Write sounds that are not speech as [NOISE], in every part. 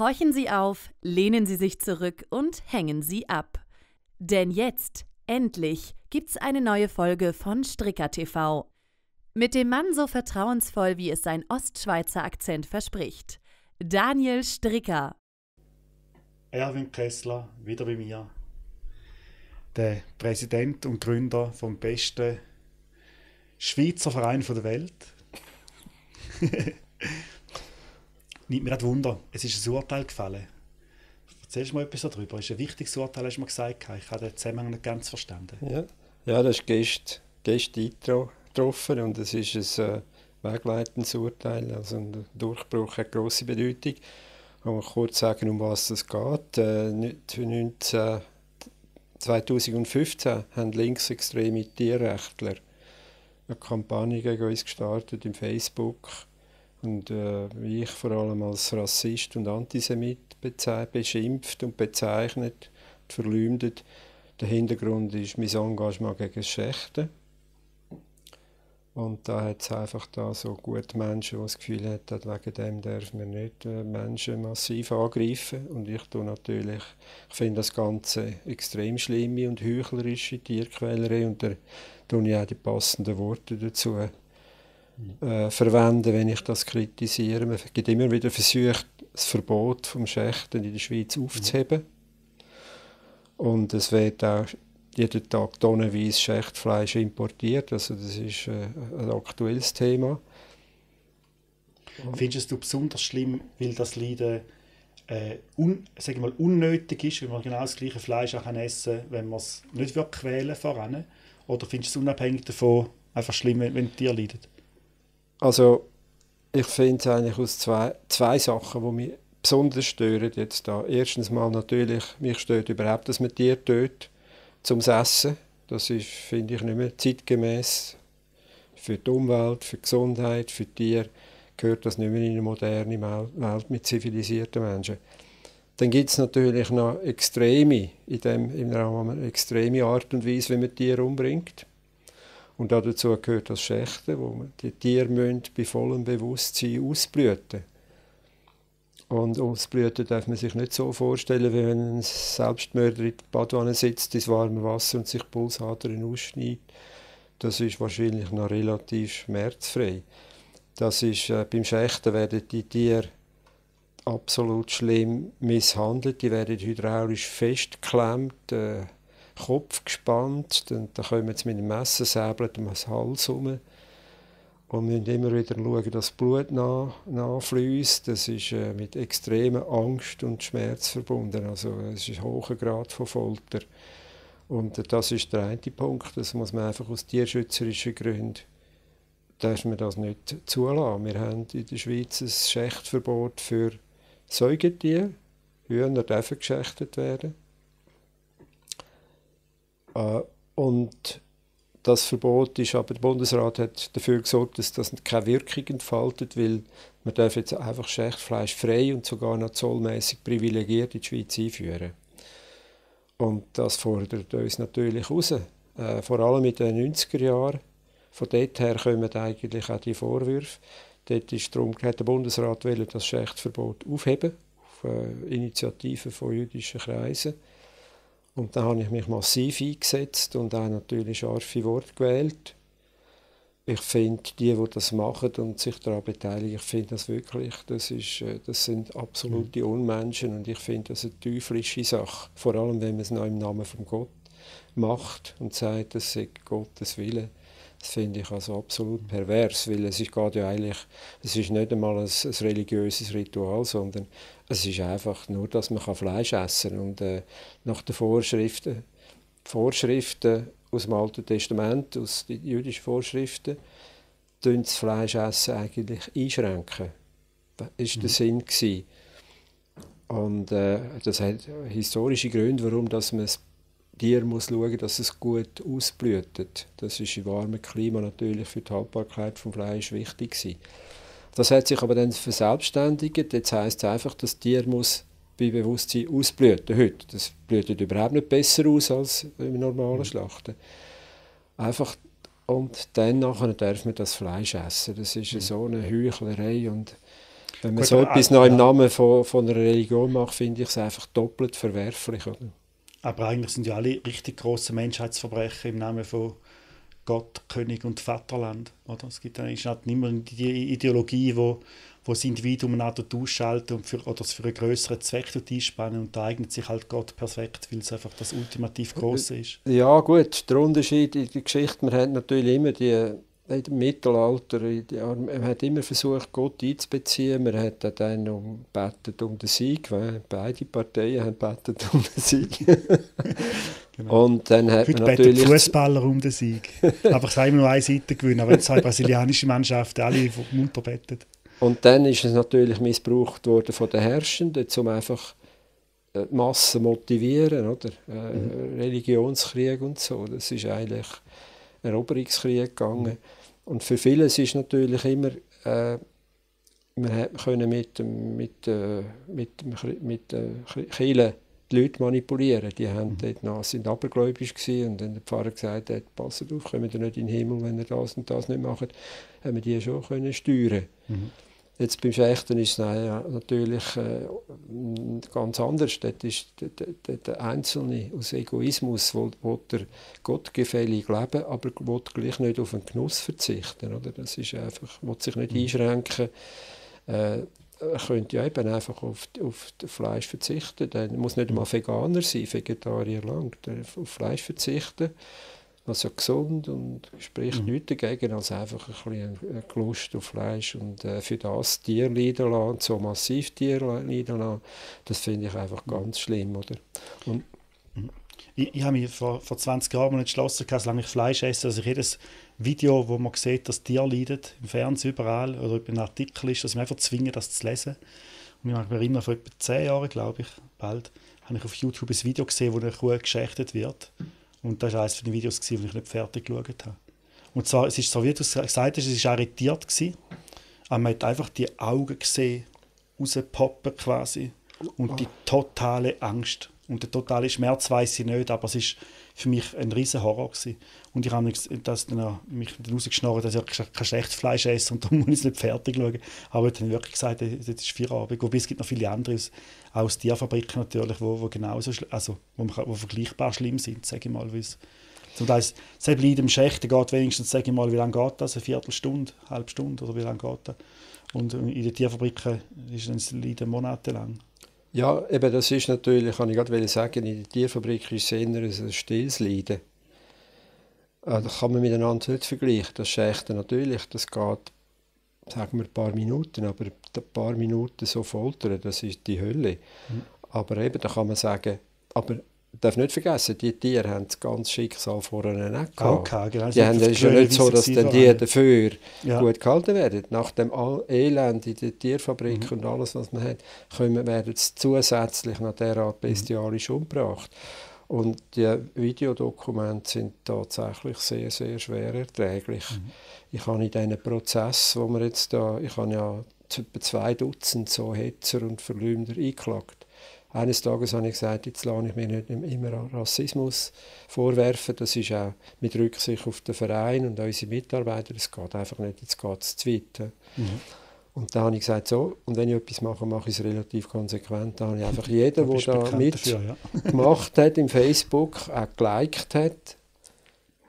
Horchen Sie auf, lehnen Sie sich zurück und hängen Sie ab. Denn jetzt, endlich, gibt's eine neue Folge von Stricker TV. Mit dem Mann so vertrauensvoll, wie es sein Ostschweizer Akzent verspricht. Daniel Stricker. Erwin Kessler, wieder bei mir. Der Präsident und Gründer vom besten Schweizer Verein der Welt. [LAUGHS] Nimmt mir nicht Wunder, es ist ein Urteil gefallen. Erzählst du mal etwas darüber? Es ist ein wichtiges Urteil, hast du mir gesagt. Ich habe den Zusammenhang nicht ganz verstanden. Ja, ja das ist gestern, gestern eingetroffen und es ist ein äh, wegleitendes Urteil. Also ein Durchbruch hat grosse Bedeutung. Ich kann kurz sagen, um was es geht. Äh, 19, 2015 haben linksextreme Tierrechtler eine Kampagne gegen uns gestartet im Facebook und äh, ich vor allem als Rassist und Antisemit beschimpft und bezeichnet, verleumdet. Der Hintergrund ist mein Engagement gegen Schächten. Und da hat es einfach da so gute Menschen, die das Gefühl haben, wegen dem dürfen wir nicht äh, Menschen massiv angreifen. Und ich tue natürlich, ich finde das Ganze extrem schlimme und heuchlerische Tierquälerei und da tue ich auch die passenden Worte dazu äh, verwenden, wenn ich das kritisiere. Man gibt immer wieder Versuche, das Verbot vom Schächten in der Schweiz aufzuheben. Und es wird auch jeden Tag tonnenweise Schächtfleisch importiert. Also das ist äh, ein aktuelles Thema. Findest du besonders schlimm, weil das Leiden äh, un, sag mal, unnötig ist, wenn man genau das gleiche Fleisch auch essen kann, wenn man es nicht quälen voran? Oder findest du es unabhängig davon einfach schlimm, wenn, wenn Tiere leiden? Also ich finde es eigentlich aus zwei, zwei Sachen, die mich besonders stören jetzt da. Erstens mal natürlich, mich stört überhaupt, dass man Tiere tötet zum Essen. Das finde ich, nicht mehr zeitgemäß. Für die Umwelt, für die Gesundheit, für die Tiere gehört das nicht mehr in eine moderne Welt mit zivilisierten Menschen. Dann gibt es natürlich noch Extreme, in dem, im Rahmen extreme Art und Weise, wie man Tiere umbringt. Und dazu gehört das Schächten, wo die Tiere bei vollem Bewusstsein ausblüten Und ausblüten darf man sich nicht so vorstellen, wie wenn ein Selbstmörder in der Badwanne sitzt, ins warme Wasser und sich Pulsadern ausschneidet. Das ist wahrscheinlich noch relativ schmerzfrei. Das ist, äh, beim Schächten werden die Tiere absolut schlimm misshandelt. Die werden hydraulisch festgeklemmt. Äh, Kopf gespannt, dann, dann kommen sie mit dem Messer säbeln um den Hals herum. Und wir müssen immer wieder schauen, dass das Blut nach, nachfließt. Das ist äh, mit extremer Angst und Schmerz verbunden. Also es ist ein hoher Grad von Folter. Und äh, das ist der eine Punkt. Das muss man einfach aus tierschützerischen Gründen darf man das nicht zulassen. Wir haben in der Schweiz ein Schächtverbot für Säugetiere. Hühner dürfen geschächtet werden. Äh, und das Verbot ist aber, der Bundesrat hat dafür gesorgt, dass das keine Wirkung entfaltet, weil man darf jetzt einfach Schächtfleisch frei und sogar noch zollmäßig privilegiert in die Schweiz einführen. Und das fordert uns natürlich raus. Äh, vor allem in den 90er Jahren. Von dort her kommen eigentlich auch die Vorwürfe. Dort ist darum, hat der Bundesrat das Schächtverbot aufheben, auf äh, Initiativen von jüdischen Kreisen. Und da habe ich mich massiv eingesetzt und auch natürlich scharfe Worte gewählt. Ich finde, die, die das machen und sich daran beteiligen, ich finde das wirklich, das, ist, äh, das sind absolute mhm. Unmenschen und ich finde das eine teuflische Sache. Vor allem, wenn man es noch im Namen von Gott macht und sagt, das sei Gottes Wille. Das finde ich also absolut pervers, weil es ist ja eigentlich, es ist nicht einmal ein, ein, religiöses Ritual, sondern es ist einfach nur, dass man Fleisch essen kann. Und äh, nach den Vorschriften, Vorschriften aus dem Alten Testament, aus den jüdischen Vorschriften, tun das Fleischessen eigentlich einschränken. Das war mhm. der Sinn. Gewesen. Und äh, das hat historische Gründe, warum dass man es Tier muss schauen, dass es gut ausblüht. Das ist im warmen Klima natürlich für die Haltbarkeit des Fleisch wichtig gewesen. Das hat sich aber dann verselbstständigt. Jetzt heisst es einfach, das Tier muss bei Bewusstsein ausblüten heute. Das blüht überhaupt nicht besser aus als im normalen mhm. Schlachten. Einfach und dann nachher darf man das Fleisch essen. Das ist mhm. so eine Heuchlerei und Wenn man Gut, so etwas noch im Namen von, von einer Religion macht, finde ich es einfach doppelt verwerflich. Oder? Aber eigentlich sind ja alle richtig große Menschheitsverbrechen im Namen von Gott, König und Vaterland. Oder? Es gibt ist halt nicht mehr die Ideologie, wo, wo das Individuum ausschalten und für, oder es für einen größeren Zweck einspannen und da eignet sich halt Gott perfekt, weil es einfach das ultimativ Große ist. Ja gut, der Unterschied in der Geschichte, man hat natürlich immer die im Mittelalter, man hat immer versucht, Gott einzubeziehen. Man hat dann um, betet um den Sieg, weil beide Parteien haben betet um den Sieg. [LAUGHS] genau. Und dann hat Heute man natürlich Fußballer um den Sieg. Aber es haben nur eine Seite gewinnen, aber zwei brasilianische Mannschaften, alle munter beten. Und dann ist es natürlich missbraucht worden von den Herrschenden, um einfach äh, die Massen motivieren, oder? Äh, mhm. Religionskrieg und so. Das ist eigentlich Eroberungskrieg gegangen. Mhm. Und für viele ist natürlich immer, äh, wir können mit, mit, äh, mit, mit, mit äh, Kirchen die Leute manipulieren. Die haben mhm. dort noch, sind abergläubisch gewesen und dann der Pfarrer gesagt hat, passt auf, kommt ihr nicht in den Himmel, wenn ihr das und das nicht macht, haben wir die schon können steuern mhm. Jetzt beim Schächten ist es natürlich äh, ganz anders. Dort ist der, der, Einzelne aus Egoismus will, will der gottgefällig leben, aber will gleich nicht auf den Genuss verzichten. Oder? Das ist einfach, will sich nicht mhm. einschränken. Äh, er könnte ja eben einfach auf, auf Fleisch verzichten. Er muss nicht einmal Veganer sein, Vegetarier lang. Auf Fleisch verzichten also gesund und spricht mhm. nichts dagegen, als einfach ein bisschen Lust auf Fleisch und äh, für das Tier leiden lassen, so massiv Tier leiden lassen, das finde ich einfach mhm. ganz schlimm, oder? Und, mhm. ich, ich habe mich vor, vor 20 Jahren entschlossen, solange ich Fleisch esse, dass ich jedes Video, wo man sieht, dass Tier leidet, im Fernsehen überall oder über einen Artikel ist, dass ich mich einfach zwinge, das zu lesen. Und ich mich erinnere, vor etwa 10 Jahren, glaube ich, bald, habe ich auf YouTube ein Video gesehen, wo eine Kuh geschächtet wird. Und das war eines der Videos, die ich nicht fertig geschaut habe. Und zwar, es ist so, wie du gesagt hast, es war irritiert. Gewesen, aber man hat einfach die Augen gesehen, rauspoppen quasi. Und die totale Angst. Und der totale Schmerz weiß ich nicht, aber es war für mich ein riesen Horror. Gewesen. Und ich habe mich dann, mich dann rausgeschnurrt, dass ich kein schlechtes Fleisch esse und darum [LAUGHS] muss ich es nicht fertig schauen. Aber ich habe wirklich gesagt, das ist Feierabend. Wobei es gibt noch viele andere auch aus Tierfabriken natürlich, wo, wo genauso, also wo, man, wo vergleichbar schlimm sind, sage ich mal. Zum Teil, das Leid im Schächten geht wenigstens, sage ich mal, wie lange geht das? Eine Viertelstunde, eine halbe Stunde oder wie lange geht das? Und in den Tierfabriken ist das Leiden monatelang. Ja, eben das ist natürlich, kann ich gerade sagen, in der Tierfabrik ist es eher ein stilles Leiden. Ah, das kann man miteinander nicht vergleichen. Das Schächten natürlich, das geht sagen wir ein paar Minuten, aber ein paar Minuten so foltern, das ist die Hölle. Mhm. Aber eben, da kann man sagen, aber darf nicht vergessen, die Tiere haben das ganze Schicksal vorher nicht gehabt. Okay, genau. Die haben, es ist ja nicht so, dass dann die dafür ja. gut gehalten werden. Nach dem Elend in der Tierfabrik mhm. und alles, was man hat, können, werden sie zusätzlich nach derart bestialisch mhm. umgebracht. Und die Videodokumente sind tatsächlich sehr, sehr schwer erträglich. Mhm. Ich habe in diesen Prozess, wo wir jetzt da, ich habe ja etwa zwei Dutzend so Hetzer und Verleumder eingeklagt. Eines Tages habe ich gesagt, jetzt lasse ich mir nicht immer Rassismus vorwerfen. Das ist auch mit Rücksicht auf den Verein und unsere Mitarbeiter. Es geht einfach nicht, jetzt geht es zu weit. Mhm. Und dann habe ich gesagt, so, und wenn ich etwas mache, mache ich es relativ konsequent. Dann habe ich einfach [LAUGHS] jeden, der da mitgemacht ja. [LAUGHS] hat im Facebook, auch geliked hat,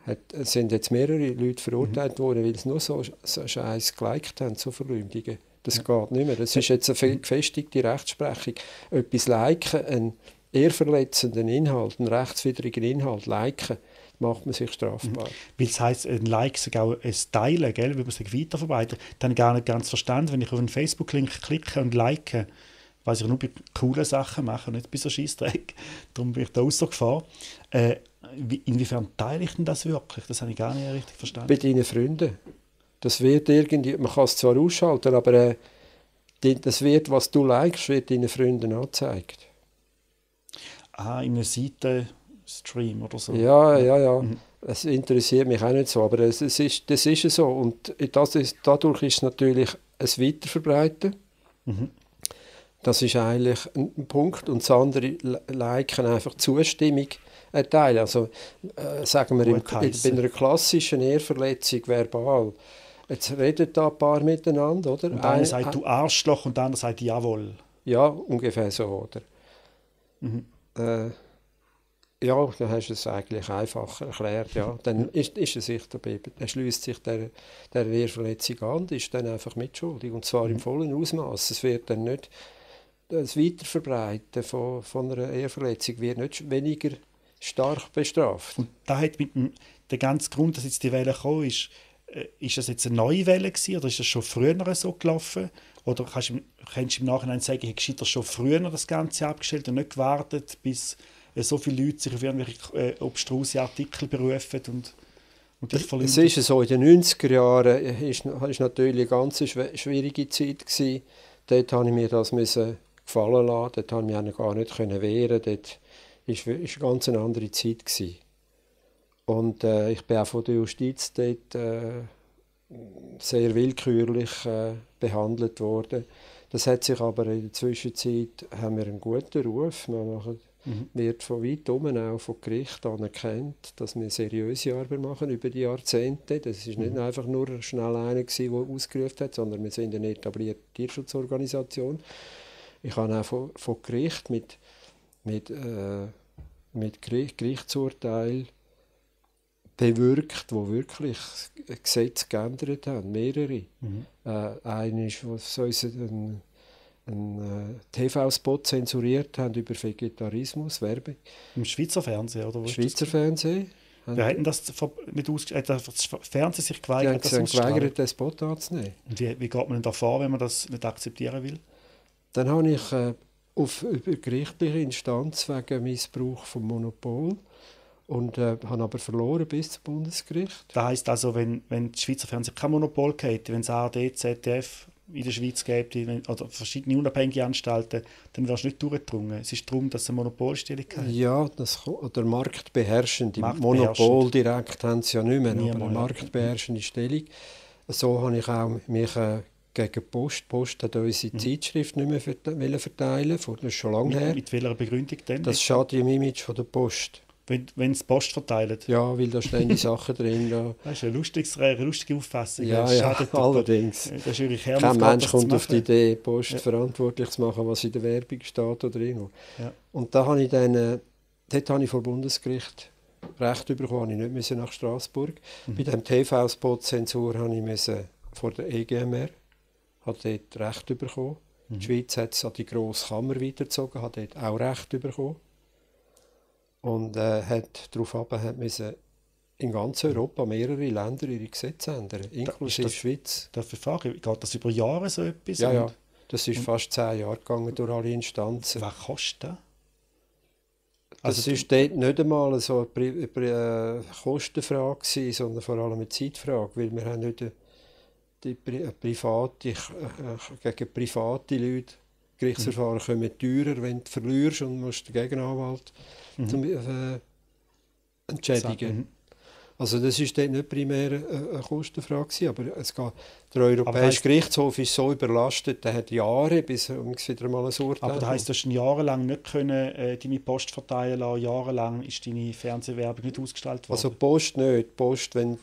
hat, sind jetzt mehrere Leute verurteilt mhm. worden, weil sie nur so, so Scheiß geliked haben, so Verleumdungen. Das ja. geht nicht mehr. Das ist jetzt eine gefestigte Rechtsprechung. Etwas liken, einen ehrverletzenden Inhalt, einen rechtswidrigen Inhalt liken, macht man sich strafbar. Mhm. Weil es heisst, ein Like ist auch ein Teilen, gell? wie man sich weiterverbreitet. Dann gar nicht ganz verstanden, wenn ich auf einen Facebook-Link klicke und like, weiß ich nur bei coolen Sachen machen, nicht bei so Scheissdreck. [LAUGHS] Darum bin ich da außer Gefahr. Äh, inwiefern teile ich denn das wirklich? Das habe ich gar nicht richtig verstanden. Bei deinen Freunden. Das wird irgendwie, man kann es zwar ausschalten, aber äh, das wird, was du likest, wird deinen Freunden angezeigt. Ah, in einer Seite Stream oder so. Ja, ja, ja. Mhm. Es interessiert mich auch nicht so, aber es, es ist, das ist so. Und das ist, dadurch ist es natürlich ein Weiterverbreiten. Mhm. Das ist eigentlich ein Punkt. Und das andere liken einfach Zustimmung erteilen. Also, äh, sagen wir, im, bei einer klassischen Ehrverletzung verbal Jetzt reden da ein paar miteinander, oder? Und der eine sagt, du Arschloch, und der andere sagt, jawohl. Ja, ungefähr so, oder? Mhm. Äh, ja, dann hast du es eigentlich einfacher erklärt. Ja. Dann ist, ist er sich dabei, er schließt sich der, der Wehrverletzung an ist dann einfach mitschuldig. Und zwar im mhm. vollen Ausmaß. Es wird dann nicht, das Weiterverbreiten von, von einer Ehrverletzung wird nicht weniger stark bestraft. Und da hat mit dem, der ganze Grund, dass jetzt die Welle gekommen ist, ist das jetzt eine neue Welle gewesen, oder ist das schon früher so gelaufen? Oder kannst, kannst du im Nachhinein sagen, hättest du schon früher das Ganze abgestellt und nicht gewartet, bis äh, so viele Leute sich auf irgendwelche äh, obstruse Artikel berufen und, und dich verlieren. Es ist so, in den 90er Jahren ist, ist natürlich eine ganz schwierige Zeit gewesen. Dort habe ich mir das müssen gefallen lassen, dort habe ich mich gar nicht können wehren Dort ist eine ganz andere Zeit gewesen. Und äh, ich bin auch von der Justiz dort äh, sehr willkürlich äh, behandelt worden. Das hat sich aber in der Zwischenzeit haben wir einen guten Ruf. Wir machen mhm. wird von weit oben auch vom Gericht anerkannt, dass wir seriöse Arbeit machen über die Jahrzehnte. Das ist nicht mhm. einfach nur schnell einer, der ausgerufen hat, sondern wir sind eine etablierte Tierschutzorganisation. Ich habe auch von, von Gericht mit, mit, äh, mit Gericht, Gerichtsurteil bewirkt, wo wirklich Gesetze geändert haben, mehrere. Mhm. Äh, einer ist, was uns ein einen äh, TV-Spot zensuriert haben über Vegetarismus, Werbung. Im Schweizer Fernsehen, oder? Schweizer Fernsehen. Wer hat das mit aus hat das Fernsehen sich geweigert, das geweigert, den Spot anzunehmen. Und wie, wie geht man denn da vor, wenn man das nicht akzeptieren will? Dann habe ich äh, auf über gerichtliche Instanz wegen Missbrauch vom Monopol und äh, habe aber verloren bis zum Bundesgericht. Das heisst also, wenn, wenn das Schweizer Fernsehen kein Monopol hätte, wenn es ARD, ZDF in der Schweiz gibt, oder verschiedene unabhängige Anstalten, dann wirst du nicht durchgedrungen. Es ist darum, dass es eine Monopolstellung hat. Ja, das, oder marktbeherrschende. Monopol direkt haben sie ja nicht mehr, Niemand, aber eine marktbeherrschende Stellung. So habe ich auch mich äh, gegen Post. Post hat unsere mhm. Zeitschrift nicht mehr verteilen Das ist schon lange her. Mit welcher Begründung denn? Das schadet im Image von der Post. Wenn, wenn es Post verteilt? Ja, weil da stehen die [LAUGHS] Sachen drin. Da. Das ist eine lustige, eine lustige Auffassung. Ja, ja, [LAUGHS] allerdings. Das ist wirklich Kein Mensch kommt auf die Idee, Post ja. verantwortlich zu machen, was in der Werbung steht oder irgendwo. Ja. Und da habe ich dann, äh, dort habe ich vor Bundesgericht Recht bekommen, ich nicht müssen nach Straßburg. Mhm. Bei dem TV-Spot-Zensur habe ich müssen vor der EGMR, habe dort Recht bekommen. Mhm. Die Schweiz hat es an die grosse Kammer weitergezogen, hat dort auch Recht bekommen und äh, hat darauf hat müssen in ganz Europa mehrere Länder ihre Gesetze ändern, inklusive das, Schweiz. Darf ich fragen, geht das über Jahre so etwas? Ja, ja. Das ist fast zehn Jahre gegangen durch alle Instanzen. Was kostet das? Also das ist dort nicht einmal so eine, eine Kostenfrage, sondern vor allem eine Zeitfrage, weil wir haben nicht die private, äh, gegen private Leute Gerichtsverfahren mhm. kommen teurer, wenn du verlierst und musst den Gegenanwalt mhm. zum, äh, entschädigen. Mhm. Also das ist dort nicht primär eine, eine Kostenfrage, aber es geht, der Europäische Gerichtshof ist so überlastet, der hat Jahre, bis er wieder mal ein Urteil Aber das heisst, du hast jahrelang nicht können, äh, deine Post verteilen lassen, jahrelang ist deine Fernsehwerbung nicht ausgestaltet worden? Also Post nicht, Post, wenn, äh,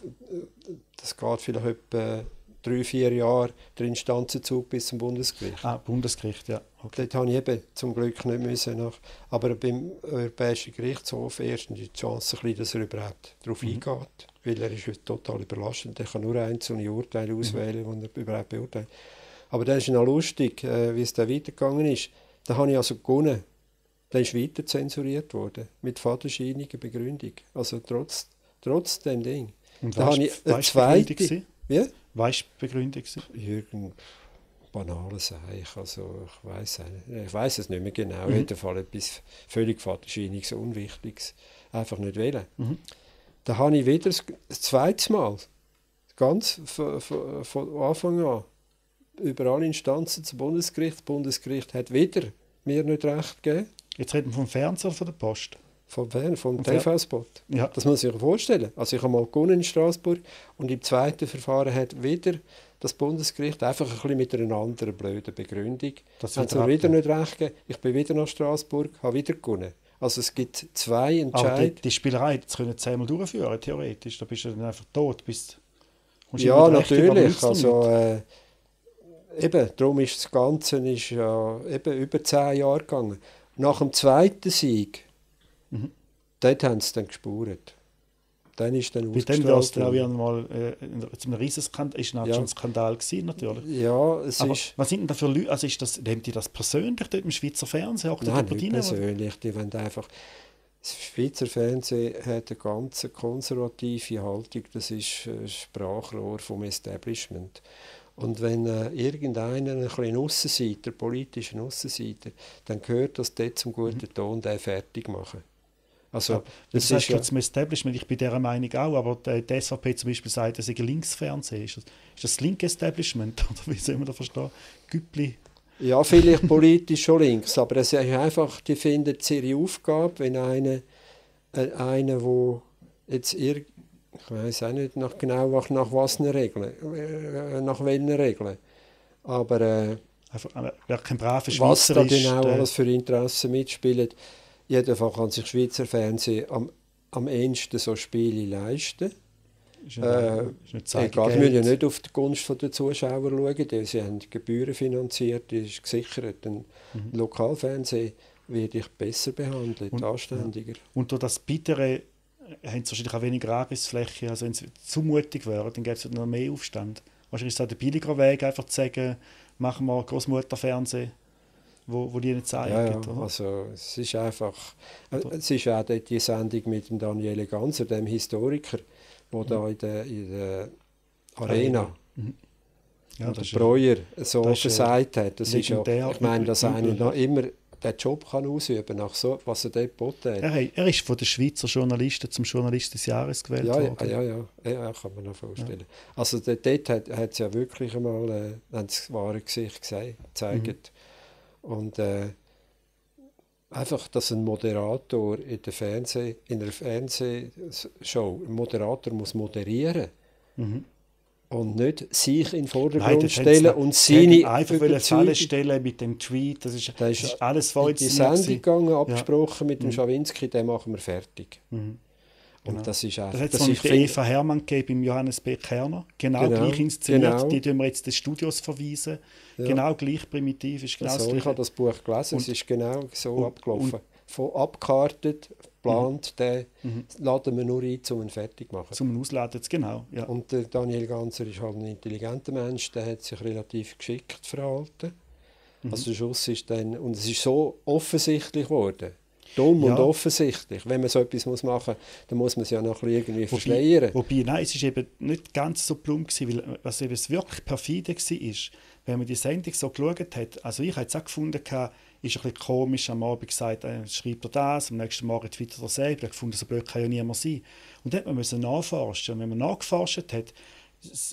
das geht vielleicht etwa drei, vier Jahre der Instanzenzug bis zum Bundesgericht. Ah, Bundesgericht, ja. Okay. Dort habe ich eben zum Glück nicht müssen nach, aber beim Europäischen Gerichtshof erstens die Chance, dass er überhaupt darauf mhm. eingeht, weil er ist total überlastet. Er kann nur einzelne Urteile mhm. auswählen, mhm. die er überhaupt beurteilt. Aber dann ist noch lustig, äh, wie es dann weitergegangen ist. Da habe ich also gewonnen. Dann ist weiter zensuriert worden, mit fadenscheiniger Begründung. Also trotz, trotz dem Ding. Und da habe ich eine zweite... Wie? Weißt du Begründung? Irgend banales Seich. Also ich weiß ich weiß es nicht mehr genau. Mhm. Fall etwas völlig Vaterscheiniges, Unwichtiges. Einfach nicht wählen. Mhm. Da habe ich wieder das zweite Mal, ganz von, von, von Anfang an, über alle Instanzen zum Bundesgericht. Das Bundesgericht hat wieder mir nicht recht gegeben. Jetzt reden wir vom Fernseher oder von der Post? Vom, Fern vom TV-Spot. Ja. Das muss man sich vorstellen. Also ich habe mal gewonnen in Straßburg und im zweiten Verfahren hat wieder das Bundesgericht einfach ein bisschen mit einer anderen blöden Begründung. Das hat mir wieder nicht recht gegeben. Ich bin wieder nach Straßburg, habe wieder gewonnen. Also es gibt zwei Entscheidungen. die, die Spielerei, das können sie einmal durchführen, theoretisch. Da bist du dann einfach tot. Bist Ja, natürlich. Also, äh, eben, darum ist das Ganze ist, ja, eben über zehn Jahre gegangen. Nach dem zweiten Sieg, mhm. dort haben sie dann gespürt. Dann ist dann Bei dem wieder mal äh, zu einem Riesenskandal, ist ja. schon ein Skandal gewesen, natürlich. Ja, es Aber ist... Was sind denn da für Leute, also ist das, nehmt ihr das persönlich dort im Schweizer Fernsehen? Auch Nein, nicht persönlich, die wollen einfach... Das Schweizer Fernsehen hat eine ganz konservative Haltung, das ist ein Sprachrohr vom Establishment. Und wenn äh, irgendeiner ein bisschen Aussenseiter, politischer Aussenseiter, dann gehört das dort zum guten mhm. Ton, den fertig machen. Also, ja, das, das ist ja zum Establishment, ich bin dieser Meinung auch, aber die, SVP zum Beispiel sagt, das ist ein Linksfernsehen. Ist das, ist das linke Establishment? [LAUGHS] Oder wie soll man das verstehen? Güppli? Ja, vielleicht politisch schon links, aber es ist einfach, die finden ihre Aufgabe, wenn einer, äh, einer wo jetzt ir ich weiß auch nicht nach, genau nach, nach was eine Regel, äh, nach welchen Regeln, aber äh, einfach, wer kein braver was da genau äh, alles für Interessen mitspielt, jedenfalls kann sich Schweizer Fernsehen am, am ehesten so Spiele leisten. Ist äh, ist egal, wir müssen ja nicht auf die Gunst der Zuschauer schauen, denn sie haben Gebühren finanziert, die ist gesichert. Ein mhm. Lokalfernsehen wird ich besser behandelt, und, anständiger. Ja. Und durch das Bittere haben sie wahrscheinlich auch weniger Angriffsfläche. Also wenn es zu mutig wäre, dann gäbe es noch mehr Aufstand. Wahrscheinlich ist es auch der billigere Weg, einfach zu sagen, machen wir Großmutterfernsehen, wo, wo die nicht zeigen. Ja, ja. also es ist einfach, äh, es ist auch die Sendung mit dem Daniele Ganser, dem Historiker, der mhm. da in der, in der Arena mhm. ja, der Breuer so gesagt hat. Das ist ja, ich meine, dass einer noch immer den Job kann ausüben nach so, was er dort geboten hat. Er, er ist von den Schweizer Journalisten zum Journalist des Jahres gewählt ja, worden. Ja, ja, ja, ja, kann man noch vorstellen. Ja. Also dort, dort hat, hat es ja wirklich einmal äh, das wahre Gesicht gezeigt. Mhm. Und äh, einfach, dass ein Moderator in der Fernseh, in einer Fernsehshow, ein Moderator muss moderieren. Mhm und nicht sich in den Vordergrund Nein, stellen und seine einfach Falle stellen mit dem Tweet, das ist, das ist, das ist alles voll Die Sendung gegangen, abgesprochen ja. mit dem mhm. Schawinski, den machen wir fertig. Mhm. Und genau. das ist einfach... Das hat es Eva Hermann gegeben, im Johannes B. Kerner. Genau, genau gleich inszeniert. Genau. Die tun wir jetzt den Studios verweisen. Ja. Genau gleich primitiv. Ist genau also, ich habe das Buch gelesen, und, es ist genau so und, abgelaufen. Und, von abgekartet, geplant, mhm. den mhm. laden wir nur ein, um ihn fertig zu machen. Zum Ausladen, genau. Ja. Und der Daniel Ganser ist halt ein intelligenter Mensch, der hat sich relativ geschickt verhalten. Mhm. Also Schuss ist dann, und es ist so offensichtlich geworden, dumm ja. und offensichtlich. Wenn man so etwas muss machen muss, dann muss man es ja noch irgendwie wobei, verschleiern. Wobei, nein, es war eben nicht ganz so plump, gewesen, weil was eben wirklich perfide war, wenn man die Sendung so geschaut hat, also ich habe es auch gefunden, ist ein bisschen komisch, am Abend gesagt, äh, schreibt er das, am nächsten Morgen twittert er dasselbe. Ich habe gefunden, so blöd kann ja niemand sein. Und dann musste man nachforschen. Und wenn man nachgeforscht hat,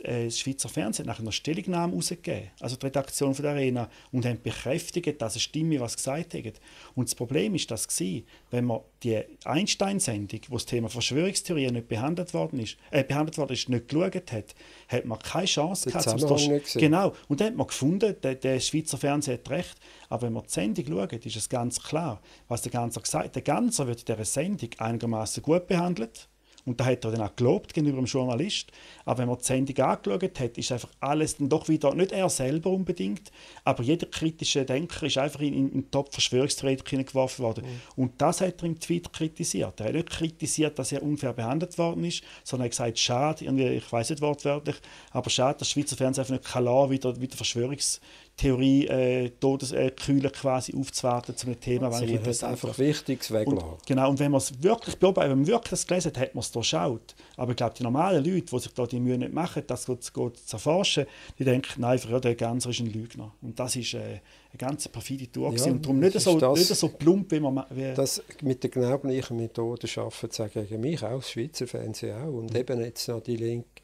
äh, das Schweizer Fernsehen hat nachher eine Stellungnahme herausgegeben, also die Redaktion von der Arena, und haben bekräftigt, dass es stimme, was gesagt hat. Und das Problem ist das gewesen, wenn man die Einstein-Sendung, wo das Thema Verschwörungstheorien nicht behandelt worden ist, äh, behandelt worden ist, nicht geschaut hat, hat man keine Chance gehabt. Das genau. Und dann hat man gefunden, der, der Schweizer Fernsehen hat recht. Aber wenn man die Sendung schaut, ist es ganz klar, was der Ganzer gesagt hat. Der Ganzer wird in dieser Sendung einigermaßen gut behandelt und da hat er dann auch gelobt gegenüber dem Journalist. Aber wenn man die Sendung angeschaut hat, ist einfach alles dann doch wieder, nicht er selber unbedingt, aber jeder kritische Denker ist einfach in, in, in den Top Verschwörungstheoretiker geworfen worden. Mhm. Und das hat er im Tweet kritisiert. Er hat nicht kritisiert, dass er unfair behandelt worden ist, sondern er hat gesagt, schade, ich weiß nicht wortwörtlich, aber schade, dass Schweizer Fernsehen einfach nicht kann wieder, wieder Verschwörungs Theorie äh, Todeskühle quasi aufzuwerten zu einem Thema. Also man hat einfach Wichtiges weglassen. Genau, und wenn man es wirklich beobachtet, wenn man wirklich das gelesen hat, hat man es durchschaut. Aber ich glaube, die normalen Leute, die sich da die Mühe nicht machen, das zu, zu erforschen, die denken einfach, ja, der Ganzer ist ein Lügner. Und das ist äh, eine ganz perfide Tour. Ja, und darum nicht so, das, nicht so plump, wie man... Wie das mit der genau gleichen Methode arbeiten, sagen gegen mich auch, das Schweizer Fernsehen auch. Und mhm. eben jetzt noch die linke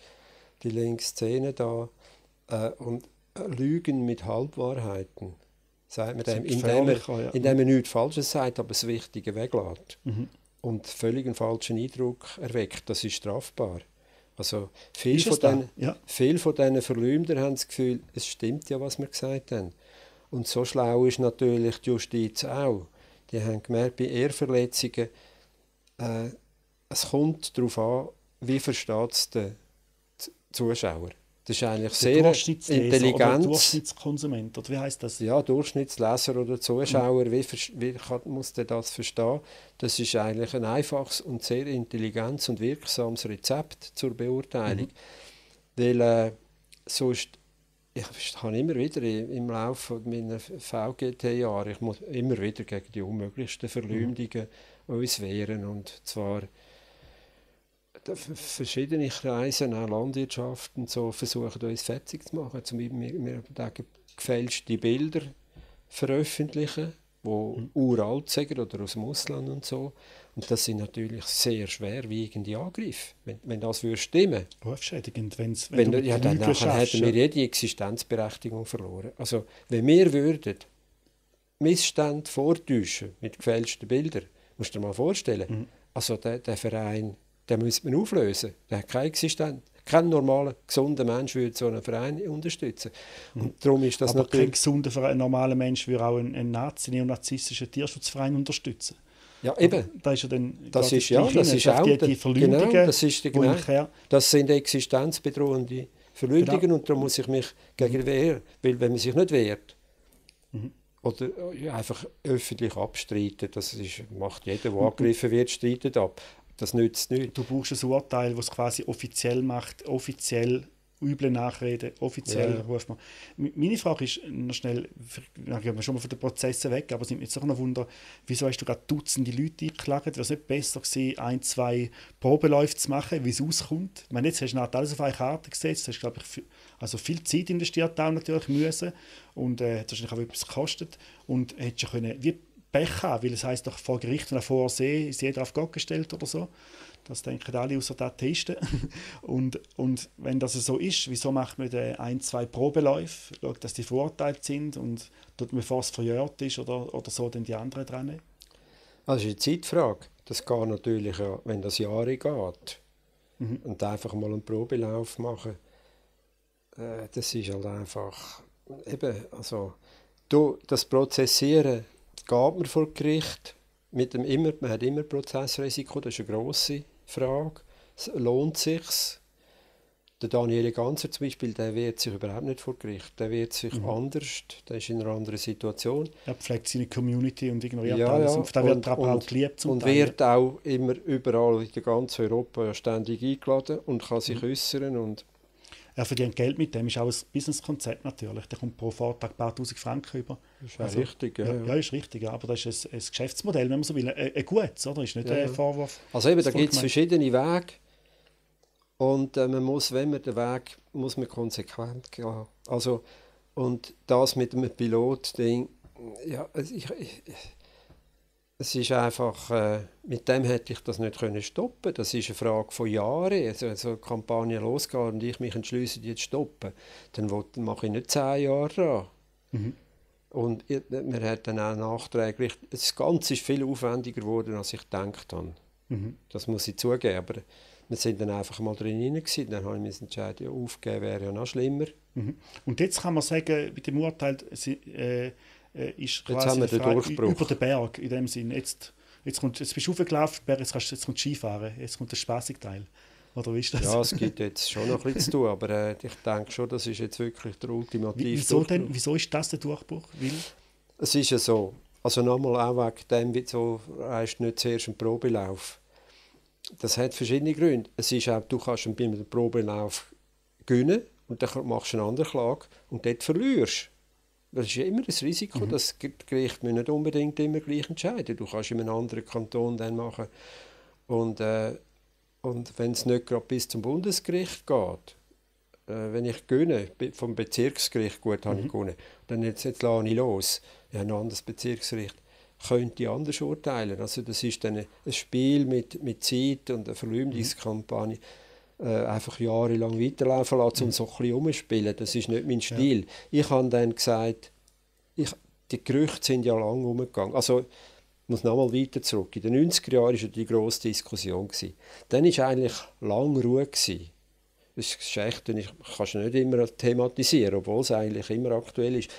die linke Szene da. Äh, und Lügen mit Halbwahrheiten, sagt man dem, indem er, ja. indem er nichts Falsches sagt, aber das Wichtige weglässt. Mhm. Und völlig einen falschen Eindruck erweckt, das ist strafbar. Also viel von, den, ja. viel von diesen Verleumdern haben das Gefühl, es stimmt ja, was wir gesagt haben. Und so schlau ist natürlich die Justiz auch. Die haben gemerkt, bei Ehrverletzungen, äh, es kommt darauf an, wie versteht es der Zuschauer. Das ist eigentlich sehr intelligent. Durchschnittskonsument, oder wie heißt das? Ja, Durchschnittsleser oder Zuschauer, mhm. wie, wie kann, muss der das verstehen? Das ist eigentlich ein einfaches und sehr intelligentes und wirksames Rezept zur Beurteilung. Mhm. Weil äh, sonst, ich habe immer wieder im Laufe meiner VGT-Jahre, ich muss immer wieder gegen die unmöglichsten Verleumdungen mhm. uns wehren. Und zwar verschiedene Kreise, auch Landwirtschaften, so versuchen uns fetzig zu machen. Zum Beispiel wir, wir gefälschte Bilder veröffentlichen, die mhm. uralt sind oder aus dem Ausland und so. Und das sind natürlich sehr schwerwiegende Angriffe, wenn, wenn das würde stimmen. Rufschädigend, wenn's, wenn, wenn du ja, dann nachher hätten wir jede Existenzberechtigung verloren. Also wenn wir würden Missstände vortäuschen mit gefälschten Bildern, musst du dir mal vorstellen, mhm. also der, der Verein den müsste man auflösen. Der hat keine Existenz. Kein normaler, gesunder Mensch würde so einen Verein unterstützen. Und mhm. darum ist das Aber kein gesunder Verein, normaler Mensch würde auch einen, einen Nazi, neonazistischen Tierschutzverein unterstützen. Ja, eben. Da ist ja dann das ist, ja, das ist auch die, die Verleumdungen, genau, das, ist die, genau, das sind existenzbedrohende Verleumdungen genau. und darum muss ich mich gegen wehren. Weil wenn man sich nicht wehrt, mhm. oder ja, einfach öffentlich abstreiten, das ist, macht jeder, der mhm. angegriffen wird, streitet ab. Das nützt nichts. Du brauchst ein Urteil, das es quasi offiziell macht, offiziell üble Nachrede, offiziell ja. ruft man. Meine Frage ist noch schnell, da gehen wir schon mal von den Prozessen weg, aber es nimmt mich jetzt auch noch Wunder, wieso hast du gerade Dutzende Leute eingeklagt? Wäre es nicht besser gewesen, ein, zwei Probeläufe zu machen, wie es auskommt? Ich meine, jetzt hast du nicht alles auf eine Karte gesetzt, hast, glaube ich, also viel Zeit investiert auch natürlich müssen und äh, hat auch etwas gekostet und hättest du können, wie Pech haben, weil es heißt doch vor Gericht und vor See ist jeder auf Gott gestellt oder so. Das denken alle außer die Atheisten. [LAUGHS] und, und wenn das so ist, wieso macht man da ein, zwei Probeläufe, schaut, dass die verurteilt sind und tut man, bevor es verjährt ist oder, oder so, dann die anderen dran? Also ist eine Zeitfrage. Das geht natürlich, wenn das Jahre geht mhm. und einfach mal einen Probelauf machen, äh, das ist halt einfach, eben, also, du, das Prozessieren geht man vor Gericht mit dem immer, man hat immer Prozessrisiko, das ist eine grosse Frage. Es lohnt sich der Daniel Ganser zum Beispiel, der wehrt sich überhaupt nicht vor Gericht. Der wehrt sich mhm. anders, der ist in einer anderen Situation. Er pflegt seine Community und ignoriert ja, alles. Und der wird aber auch geliebt zum Und Teil. wird auch immer überall in ganz Europa ständig eingeladen und kann sich mhm. äußern. Und er verdient Geld mit dem, ist auch ein Businesskonzept natürlich. Der kommt pro Vortag ein paar tausend Franken über. Ist also, richtig, ja, ja. Ja, ist richtig, aber das ist ein, ein Geschäftsmodell, wenn man so will. Ein, ein gutes, oder? Ist nicht ja. ein Vorwurf. Also eben, da gibt es verschiedene Wege. Und äh, man muss, wenn man den Weg, muss man konsequent gehen. Also, und das mit dem Pilot-Ding, ja, ich, ich, es ist einfach, äh, mit dem hätte ich das nicht können stoppen. Das ist eine Frage von Jahren. Also, wenn so eine Kampagne losgeht und ich mich entschließe, die zu stoppen, dann mache ich nicht zehn Jahre dran. Mhm. Und man hat dann auch nachträglich, das Ganze ist viel aufwendiger geworden, als ich gedacht habe. Mhm. Das muss ich zugeben. Aber wir sind dann einfach mal drin gewesen. Dann habe ich mich entschieden, ja, aufgeben wäre ja noch schlimmer. Mhm. Und jetzt kann man sagen, mit dem Urteil, sie, äh, äh, ist jetzt haben wir den Durchbruch. über den Berg in dem Sinn. Jetzt, jetzt, kommt, jetzt bist du hochgelaufen, jetzt, kannst, jetzt kommt Skifahren, jetzt kommt der spaßige Teil. Oder wie ist das? Ja, es gibt jetzt schon noch ein bisschen zu tun, aber äh, ich denke schon, das ist jetzt wirklich der ultimative wieso Durchbruch. Denn, wieso ist das der Durchbruch? Weil? Es ist ja so, also nochmal auch wegen dem, wieso hast du nicht zuerst einen Probelauf. Das hat verschiedene Gründe. Es ist auch, du kannst bei einem Probelauf gewinnen und dann machst du eine andere Klage und dort verlierst das ist ja immer das Risiko, mhm. dass das Gericht nicht unbedingt immer gleich entscheiden. Du kannst in einem anderen Kanton dann machen. Und, äh, und wenn es nicht gerade bis zum Bundesgericht geht, äh, wenn ich gewinne, vom Bezirksgericht, gut, habe ich mhm. gewonnen, dann jetzt, jetzt lasse ich los, ja, ein anderes Bezirksgericht, könnte anders urteilen. Also das ist dann ein Spiel mit, mit Zeit und eine Verleumdungskampagne. Mhm äh, einfach jahrelang weiterlaufen lassen und mhm. so ein bisschen umspielen. Das ist nicht mein Stil. Ja. Ich habe dann gesagt, ich, die Gerüchte sind ja lange umgegangen. Also, ich muss nochmal weiter zurück. In den 90er Jahren war die grosse Diskussion. Gewesen. Dann war eigentlich lange Ruhe. Gewesen. Das ist echt, ich kann es nicht immer thematisieren, obwohl es eigentlich immer aktuell ist.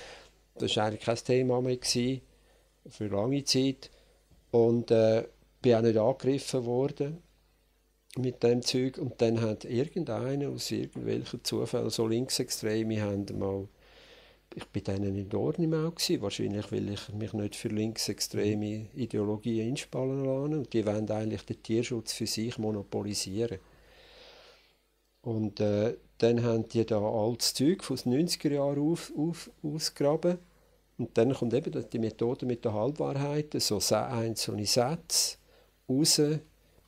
Das war eigentlich kein Thema mehr gewesen, für lange Zeit. Und äh, bin auch nicht angegriffen worden. Mit dem Zeug. Und dann hat irgendeiner aus irgendwelchen Zufällen so Linksextreme haben mal ich bin denen in Dornimau gewesen, wahrscheinlich weil ich mich nicht für linksextreme Ideologien inspannen lasse und die wollen eigentlich den Tierschutz für sich monopolisieren. Und äh, dann haben die da altes Zeug von den 90er Jahren auf, auf, ausgraben. Und dann kommt eben die Methode mit der Halbwahrheit, so einzelne Sätze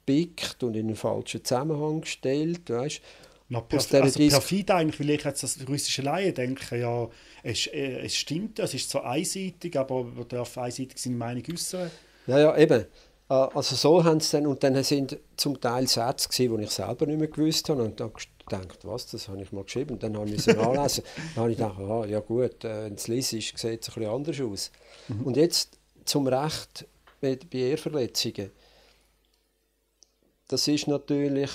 rausgepickt und in einen falschen Zusammenhang gestellt, weißt? Noch perf also perfid eigentlich, weil ich jetzt das russische Laien denke, ja, es, äh, es stimmt, es ist zwar einseitig, aber man darf einseitig seine Meinung äußern. Ja, ja, eben. Äh, also so haben sie dann, und dann sind zum Teil Sätze gewesen, die ich selber nicht mehr gewusst habe und dann gedacht, was, das habe ich mal geschrieben und dann habe ich es [LAUGHS] nachlesen. dann habe ich gedacht, ah, ja gut, äh, wenn es liest, sieht es ein bisschen anders aus. Mhm. Und jetzt zum Recht bei Ehrverletzungen. Das ist natürlich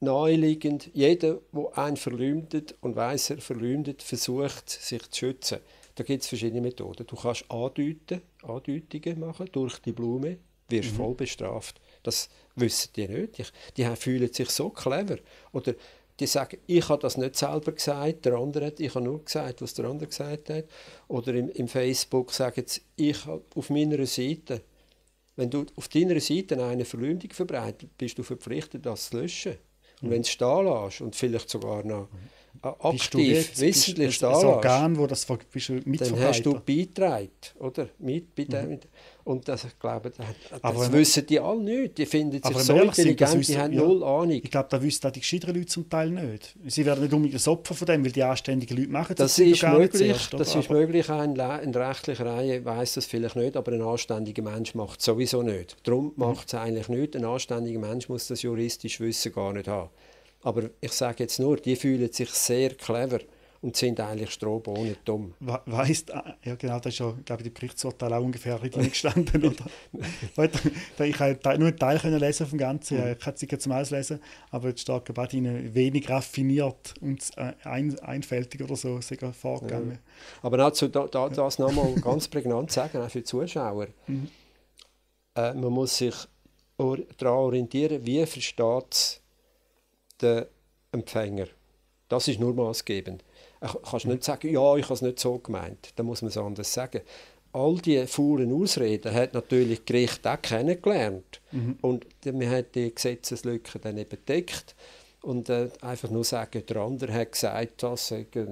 naheliegend. Jeder, der einen verleumdet und weiß, er verleumdet, versucht, sich zu schützen. Da gibt es verschiedene Methoden. Du kannst andeuten, Andeutungen machen durch die Blume, wirst mhm. voll bestraft. Das wissen die nicht. Die, die fühlen sich so clever. Oder die sagen, ich habe das nicht selber gesagt, der andere hat, ich habe nur gesagt, was der andere gesagt hat. Oder im, im Facebook sagen sie, ich habe auf meiner Seite, wenn du auf deiner Seite eine Verleumdung verbreitet, bist du verpflichtet, das zu löschen. Und wenn du es stehen lässt und vielleicht sogar noch äh, aktiv, jetzt, wissentlich stehen lässt, Organ, wo das bist du dann hast du beitragen, oder? Mit, dem, mhm. Und das, ich glaube, das, das wissen die alle nicht. Die finden sich so intelligent, sind, die haben ja, null Ahnung. Ich glaube, da wissen auch die gescheiteren Leute zum Teil nicht. Sie werden nicht unbedingt das Opfer von dem, weil die anständigen Leute machen das. Das ist möglich, zuerst, das ist möglich. Ein, ein rechtlicher Reihe weiß das vielleicht nicht, aber ein anständiger Mensch macht es sowieso nicht. Darum mhm. macht es eigentlich nicht. Ein anständiger Mensch muss das juristisch Wissen gar nicht haben. Aber ich sage jetzt nur, die fühlen sich sehr clever und sind eigentlich strohbohnen dumm. We weißt, ah, ja genau, das ist ja, glaube ich, die Berichtsurteile auch ungefähr drin gestanden. oder? [LAUGHS] ich habe nur einen Teil können lesen vom Ganzen, ich kann es nicht zum Auslesen, aber es steht gerade Ihnen wenig raffiniert und äh, ein, einfältig oder so vorgegangen. Ja. Aber dazu da, da, das nochmal ganz prägnant sagen, auch für die Zuschauer. Mhm. Äh, man muss sich or daran orientieren, wie versteht es der Empfänger. Das ist nur maßgebend. Du kannst nicht sagen, ja, ich habe es nicht so gemeint. Da muss man es anders sagen. All diese faulen Ausreden hat natürlich das Gericht auch kennengelernt. Mhm. Und man hat die Gesetzeslücke dann eben entdeckt. Und äh, einfach nur sagen, der andere hat gesagt, das sei die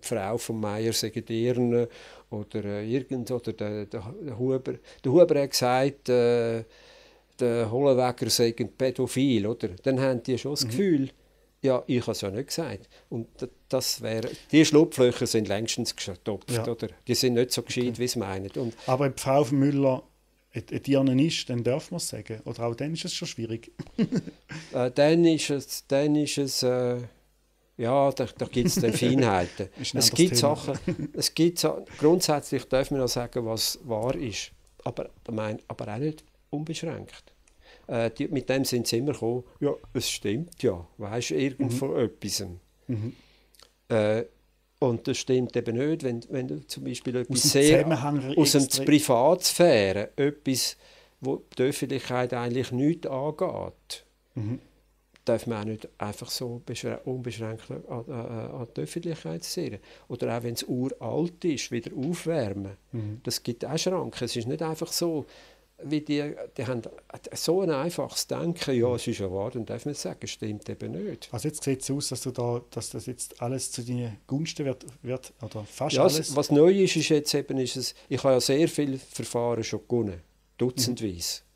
Frau von Meier sei Dirne oder äh, irgend oder der, der, der, Huber. Der Huber hat gesagt, äh, der Hollewegger sei ein Pädophil, oder? Dann haben die schon das mhm. Gefühl, ja, ich habe es ja nicht gesagt. Und das wäre, die Schlupflöcher sind längstens gestopft, ja. oder? Die sind nicht so gescheit, okay. wie sie meinen. Und Aber wenn Frau Müller eine Dirne ist, dann darf man es sagen. Oder auch dann ist es schon schwierig. [LAUGHS] äh, dann ist es, dann ist es äh, ja, da, da gibt [LAUGHS] es dann Feinheiten. es gibt Thema. Sachen, [LAUGHS] es gibt, grundsätzlich darf man auch sagen, was wahr ist. Aber, aber auch nicht unbeschränkt. Äh, die, mit dem sind sie immer gekommen, ja, es stimmt ja, weißt du, irgend mhm. von etwas. Mhm. Äh, und das stimmt eben nicht, wenn, wenn du zum Beispiel etwas aus sehr aus der Privatsphäre, etwas, wo die Öffentlichkeit eigentlich nicht angeht, mhm. darf man auch nicht einfach so unbeschränkt an, an, an die Öffentlichkeit sehen. Oder auch wenn es uralt ist, wieder aufwärmen. Mhm. Das gibt auch Schranken. Es ist nicht einfach so, wie die, die haben so ein einfaches Denken, ja, es ist ja wahr, dann darf man sagen, stimmt eben nicht. Also jetzt sieht es aus, dass, du da, dass das jetzt alles zu deinen Gunsten wird, wird oder fast ja, alles? Was neu ist, ist jetzt eben, ist es, ich habe ja sehr viele Verfahren schon gewonnen, dutzendweise. Mhm.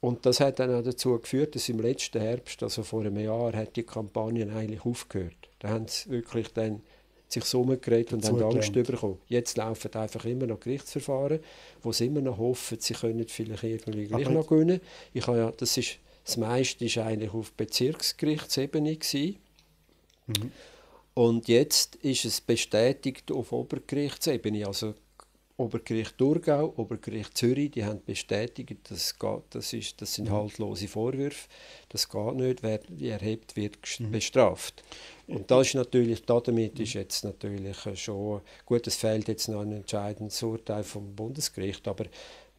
Und das hat dann auch dazu geführt, dass im letzten Herbst, also vor einem Jahr, hat die Kampagne eigentlich aufgehört. Da haben sie wirklich dann sich so umgeredet und haben Angst bekommen. Jetzt laufen einfach immer noch Gerichtsverfahren, wo sie immer noch hoffen, sie können vielleicht irgendwie gleich Aber noch gewinnen. Ich habe ja, das, ist, das meiste war eigentlich auf Bezirksgerichtsebene. Mhm. Und jetzt ist es bestätigt auf Obergerichtsebene. Also Obergericht Thurgau, Obergericht Zürich, die haben bestätigt, das, geht, das, ist, das sind mhm. haltlose Vorwürfe, das geht nicht, wer die erhebt, wird mhm. bestraft. Und das ist natürlich, damit ist jetzt natürlich schon, gut, es fehlt jetzt noch ein entscheidendes Urteil vom Bundesgericht, aber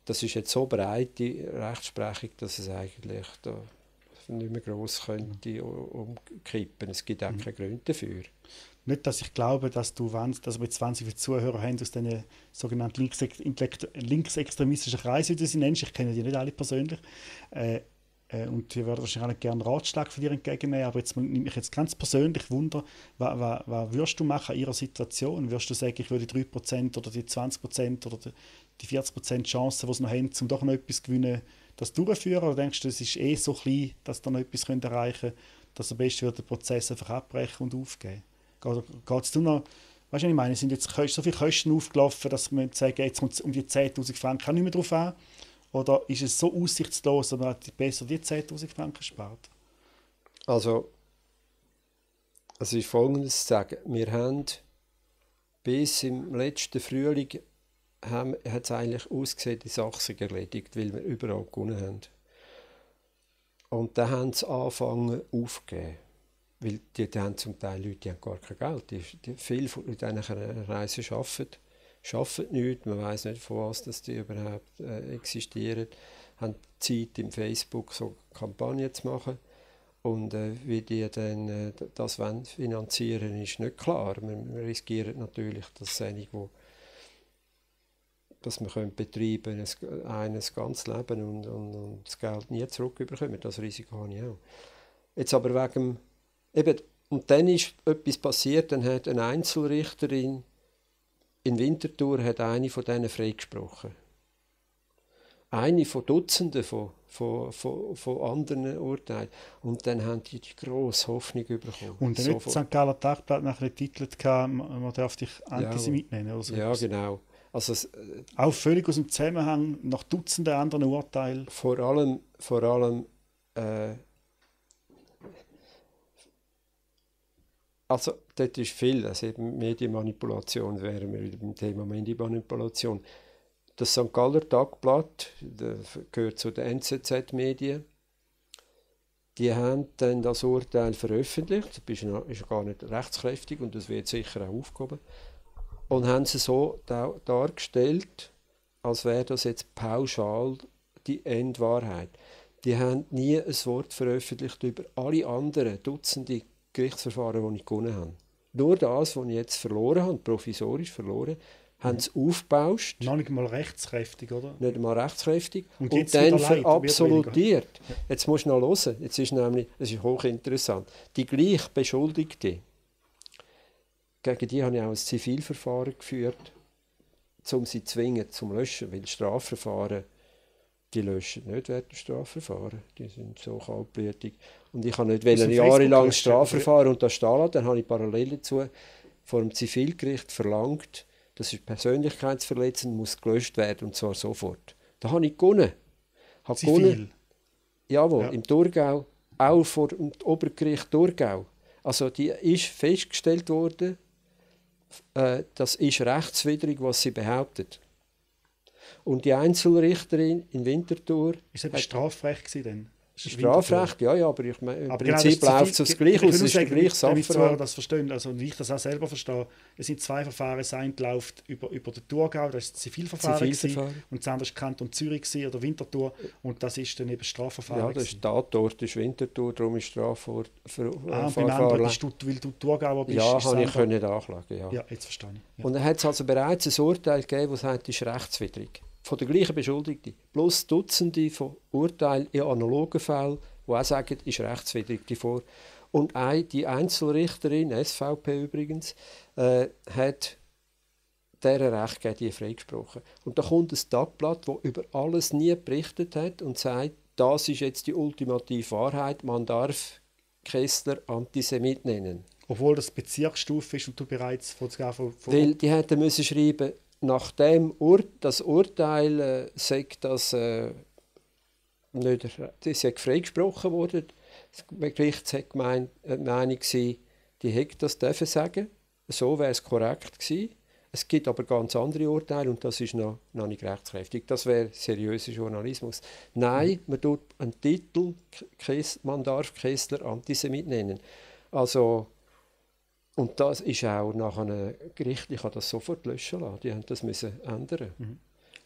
das ist jetzt so breit, die Rechtsprechung, dass es eigentlich da nicht mehr gross könnte umkippen. Es gibt auch mhm. keine Gründe dafür. Nicht, dass ich glaube, dass du, dass wir 20 viele Zuhörer haben aus diesen sogenannten linksextremistischen Kreisen, wie du sie nennst. Ich kenne die nicht alle persönlich. Äh, äh, und wir würden wahrscheinlich auch gerne einen Ratschlag von dir entgegennehmen, aber jetzt nimmt mich jetzt ganz persönlich Wunder, was, was, was würdest du machen in ihrer Situation? Würdest du sagen, ich würde die 3% oder die 20% oder die 40% Chancen, die sie noch haben, um doch noch etwas zu gewinnen, das durchführen? Oder denkst du, es ist eh so klein, dass du noch etwas erreichen könnt, dass am besten den Prozess einfach abbrechen und aufgeben? Geht es noch Weißt du, ich meine? Es sind jetzt so viele Kosten aufgelaufen, dass man sagt, jetzt kommt um die 10.000 Franken nicht mehr drauf an. Oder ist es so aussichtslos, dass man besser die 10.000 Franken spart? Also, es ist Folgendes zu sagen. Wir haben bis im letzten Frühling hat es eigentlich ausgesehen, die Sache sind erledigt, weil wir überall gewonnen haben. Und dann haben sie angefangen aufzugeben. Weil die, die haben zum Teil Leute, die haben gar kein Geld. Die, die, viele von diesen Reisen arbeiten arbeiten nichts, man weiß nicht, von was dass die überhaupt äh, existieren, haben Zeit im Facebook so Kampagnen zu machen und äh, wie die dann äh, das finanzieren ist nicht klar. Man, man riskiert natürlich, dass einige, wo dass man können betreiben ein, eines ganzes Leben und, und, und, das Geld nie zurückbekommen. Das Risiko habe ich auch. Jetzt aber wegen eben, und dann ist etwas passiert, dann hat eine Einzelrichterin in Winterthur hat eine von denen freigesprochen. Eine von Dutzenden von, von, von, von anderen Urteilen. Und dann haben die die grosse Hoffnung bekommen. Und dann so hat St. Galler Tagblatt nachher getitelt, man darf dich Antisemit ja, nennen. Oder ja, genau. Also, äh, auch völlig aus dem Zusammenhang nach Dutzenden anderen Urteilen. Vor allem, vor allem äh, Also, dort ist viel. Also eben Medienmanipulation wären wir wieder beim Thema Medienmanipulation. Das St. Galler Tagblatt gehört zu den NZZ-Medien. Die haben dann das Urteil veröffentlicht. Das ist gar nicht rechtskräftig und das wird sicher auch aufgehoben. Und haben sie so dargestellt, als wäre das jetzt pauschal die Endwahrheit. Die haben nie ein Wort veröffentlicht über alle anderen Dutzende Gerichtsverfahren, die ich gewonnen habe. Nur das, was ich jetzt verloren habe, provisorisch verloren, haben sie aufgebaut. Noch nicht mal rechtskräftig, oder? Nicht mal rechtskräftig. Und, und dann verabsolutiert. Jetzt musst du noch hören. Jetzt ist nämlich, es ist hochinteressant. Die gleich Beschuldigte, gegen die habe ich auch ein Zivilverfahren geführt, um sie zu zwingen, zum Löschen, weil Strafverfahren die löschen nicht während dem Strafverfahren. Die sind so kaltblütig. Und ich habe nicht ein jahrelang Strafverfahren und das stehen lassen. Dann habe ich parallel dazu vor dem Zivilgericht verlangt, das ist persönlichkeitsverletzend, muss gelöscht werden und zwar sofort. Da habe ich gewonnen. Habe Zivil? Gewonnen, jawohl, ja. im Thurgau, auch vor dem Obergericht Thurgau. Also die ist festgestellt worden, äh, das ist rechtswidrig, was sie behauptet. Und die Einzelrichterin in Winterthur... Ist das Strafrecht denn? Strafrecht, ja, ja, aber ich meine, im aber genau, Prinzip genau, läuft es gleich aus, es ist der gleiche Sachverhalt. das verstehen, also wie ich das auch selber verstehe, es sind zwei Verfahren, das eine läuft über, über den Thurgau, das ist das Zivilverfahren, Zivilverfahren. und das andere ist Kanton Zürich oder Winterthur und das ist dann eben Strafverfahren. Ja, das ist Tatort, ist Winterthur, darum ist Strafverfahren. Ah, und beim anderen bist du, weil du Thurgauer bist. Ja, habe ich können anklagen, ja. Ja, jetzt verstehe ich. Ja. Und dann hat es also bereits ein Urteil gegeben, das sagt, ist rechtswidrig von der gleichen Beschuldigten, plus Dutzende von Urteilen in analogen Fällen, die auch sagen, ist rechtswidrig die vor. Und die Einzelrichterin, SVP übrigens, äh, hat deren Recht gegen die freigesprochen. Und da kommt ein Tagblatt, das über alles nie berichtet hat und sagt, das ist jetzt die ultimative Wahrheit, man darf Kessler Antisemit nennen. Obwohl das Bezirksstufe ist und du bereits von, von, von Weil die hätten müssen schreiben, nachdem Ur das Urteil äh, sagt, dass äh, nicht, das sei freigesprochen wurde, das Gericht hat gemeint, äh, Meinung gewesen, die hätte das dürfen sagen. So wäre es korrekt gewesen. Es gibt aber ganz andere Urteile und das ist noch, noch nicht rechtskräftig. Das wäre seriöser Journalismus. Nein, man tut einen Titel, man darf Kessler Antisemit nennen. Also und das ist auch nach einem Gericht, ich habe das sofort löschen lassen. Die haben das müssen ändern. Mhm.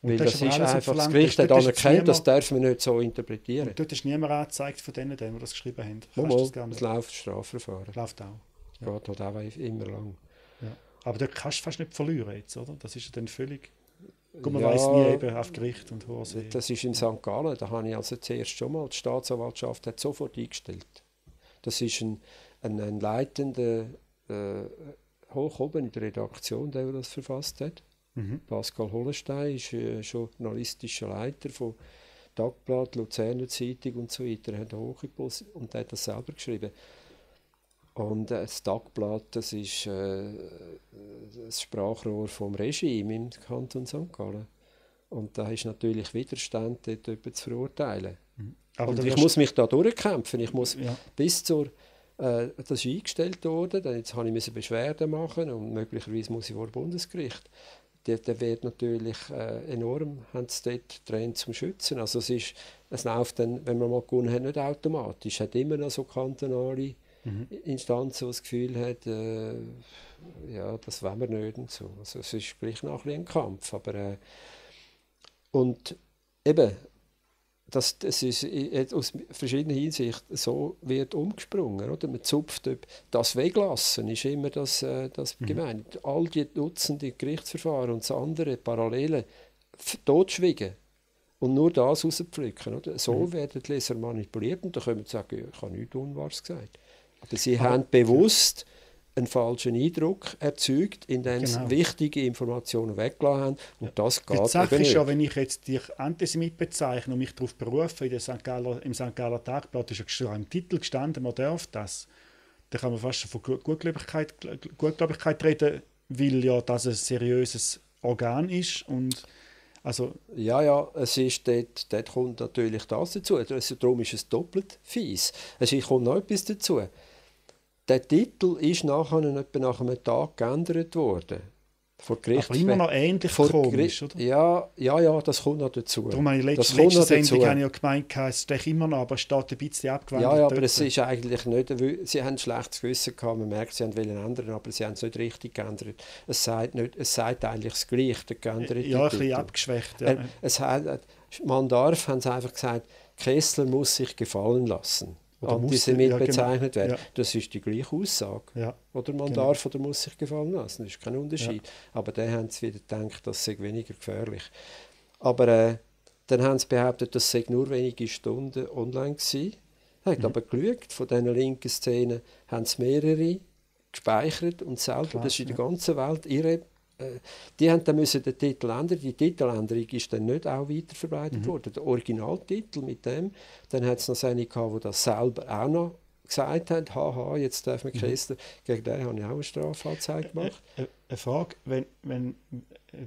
Weil das, das ist einfach, das Gericht hat anerkannt, das dürfen wir nicht so interpretieren. Und dort ist niemand angezeigt von denen, die das geschrieben haben. Mal, das läuft Strafverfahren. Läuft auch. Ja. Geht halt auch immer lang. Ja. Aber dort kannst du fast nicht verlieren jetzt, oder? Das ist dann völlig... Guck, man ja, weiß nie eben auf Gericht und Vorsee. Das ist in St. Gallen, da habe ich also zuerst schon mal, die Staatsanwaltschaft hat sofort eingestellt. Das ist ein, ein, ein leitender, äh, hoch oben in der Redaktion, der das verfasst hat. Mhm. Pascal Hollenstein ist äh, journalistischer Leiter von Tagblatt, Luzerner Zeitung und so weiter. Er hat hohe und hat das selber geschrieben. Und äh, das Tagblatt, das ist äh, das Sprachrohr vom Regime im Kanton St. Gallen. Und da ist natürlich Widerstand, dort zu verurteilen. Mhm. Und ich muss mich da durchkämpfen. Ich muss ja. bis zur äh, das ist eingestellt worden, dann jetzt habe ich Beschwerden machen und möglicherweise muss ich vor Bundesgericht. Der, der wird natürlich äh, enorm, haben sie dort drin zum Schützen. Also es ist, es läuft dann, wenn man mal gewonnen hat, nicht automatisch. Es hat immer noch so kantonale mhm. Instanz, die das Gefühl hat, äh, ja, das wollen wir nicht und so. Also es ist gleich noch ein, ein Kampf, aber äh, und eben, dass das ist aus verschiedenen Hinsichten so wird umgesprungen. Oder? Man zupft das Weglassen, ist immer das, äh, das mhm. gemeint. All die Dutzende Gerichtsverfahren und das andere Parallele totschwiegen und nur das rauspflücken. Oder? So mhm. werden die Leser manipuliert und dann können sie sagen, ich habe nichts Unwahres gesagt. Aber sie Aber, haben bewusst einen falschen Eindruck erzeugt, indem sie genau. wichtige Informationen weggelassen haben. Und ja. das geht Die Sache ist ja, wenn ich jetzt dich Antisemit bezeichne und mich darauf berufe, in der St. Galler, im St. Galler Tagblatt ist ja im Titel gestanden, man darf das, dann kann man fast schon von Gutgläubigkeit, Gutgläubigkeit reden, weil ja das ein seriöses Organ ist und also ja, ja, es ist dort, dort kommt natürlich das dazu. Also, darum ist es doppelt fies. Es kommt noch etwas dazu. Der Titel ist nachher etwa nach einem Tag geändert worden. Vor Gericht Aber immer noch ähnlich vor komisch, oder? Ja, ja, ja, das kommt noch dazu. Darum habe ich letzte, letzte Sendung habe ich ja gemeint, es ist immer noch, aber es steht ein bisschen abgewendet. Ja, ja, aber es ist eigentlich nicht, sie haben ein schlechtes Gewissen gehabt, man merkt, sie wollen ändern, aber sie haben es nicht richtig geändert. Es sagt, nicht, es sagt eigentlich das Gleiche, der geänderte Ja, ein bisschen abgeschwächt. Ja. Es hat, man darf, haben sie einfach gesagt, Kessler muss sich gefallen lassen. Antisemit ja, genau. bezeichnet werden. Ja. Das ist die gleiche Aussage. Ja. Oder man genau. darf oder muss sich gefallen lassen. Das ist kein Unterschied. Aber dann haben sie wieder gedacht, das sei weniger gefährlich. Aber äh, dann haben sie behauptet, das sei nur wenige Stunden online gewesen. Hat mhm. aber geschaut, von diesen linken Szenen haben sie mehrere gespeichert und selber, Klar, das ist in der ganzen Welt ihre die haben dann müssen den Titel ändern. Die Titeländerung ist dann nicht auch weiterverbreitet mhm. worden. Der Originaltitel mit dem, dann hat es noch eine gehabt, die das selber auch noch gesagt hat, haha, jetzt darf man Kessler, mhm. gegen den habe ich auch eine Strafanzeige gemacht. Eine, eine Frage, wenn, wenn,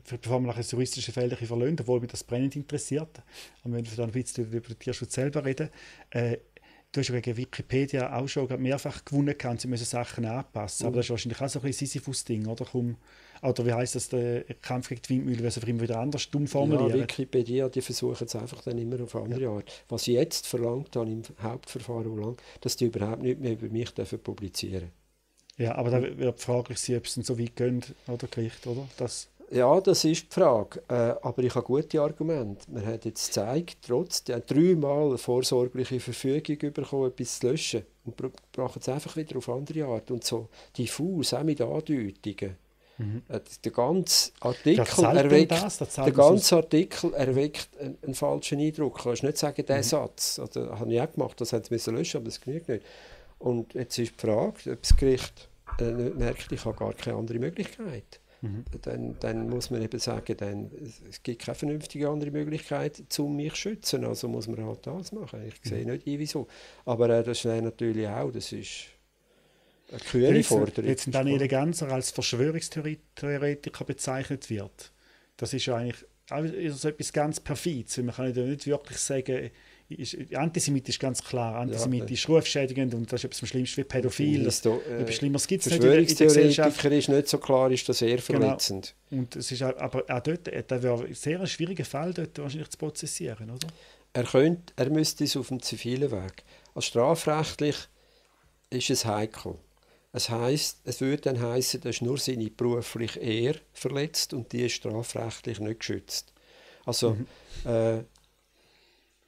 bevor wir nachher das juristische Feld verlassen, obwohl mich das brennend interessiert, und wenn wir dann ein bisschen über den Tierschutz selber reden, äh, du hast ja gegen Wikipedia auch schon mehrfach gewonnen, und sie müssen Sachen anpassen, mhm. aber das ist wahrscheinlich auch so ein Sisyphus-Ding, oder? Komm, oder wie heißt das, der Kampf gegen die Windmühle, sie immer wieder anders dumm formulieren. Ja, Wikipedia, die versuchen es einfach dann immer auf andere ja. Art. Was ich jetzt verlangt habe im Hauptverfahren, lang, dass die überhaupt nicht mehr über mich dürfen publizieren Ja, aber da wird fraglich sein, ob es so weit geht, oder Gericht, oder? Das ja, das ist die Frage. Äh, aber ich habe gute Argumente. Man hat jetzt gezeigt, trotz der dreimal vorsorgliche Verfügung bekommen, etwas zu löschen. Und brauchen es einfach wieder auf andere Art. Und so diffus, auch mit Andeutungen. Mhm. Äh, der ganze Artikel erweckt, das, das der ganze Artikel erweckt einen, einen, falschen Eindruck. Du kannst nicht sagen, der mhm. Satz, also, das habe ich auch gemacht, das haben sie löschen, aber das genügt nicht. Und jetzt ist die Frage, ob das Gericht äh, merkt, ich habe gar keine andere Möglichkeit. Mhm. Dann, dann, muss man eben sagen, dann, es gibt keine vernünftige andere Möglichkeit, um mich zu schützen. Also muss man halt das machen. Ich sehe mhm. nicht wieso. Aber äh, das ist natürlich auch, das ist eine kühle Forderung. Jetzt Daniele Ganser als Verschwörungstheoretiker bezeichnet wird, das ist ja eigentlich auch so etwas ganz perfides. Man kann nicht wirklich sagen, ist, Antisemit ist ganz klar, Antisemit ja, ist rufschädigend und das ist etwas Schlimmstes wie pädophil. Das, da, äh, etwas Schlimmeres gibt es nicht in der Gesellschaft. ist nicht so klar, ist das sehr genau. verletzend. Genau. Und es ist aber auch dort, äh, das wäre ein sehr schwieriger Fall, dort wahrscheinlich zu prozessieren, oder? Er, könnte, er müsste es auf dem zivilen Weg. Als strafrechtlich ist es heikel. Es heißt, es würde dann heißen, dass nur seine berufliche Ehre verletzt und die ist strafrechtlich nicht geschützt. Also mhm. äh,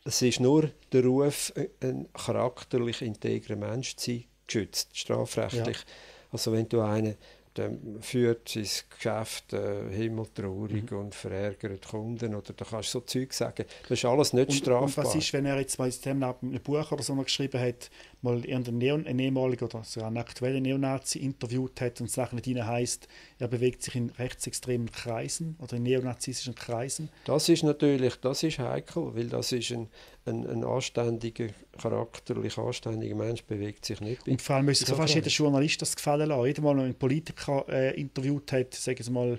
es ist nur der Ruf, ein charakterlich integrer Mensch zu sein, geschützt, strafrechtlich. Ja. Also wenn du einen dann führt sein Geschäft äh, himmeltraurig mhm. und verärgert Kunden oder da kannst du so Zeug sagen. Das ist alles nicht und, strafbar. Und was ist, wenn er jetzt mal in einem Buch oder so geschrieben hat, mal irgendeinen einen ehemaligen oder sogar einen aktuellen Neonazi interviewt hat und es nachher nicht heisst, er bewegt sich in rechtsextremen Kreisen oder in neonazistischen Kreisen? Das ist natürlich, das ist heikel, weil das ist ein, ein, ein anständiger, charakterlich anständiger Mensch bewegt sich nicht. Und vor allem müsste so fast jeder Journalist das gefallen lassen. Jeder Mal, wenn ein Politiker äh, interviewt hat, sagen Sie mal,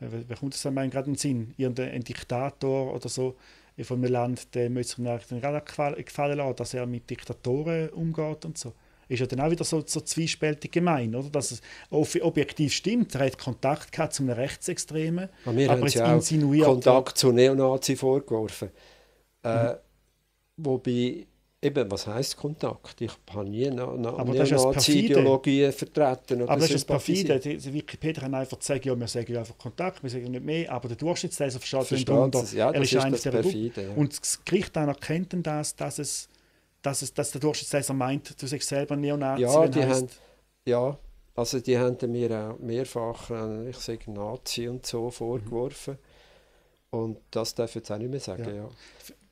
äh, wer kommt das einem gerade in den Sinn? Irgendein Diktator oder so von einem Land, der müsste sich dann gerade gefallen lassen, dass er mit Diktatoren umgeht und so. Ist ja dann auch wieder so, so zwiespältig gemein, oder? Dass es objektiv stimmt, er hat Kontakt gehabt zu einem Rechtsextremen, aber jetzt insinuiert... Kontakt zu Neonazi vorgeworfen. Äh, mhm. Wobei, eben, was heisst Kontakt? Ich habe nie Neonazi-Ideologie vertreten. aber das ist das perfide. Die, die Wikipedia kann einfach sagen, ja, wir sagen einfach Kontakt, wir sagen nicht mehr, aber der Durchschnittsleser versteht, versteht darunter, ja, er ist, ist der perfide, ja. Und das Gericht dann erkennt dann das, dass, es, dass, es, dass der Durchschnittsleser meint, du sagst selber Neonazi. Ja, die haben, ja, also die haben mir auch mehrfach, äh, ich sage Nazi und so vorgeworfen. Mhm. Und das darf ich jetzt auch nicht mehr sagen, ja. ja.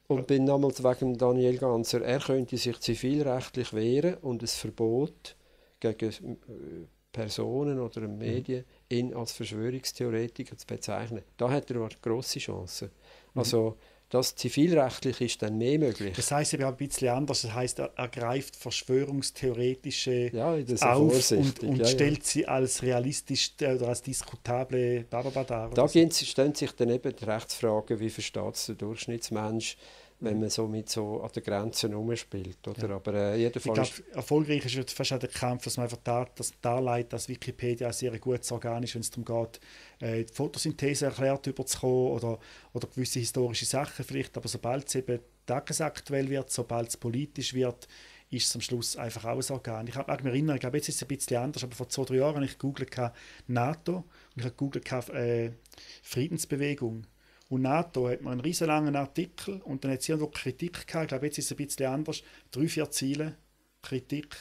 Und bin damals wegen Daniel Ganser, er könnte sich zivilrechtlich wehren und ein Verbot gegen äh, Personen oder mhm. Medien mhm. ihn als Verschwörungstheoretiker zu bezeichnen. Da hat er eine grosse Chance. Mhm. Das zivilrechtlich ist dann mehr möglich. Das heißt aber ein bisschen anders. Das heißt, er, greift verschwörungstheoretische ja, auf und, und ja, stellt ja. sie als realistisch oder als diskutable Barbadar. Da so. stellen sich dann eben die Rechtsfragen, wie versteht es der Durchschnittsmensch, wenn man so mit so an der Grenze rumspielt. Oder? Ja. Aber äh, jedenfalls ich glaube, erfolgreich ist fast auch der Kampf, dass man einfach da, dass darlegt, dass Wikipedia ein sehr gutes Organ ist, wenn es darum geht, äh, die Photosynthese erklärt überzukommen oder, oder gewisse historische Sachen vielleicht. Aber sobald es eben tagesaktuell wird, sobald es politisch wird, ist es am Schluss einfach auch ein Organ. Ich mag mich erinnern, ich glaube, jetzt ist es ein bisschen anders, aber vor zwei, drei Jahren habe ich gegoogelt NATO und ich habe gegoogelt äh, Friedensbewegung. Und NATO hat man einen riesen langen Artikel und dann hat sie irgendwo Kritik gehabt. Ich glaube, jetzt ist es ein bisschen anders. Drei, vier Ziele Kritik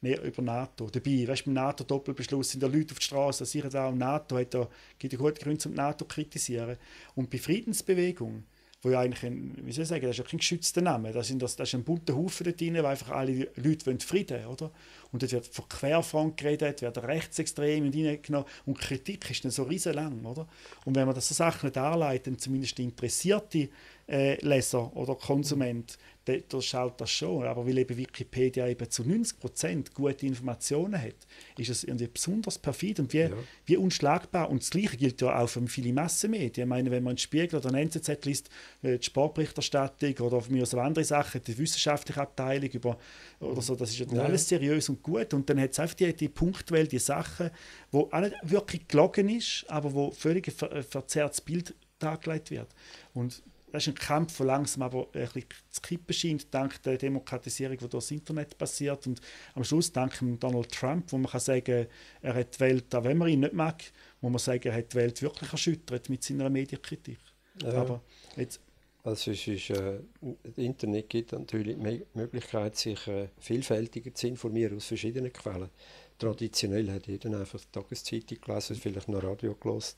mehr über NATO. Dabei, weißt du, beim NATO-Doppelbeschluss sind da Leute auf der Straße, sicher und NATO hat da, gibt ja gute Gründe, um NATO zu kritisieren. Und bei Friedensbewegung wo ja eigentlich ein, wie soll ich sagen, das ist kein geschützter Name. Das, sind das, das ist ein bunter Haufen da drin, wo einfach alle Leute wollen Frieden oder? Und dort wird von Querfront geredet, wird rechtsextrem reingenommen und Kritik ist dann so riesenlang, oder? Und wenn man das so Sachen nicht anleitet, dann zumindest interessierte äh, Leser oder Konsument, der, der schaut das schon. Aber weil eben Wikipedia eben zu 90% gute Informationen hat, ist es irgendwie besonders perfid und wie, ja. wie unschlagbar. Und das Gleiche gilt ja auch für viele Massenmedien. Ich meine, wenn man einen Spiegel oder einen NZZ liest, äh, die Sportberichterstattung oder mir aus andere Sachen, die wissenschaftliche Abteilung über, oder so, das ist ja, ja. alles seriös und gut. Und dann hat es einfach die, die Punktwelle, die Sachen, wo nicht wirklich gelogen ist, aber wo völlig ein verzerrtes Bild dargelegt wird. Und das ist ein Kampf, der langsam aber ein bisschen zu kippen scheint, dank der Demokratisierung, die durch das Internet passiert. Und am Schluss dank Donald Trump, wo man kann sagen er hat die Welt, auch wenn man ihn nicht mag, muss man sagen, er hat die Welt wirklich erschüttert mit seiner Medienkritik. Ja. Aber jetzt, also es ist, äh, das Internet gibt natürlich die Möglichkeit, sich äh, vielfältiger zu informieren aus verschiedenen Quellen. Traditionell hat jeder einfach die Tageszeitung gelesen, vielleicht noch Radio gelesen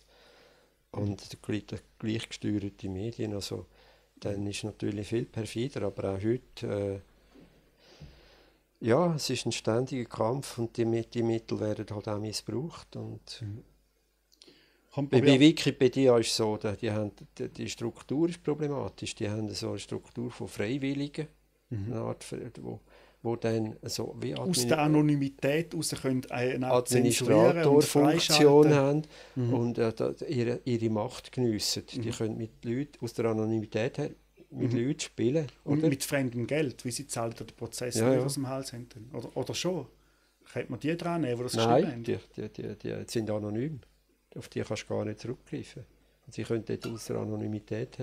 und gleichgesteuerte Medien. Also, dann ist natürlich viel perfider, aber auch heute, äh, ja, es ist ein ständiger Kampf und die, die Mittel werden halt auch missbraucht. Und mhm. bei, bei Wikipedia ist es so, die, haben, die, die Struktur ist problematisch. Die haben so eine Struktur von Freiwilligen, mhm. eine Art, wo, wo dann so wie aus der Anonymität heraus können eine Administratorfunktion haben mhm. und äh, ihre, ihre Macht geniessen. Mhm. Die können mit Leuten aus der Anonymität her mit mhm. Leuten spielen. Oder? Und mit fremdem Geld, wie sie zahlen den Prozess ja, ja. aus dem Hals haben. Oder, oder schon? Könnte man die dran nehmen, die das Nein, geschrieben haben? Die, die, die, die sind anonym. Auf die kannst du gar nicht zurückgreifen. Sie können dort aus der Anonymität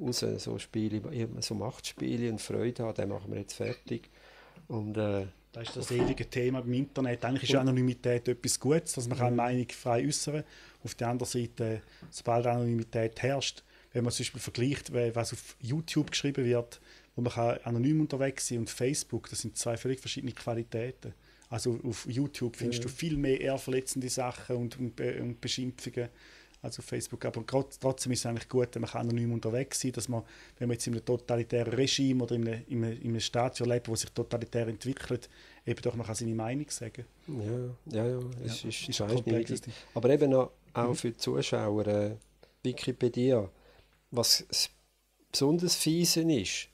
raus so Spiele, so Machtspiele und Freude haben, den machen wir jetzt fertig. Und, äh, das ist das ewige Thema im Internet. Eigentlich ist Anonymität etwas Gutes, dass man mhm. Meinung frei äußern kann. Auf der anderen Seite, sobald Anonymität herrscht, wenn man zum Beispiel vergleicht, was auf YouTube geschrieben wird, wo man kann anonym unterwegs sein und Facebook, das sind zwei völlig verschiedene Qualitäten. Also auf YouTube findest ja. du viel mehr ehrverletzende Sachen und, und, und Beschimpfungen als auf Facebook. Aber trotzdem ist es eigentlich gut, man anonym unterwegs sein dass man, wenn man jetzt in einem totalitären Regime oder in einem, in einem, in einem Staat lebt, wo sich totalitär entwickelt, eben doch noch seine Meinung sagen Ja, ja, ja, es ja, ist, ist, ist Aber eben auch, auch mhm. für die Zuschauer, äh, Wikipedia, was besonders fiese ist,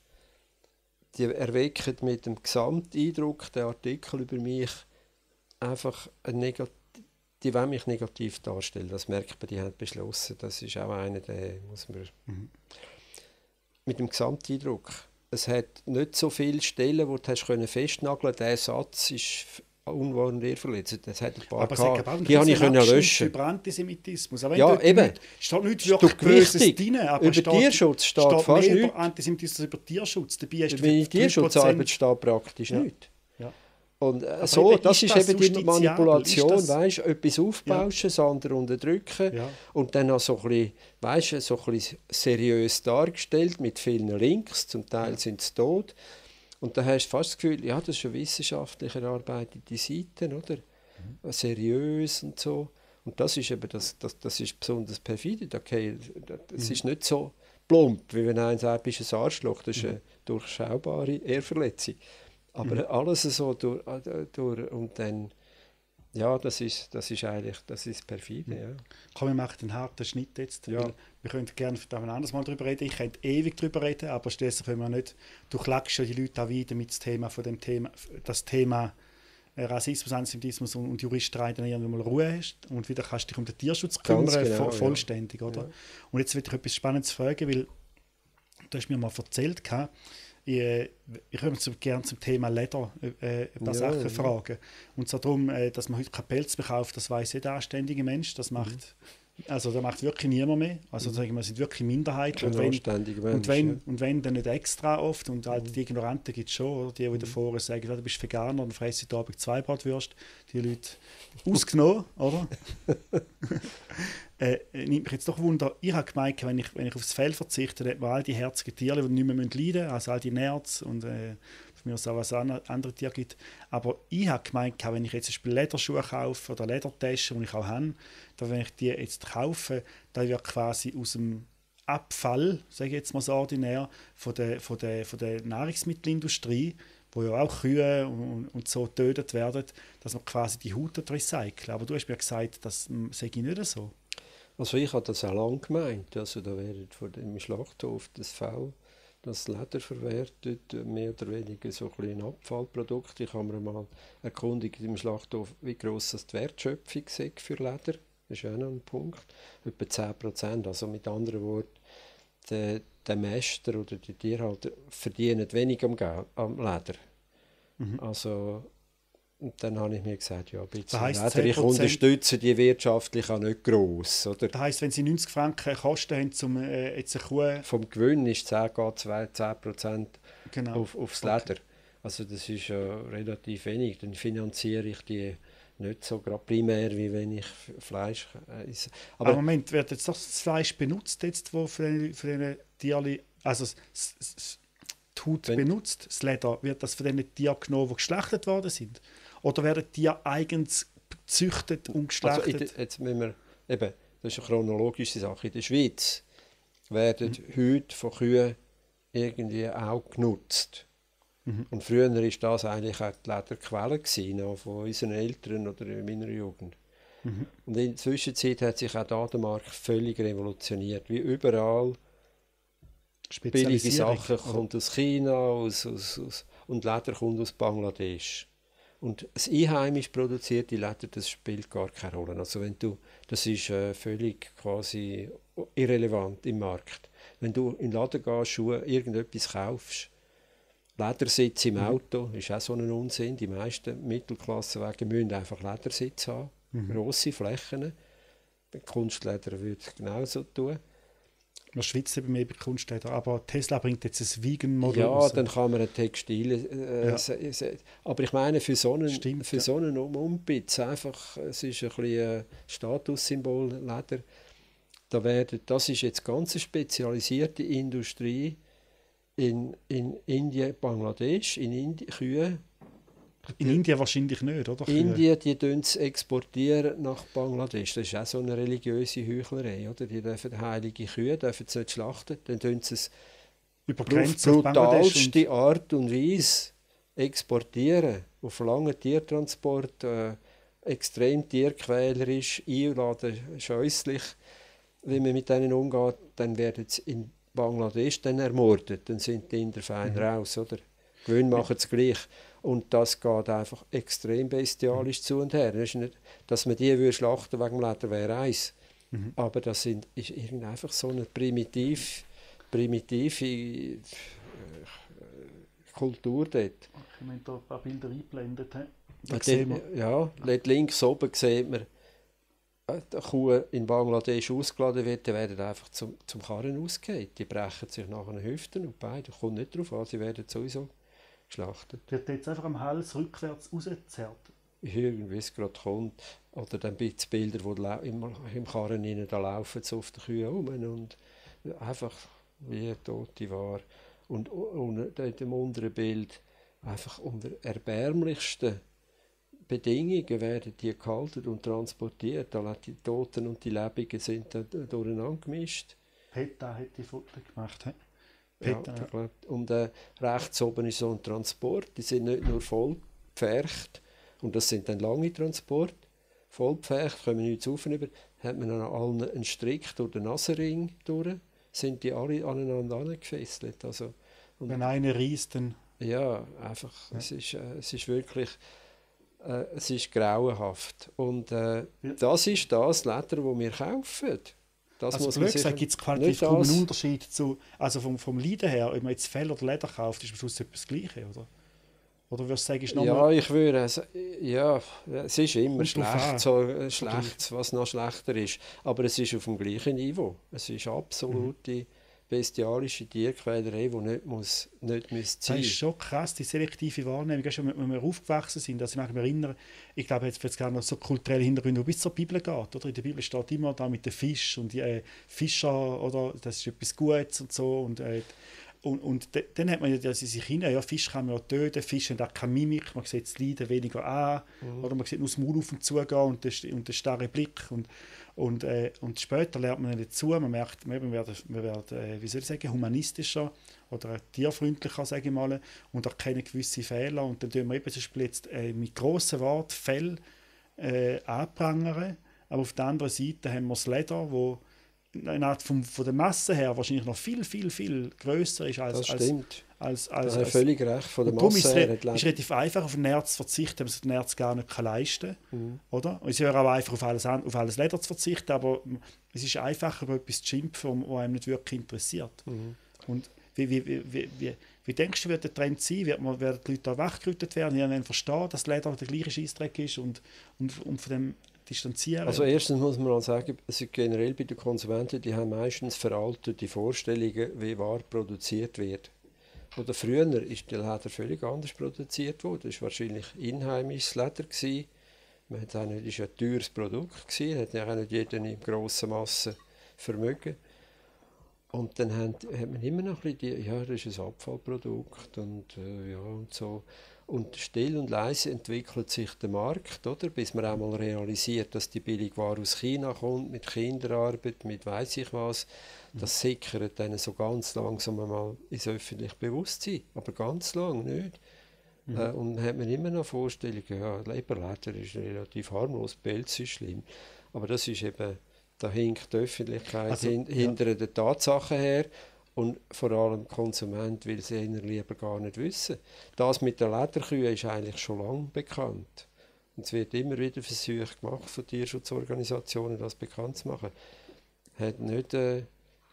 die erwecken mit dem Gesamteindruck der Artikel über mich einfach ein negativ die wollen mich negativ darstellen. Das merkt man, die haben beschlossen. Das ist auch einer, der muss man... Mhm. Mit dem Gesamteindruck. Es hat nicht so viele Stellen, wo du hast können festnageln Der Satz ist unwahr und ehrverletzend. Das hat ein paar Aber gehabt. Die habe ich können löschen. über Antisemitismus. Aber ja, eben. Nicht, steht nicht wirklich Böses drin. Aber über steht, Tierschutz steht, steht fast nichts. über Antisemitismus über Tierschutz. Dabei hast über Tierschutzarbeit steht praktisch ja. nichts. Und äh, so, das ist, das eben die Manipulation, weißt du, etwas aufbauschen, ja. das andere unterdrücken ja. und dann auch so ein bisschen, weißt, so ein bisschen seriös dargestellt mit vielen Links, zum Teil ja. sind sie tot. Und da hast du fast das Gefühl, ja, das ist eine wissenschaftlich erarbeitete Seite, oder? Mhm. Seriös und so. Und das ist eben das, das, das ist besonders perfide. Okay, das mhm. ist nicht so plump, wie wenn einer sagt, bist ein Arschloch, das ist eine mhm. durchschaubare Ehrverletzung. Aber mhm. alles so durch, äh, durch, und dann, ja, das ist, das ist eigentlich, das ist perfide, mhm. ja. Komm, wir machen einen harten Schnitt jetzt. Ja. Wir können gerne ein anderes Mal darüber reden. Ich könnte ewig darüber reden, aber stattdessen können wir nicht, du klagst ja die Leute auch wieder mit dem Thema von dem Thema, das Thema äh, Rassismus, Antisemitismus und, und Juristerei dann irgendwann mal Ruhe hast und wieder kannst du dich um den Tierschutz kümmern, genau, vollständig, ja. oder? Ja. Und jetzt will ich etwas Spannendes fragen, weil du hast mir mal erzählt, gehabt, ich, äh, ich würde gerne zum Thema Leder äh, ein paar ja, Sachen ja. fragen. Und zwar darum, äh, dass man heute keinen Pelz bekauft, das weiß jeder anständige Mensch. Das macht, mhm. Also da macht wirklich niemand mehr. Also mhm. sagen wir, sind wirklich Minderheiten. Und wenn, Mensch, und, wenn, ja. und wenn, dann nicht extra oft. Und halt mhm. die Ignoranten gibt es schon, oder? die, die mhm. davor sagen, du bist Veganer und fressst heute Abend zwei Bratwürste. Die Leute ausgenommen, oder? [LAUGHS] äh, nimmt mich jetzt doch Wunder. Ich habe gemeint, wenn ich, wenn ich aufs Fell verzichte, dann hat man all die herzigen Tiere, die nicht mehr leiden müssen, also all die Nerz und äh, mir aus auch was andere Tiere gibt. Aber ich habe gemeint, wenn ich jetzt zum Beispiel Lederschuhe kaufe oder Ledertaschen, die ich auch habe, dann, wenn ich die jetzt kaufe, dann wird quasi aus dem Abfall, sage ich jetzt mal so ordinär, von der, von der, von der Nahrungsmittelindustrie, wo ja auch Kühe und, und so getötet werden, dass man quasi die Haut recyceln. Aber du hast mir gesagt, das sei nicht so. Also ich habe das auch lange gemeint. Also da wird von dem Schlachthof das Fell, das Leder verwertet, mehr oder weniger so ein, Abfallprodukt. Ich habe mir mal erkundigt im Schlachthof, wie gross das die Wertschöpfung ist für Leder. Das ist auch noch ein Punkt. Etwa 10 Prozent. Also mit anderen Worten, der, der Meister oder die Tierhalter verdienen wenig am, am Leder. Mhm. Also und dann habe ich mir gesagt, ja, bitte, das heisst, ich unterstütze die wirtschaftlich auch nicht gross. Oder? Das heisst, wenn Sie 90 Franken Kosten haben, um äh, jetzt eine Kuh... Vom Gewinn ist 10, 10 Prozent genau. auf, aufs Leder. Okay. Also das ist ja relativ wenig. Dann finanziere ich die nicht so gerade primär, wie wenn ich Fleisch äh, esse. Aber, Aber Moment, wird jetzt das Fleisch benutzt, jetzt, wo für die, für die Tiere... Also die Haut wenn, benutzt, das Leder, wird das von den Tieren genommen, die geschlachtet worden sind? Oder werden die eigens gezüchtet und geschlachtet? Also jetzt müssen wir, eben, das ist eine chronologische Sache. In der Schweiz werden mhm. heute von Kühen irgendwie auch genutzt. Mhm. Und früher war das eigentlich auch die Lederquelle gewesen, von unseren Eltern oder in meiner Jugend. Mhm. Und in der Zwischenzeit hat sich auch da der Markt völlig revolutioniert. Wie überall billige Sachen kommen aus China aus, aus, aus, und Leder kommt aus Bangladesch. Und das einheimisch produzierte Leder, das spielt gar keine Rolle. Also wenn du, das ist äh, völlig quasi irrelevant im Markt. Wenn du in den Laden gehst, Schuhe, irgendetwas kaufst, Ledersitz im mhm. Auto ist auch so ein Unsinn. Die meisten Mittelklassenwagen müssen einfach Ledersitz haben, mhm. grosse Flächen. Kunstleder würde es genauso tun. Man schwitzt eben mehr bei Kunstleder, aber Tesla bringt jetzt ein Vegan-Modell Ja, raus. dann kann man ein Textil... Äh, ja. aber ich meine, für so einen, Stimmt, für ja. so einen Umbitz einfach, es ist ein bisschen ein Statussymbol, Leder. da werden, das ist jetzt ganz eine spezialisierte Industrie in, in Indien, Bangladesch, in Indien, Kühe. In Indien wahrscheinlich nicht, oder? Indien, die es exportieren nach Bangladesch. Das ist auch so eine religiöse Heuchlerei, oder? Die dürfen heilige Kühe dürfen sie nicht schlachten, dann tun sie es über auf brutalste Art und Weise exportieren, auf langen Tiertransport, äh, extrem tierquälerisch, einladen, scheußlich, wie man mit denen umgeht, dann werden sie in Bangladesch dann ermordet, dann sind die Inder fein mhm. raus, oder? Gewinn machen es gleich. Und das geht einfach extrem bestialisch mhm. zu und her. Das ist nicht, dass man die würde schlachten wegen dem Leder wäre eins. Mhm. Aber das sind, ist einfach so eine primitiv, primitive äh, Kultur dort. Ich habe da ein paar Bilder eingeblendet. Da ja, dort links oben sieht man, eine Kuh in Bangladesch ausgeladen wird, die werden einfach zum, zum Karren ausgehen. Die brechen sich nachher die Hüften und Beine. Kommt nicht drauf an, sie werden sowieso geschlachtet. Wird jetzt einfach am Hals rückwärts rausgezerrt? Irgendwie es gerade kommt. Oder dann gibt es Bilder, wo im, im Karren rein, da laufen sie auf den Kühen rum und einfach wie tote Ware. Und unter dem unteren Bild einfach unter erbärmlichsten Bedingungen werden die gehalten und transportiert. Die Toten und die Lebenden sind durcheinander gemischt. PETA hat die Fotos gemacht. He? PETA, ja, Und äh, rechts oben ist so ein Transport. Die sind nicht nur voll gepfercht, und das sind dann lange Transporte. Voll gepfercht, kommen wir nicht zu über, hat man an allen einen Strick durch den Nasenring durch, sind die alle aneinander angefesselt. Also, Wenn einer reist, dann... Ja, einfach, ja. Es, ist, äh, es ist wirklich äh, es ist grauenhaft. Und äh, ja. das ist das Leder, das wir kaufen. Das also muss gesagt, gibt es qualitativ kaum einen Unterschied zu, also vom, vom Leiden her, ob man jetzt Fell oder Leder kauft, ist am Schluss etwas Gleiche, oder? Oder würdest du sagen, ist noch Ja, ich würde, ja, es ist immer schlecht, so, äh, schlecht, was noch schlechter ist, aber es ist auf dem gleichen Niveau. Es ist absolute... Mhm bestialische Tierquälerei, die nicht, muss, nicht muss sein Das ist schon krass, die selektive Wahrnehmung. Wenn wir aufgewachsen sind, dass ich mich erinnere, ich glaube, jetzt wird es gerne noch so kulturelle Hintergründe, wo bis zur Bibel geht. Oder? In der Bibel steht immer da mit dem Fisch und die äh, Fischer, oder, das ist etwas Gutes und so. Und, äh, und, und dann hat man ja in sich hinein, ja, Fisch kann man ja töten, Fisch haben auch keine Mimik, man sieht das Leiden weniger an, mhm. oder man sieht nur das Maul auf und zugehen und den, und den starren Blick. Und, und, äh, und später lernt man dazu, man merkt, man wird, man wird äh, wie soll ich sagen, humanistischer oder tierfreundlicher, sage ich mal, und erkennen gewisse Fehler. Und dann tun wir eben jetzt äh, mit grossen Worten Fell äh, anprangern. Aber auf der anderen Seite haben wir das Leder, wo eine Art von, von der Masse her wahrscheinlich noch viel, viel, viel größer ist als. Das Als, als, als, völlig recht. Von der Masse ist. Es ist relativ einfach, auf ein Nerz zu verzichten, wenn man sich den Nerz gar nicht leisten kann. Mhm. Oder? Und es ist auch einfach, auf alles, auf alles Leder zu verzichten, aber es ist einfacher, über etwas zu schimpfen, was einem nicht wirklich interessiert. Mhm. Und wie, wie, wie, wie, wie denkst du, wird der Trend sein? Wird man, werden die Leute da wachgerüttet werden, die dann verstehen, dass Leder der gleiche Scheißdreck ist und, und, und von dem distanzieren? Also erstens muss man mal sagen, also generell bei den Konsumenten, die haben meistens veraltete Vorstellungen, wie Ware produziert wird. Oder früher ist der Leder völlig anders produziert worden. Das war wahrscheinlich einheimisches Leder. Man hat nicht, das war ein teures Produkt, gewesen. hat auch nicht jeder in grosser Masse Vermögen. Und dann hat, hat man immer noch ein bisschen die, ja, das ist ein Abfallprodukt und, äh, ja, und so. Und still und leise entwickelt sich der Markt, oder? bis man einmal realisiert, dass die Billigware aus China kommt, mit Kinderarbeit, mit weiß ich was. Das sickert dann so ganz langsam mal ins öffentliche Bewusstsein, aber ganz lang nicht. Mhm. Äh, und dann hat man immer noch Vorstellungen, ja, Leberleder ist relativ harmlos, Pelz ist schlimm. Aber das ist eben, da hinkt die Öffentlichkeit also, hin, ja. hinter den Tatsachen her. Und vor allem der Konsument will es eher lieber gar nicht wissen. Das mit der Lederkühe ist eigentlich schon lange bekannt. Und es wird immer wieder versucht gemacht von Tierschutzorganisationen, das bekannt zu machen. Hat nicht, äh,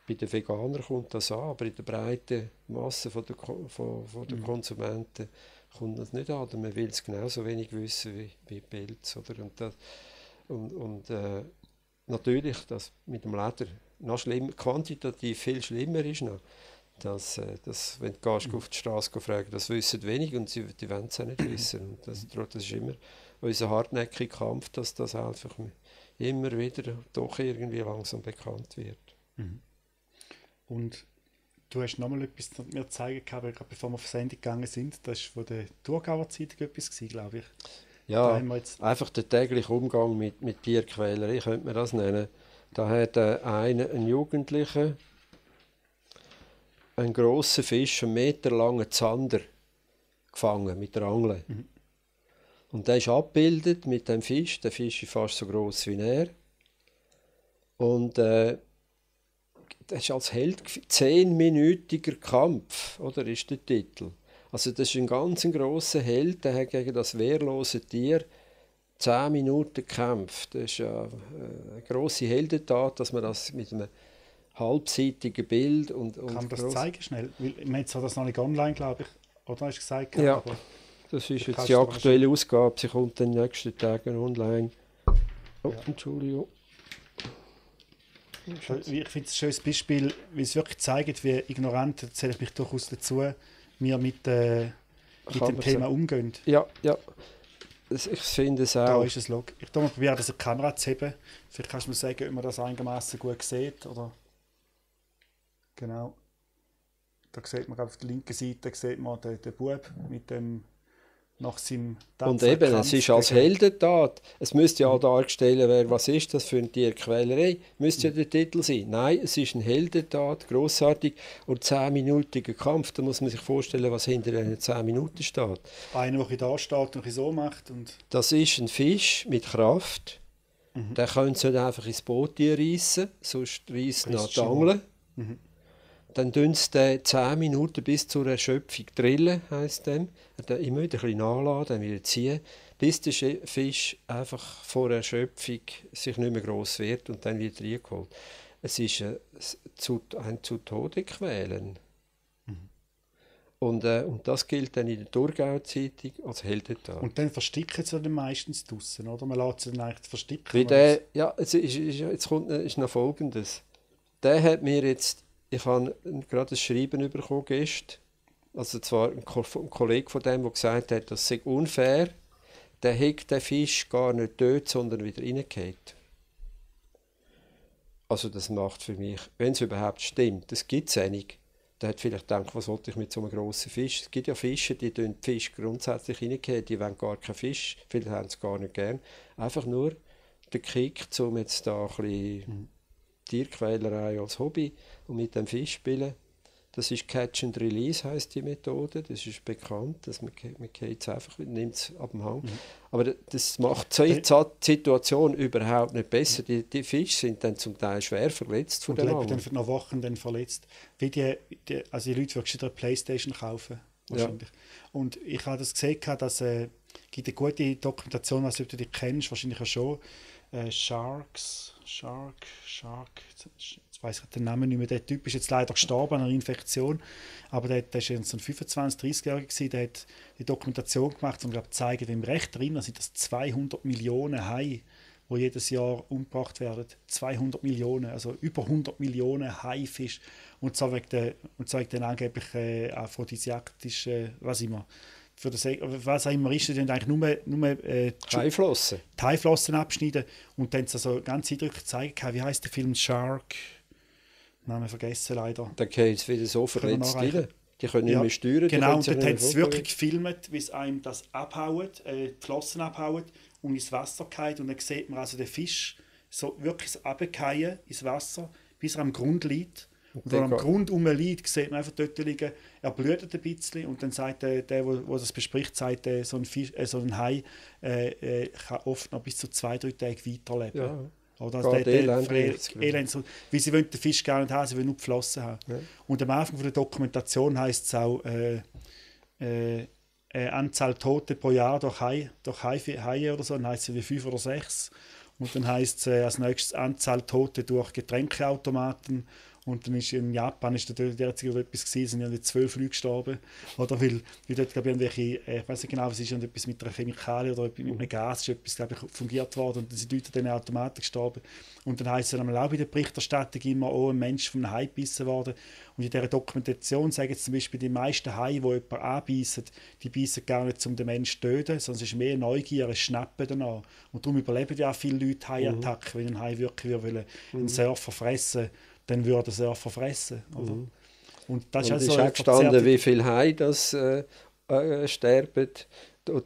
bei den Veganern kommt das an, aber in der breiten Masse von der, von, von der mhm. Konsumenten kommt das nicht an. Man will es genauso wenig wissen wie, wie Pilz. Oder? Und, das, und, und äh, natürlich, das mit dem Leder noch schlimm, quantitativ viel schlimmer ist noch, dass, äh, dass wenn du gehst, auf die Straße fragen, das wissen wenig und sie die wollen es auch nicht wissen. Und das, das ist immer unser hartnäckiger Kampf, dass das einfach immer wieder doch irgendwie langsam bekannt wird. Mhm. Und du hast nochmal etwas mir zeigen können, gerade bevor wir auf Sendung gegangen sind. Das war von der Thurgauer Zeitung etwas, glaube ich. Ja, einfach der tägliche Umgang mit, mit Tierquälerei, könnte man das nennen. Da hat äh, einer, ein Jugendlicher, einen grossen Fisch, einen Meter langen Zander, gefangen mit der Angel. Mhm. Und der ist abgebildet mit dem Fisch. Der Fisch ist fast so groß wie er. Und äh, das ist als Held zehnminütiger Kampf, oder ist der Titel. Also das ist ein ganz grosser Held, der hat gegen das wehrlose Tier zehn Minuten gekämpft. Das ist ja äh, eine grosse Heldentat, dass man das mit einem halbseitigen Bild und, und Kann das zeigen schnell? Weil, ich meine, das noch nicht online, glaube ich. Oder hast du gesagt? Ja, das ist jetzt die aktuelle Ausgabe. Sie kommt in den nächsten Tagen online. Oh, ja. Entschuldigung. Ich finde es ein schönes Beispiel, weil es wirklich zeigt, wie ignorant, zähle ich mich durchaus dazu, wir mit, äh, mit dem Thema sagen. umgehen. Ja, ja. Ich finde es auch. Da ist es Log. Ich probiere das eine Kamera zu heben. Vielleicht kannst du mir sagen, ob man das einigermaßen gut sieht. Oder genau. Da sieht man auf der linken Seite sieht man den, den Bub mit dem nach seinem Und eben, es ist als Heldentat. Es müsste ja auch dargestellt werden, was ist das für eine Tierquälerei? Müsste ja der Titel sein. Nein, es ist eine Heldentat, grossartig. Und 10-minütiger Kampf, da muss man sich vorstellen, was hinter diesen 10 Minuten steht. Einer, der da steht und so macht. Und das ist ein Fisch mit Kraft. Mhm. Der könnte es nicht einfach ins Boot reissen, sonst reißt er die Angel. Mhm. Dann tun sie 10 Minuten bis zur Erschöpfung drillen, heisst dem. Immer wieder ein bisschen nachladen, dann wieder ziehen, bis der Fisch einfach vor Erschöpfung sich nicht mehr gross wird und dann wieder reingeholt. Es ist ein, ein zu Tode quälen. Mhm. Und, äh, und das gilt dann in der Thurgau-Zeitung als Heldentat. Und dann versticken sie dann meistens draussen, oder? Man lässt sie dann eigentlich versticken. Wie der, ja, es ist, ist, jetzt kommt ist noch Folgendes. Der hat mir jetzt ich habe gerade ein Schreiben bekommen gestern. Also zwar ein, Kollege von dem, der gesagt hat, das sei unfair. Der hegt den Fisch gar nicht tot, sondern wieder reingeht. Also das macht für mich, wenn es überhaupt stimmt, das gibt es einig. Der hat vielleicht gedacht, was wollte ich mit so einem grossen Fisch? Es gibt ja Fische, die den Fisch grundsätzlich reingehen, die wollen gar keinen Fisch, viele haben es gar nicht gern. Einfach nur der Kick, um jetzt da ein bisschen mhm. Tierquälerei als Hobby und mit dem Fisch spielen. Das ist Catch and Release, heißt die Methode. Das ist bekannt, dass man, man es einfach, nimmt es ab dem Hang. Mhm. Aber das macht die Situation überhaupt nicht besser. Die, die Fische sind dann zum Teil schwer verletzt von und leben dann noch Wochen dann verletzt. Wie die, die, also die Leute wirklich eine Playstation kaufen. Wahrscheinlich. Ja. Und ich habe das gesehen, dass äh, gibt eine gute Dokumentation, was du die kennst, wahrscheinlich auch schon. Äh, Sharks, Shark, Shark, jetzt weiß ich den Namen nicht mehr, der Typ ist jetzt leider gestorben an einer Infektion, aber der, der ist so ein 25, 30-Jähriger der hat die Dokumentation gemacht und glaube zeigt im Recht drin, da sind das 200 Millionen Haie, die jedes Jahr umgebracht werden. 200 Millionen, also über 100 Millionen Haifisch und zwar wegen der, und zwar wegen den angeblich äh, aphrodisiaktischen, was immer, für das, was auch immer ist, die eigentlich nur, nur äh, Haiflossen. Haiflossen abschneiden und dann so ganz eindrücklich zeigen wie heißt der Film Shark? Namen vergessen leider. Da geht es wieder so verletzt. Die können nicht ja, mehr steuern. Genau, und dann haben sie wirklich gefilmt, wie es einem das abhaut, äh, die Flossen abhaut und ins Wasser geht und dann sieht man also den Fisch so wirklich runterfallen ins Wasser, bis er am Grund liegt und wenn er am Grund liegt, sieht man einfach dort liegen, er blüht ein bisschen und dann sagt der, der, der das bespricht, sagt, äh, so, ein Fisch, äh, so ein Hai äh, äh, kann oft noch bis zu zwei, drei Tage weiterleben. Ja. Oder also der, der, Elend, Elend, so, wie sie wollen den Fisch gar nicht haben, sie wollen nur die Flossen haben. Ja. Und am Anfang der Dokumentation heißt es auch, äh, äh, äh, Anzahl Tote pro Jahr durch Haie, durch Haie oder so, dann heißt es wie fünf oder sechs. Und dann heißt es äh, als nächstes Anzahl Tote durch Getränkeautomaten Und dann ist in Japan ist natürlich derzeit etwas gewesen, sind ja zwölf Leute gestorben. Oder weil, weil dort, glaube ich, irgendwelche, äh, ich weiß nicht genau, was ist, etwas mit einer Chemikalie oder mit einem Gas ist etwas, glaube ich, fungiert worden und dann sind Leute dann automatisch gestorben. Und dann heisst es dann auch bei der Berichterstattung immer, oh, ein Mensch von einem Hai gebissen worden. Und in dieser Dokumentation sagen jetzt zum Beispiel, die meisten Haie, die jemanden anbeissen, die beißen gar nicht, um den Menschen zu töten, sondern es ist mehr Neugier, ein Schnappen danach. Und darum überleben ja auch viele Leute Haiattacken, mhm. wenn ein Hai wirklich will, einen mhm. Surfer fressen dann würde der Surfer fressen. Oder? Mhm. Und das ist, also ist auch gestanden, wie viele Haie das äh, äh, sterben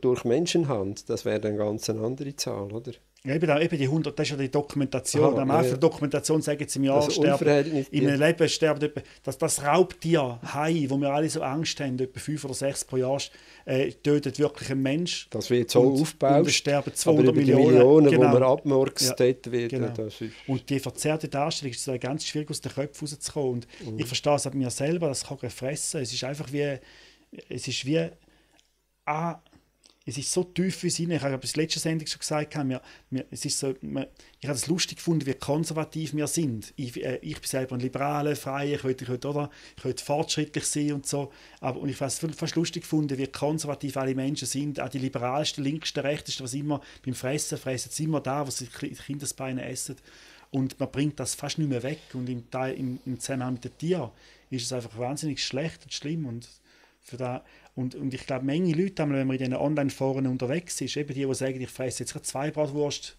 durch Menschenhand. Das wäre eine ganz andere Zahl, oder? Ja, eben, eben die 100, das ist ja die Dokumentation. Aha, Am Anfang ja, ja. der Dokumentation sagen sie im Jahr, also sterben, in einem Leben sterben etwa, das, das Raubtier, Hai, wo wir alle so Angst haben, etwa fünf oder sechs pro Jahr, äh, tötet wirklich einen Mensch. Das wird so und, aufgebaut. Und es sterben 200 Millionen. Millionen genau. wo man abmurkst, ja, wird. Genau. Und die verzerrte Darstellung ist ganz schwierig, aus den Köpfen rauszukommen. Und mhm. ich verstehe es an mir selber, das kann ich fressen. Es ist einfach wie, es ist wie, ah, es ist so tief in rein. Ich habe das letzte Sendung schon gesagt, wir, wir, es ist so, wir, ich habe es lustig gefunden, wie konservativ wir sind. Ich, äh, ich bin selber ein Liberaler, Freier, ich wollte, ich wollte, oder, ich wollte fortschrittlich sein und so. Aber, und ich habe es fast lustig gefunden, wie konservativ alle Menschen sind. Auch die liberalsten, linksten, rechtesten, was immer beim Fressen, fressen sie immer da, wo sie Kindesbeine essen. Und man bringt das fast nicht mehr weg. Und im, Teil, im, im Zusammenhang mit den Tieren ist es einfach wahnsinnig schlecht und schlimm. Und für da, und, und ich glaube, Menge Leute, wenn man in diesen Online-Foren unterwegs ist, eben die, die sagen, ich fresse jetzt zwei Bratwurst,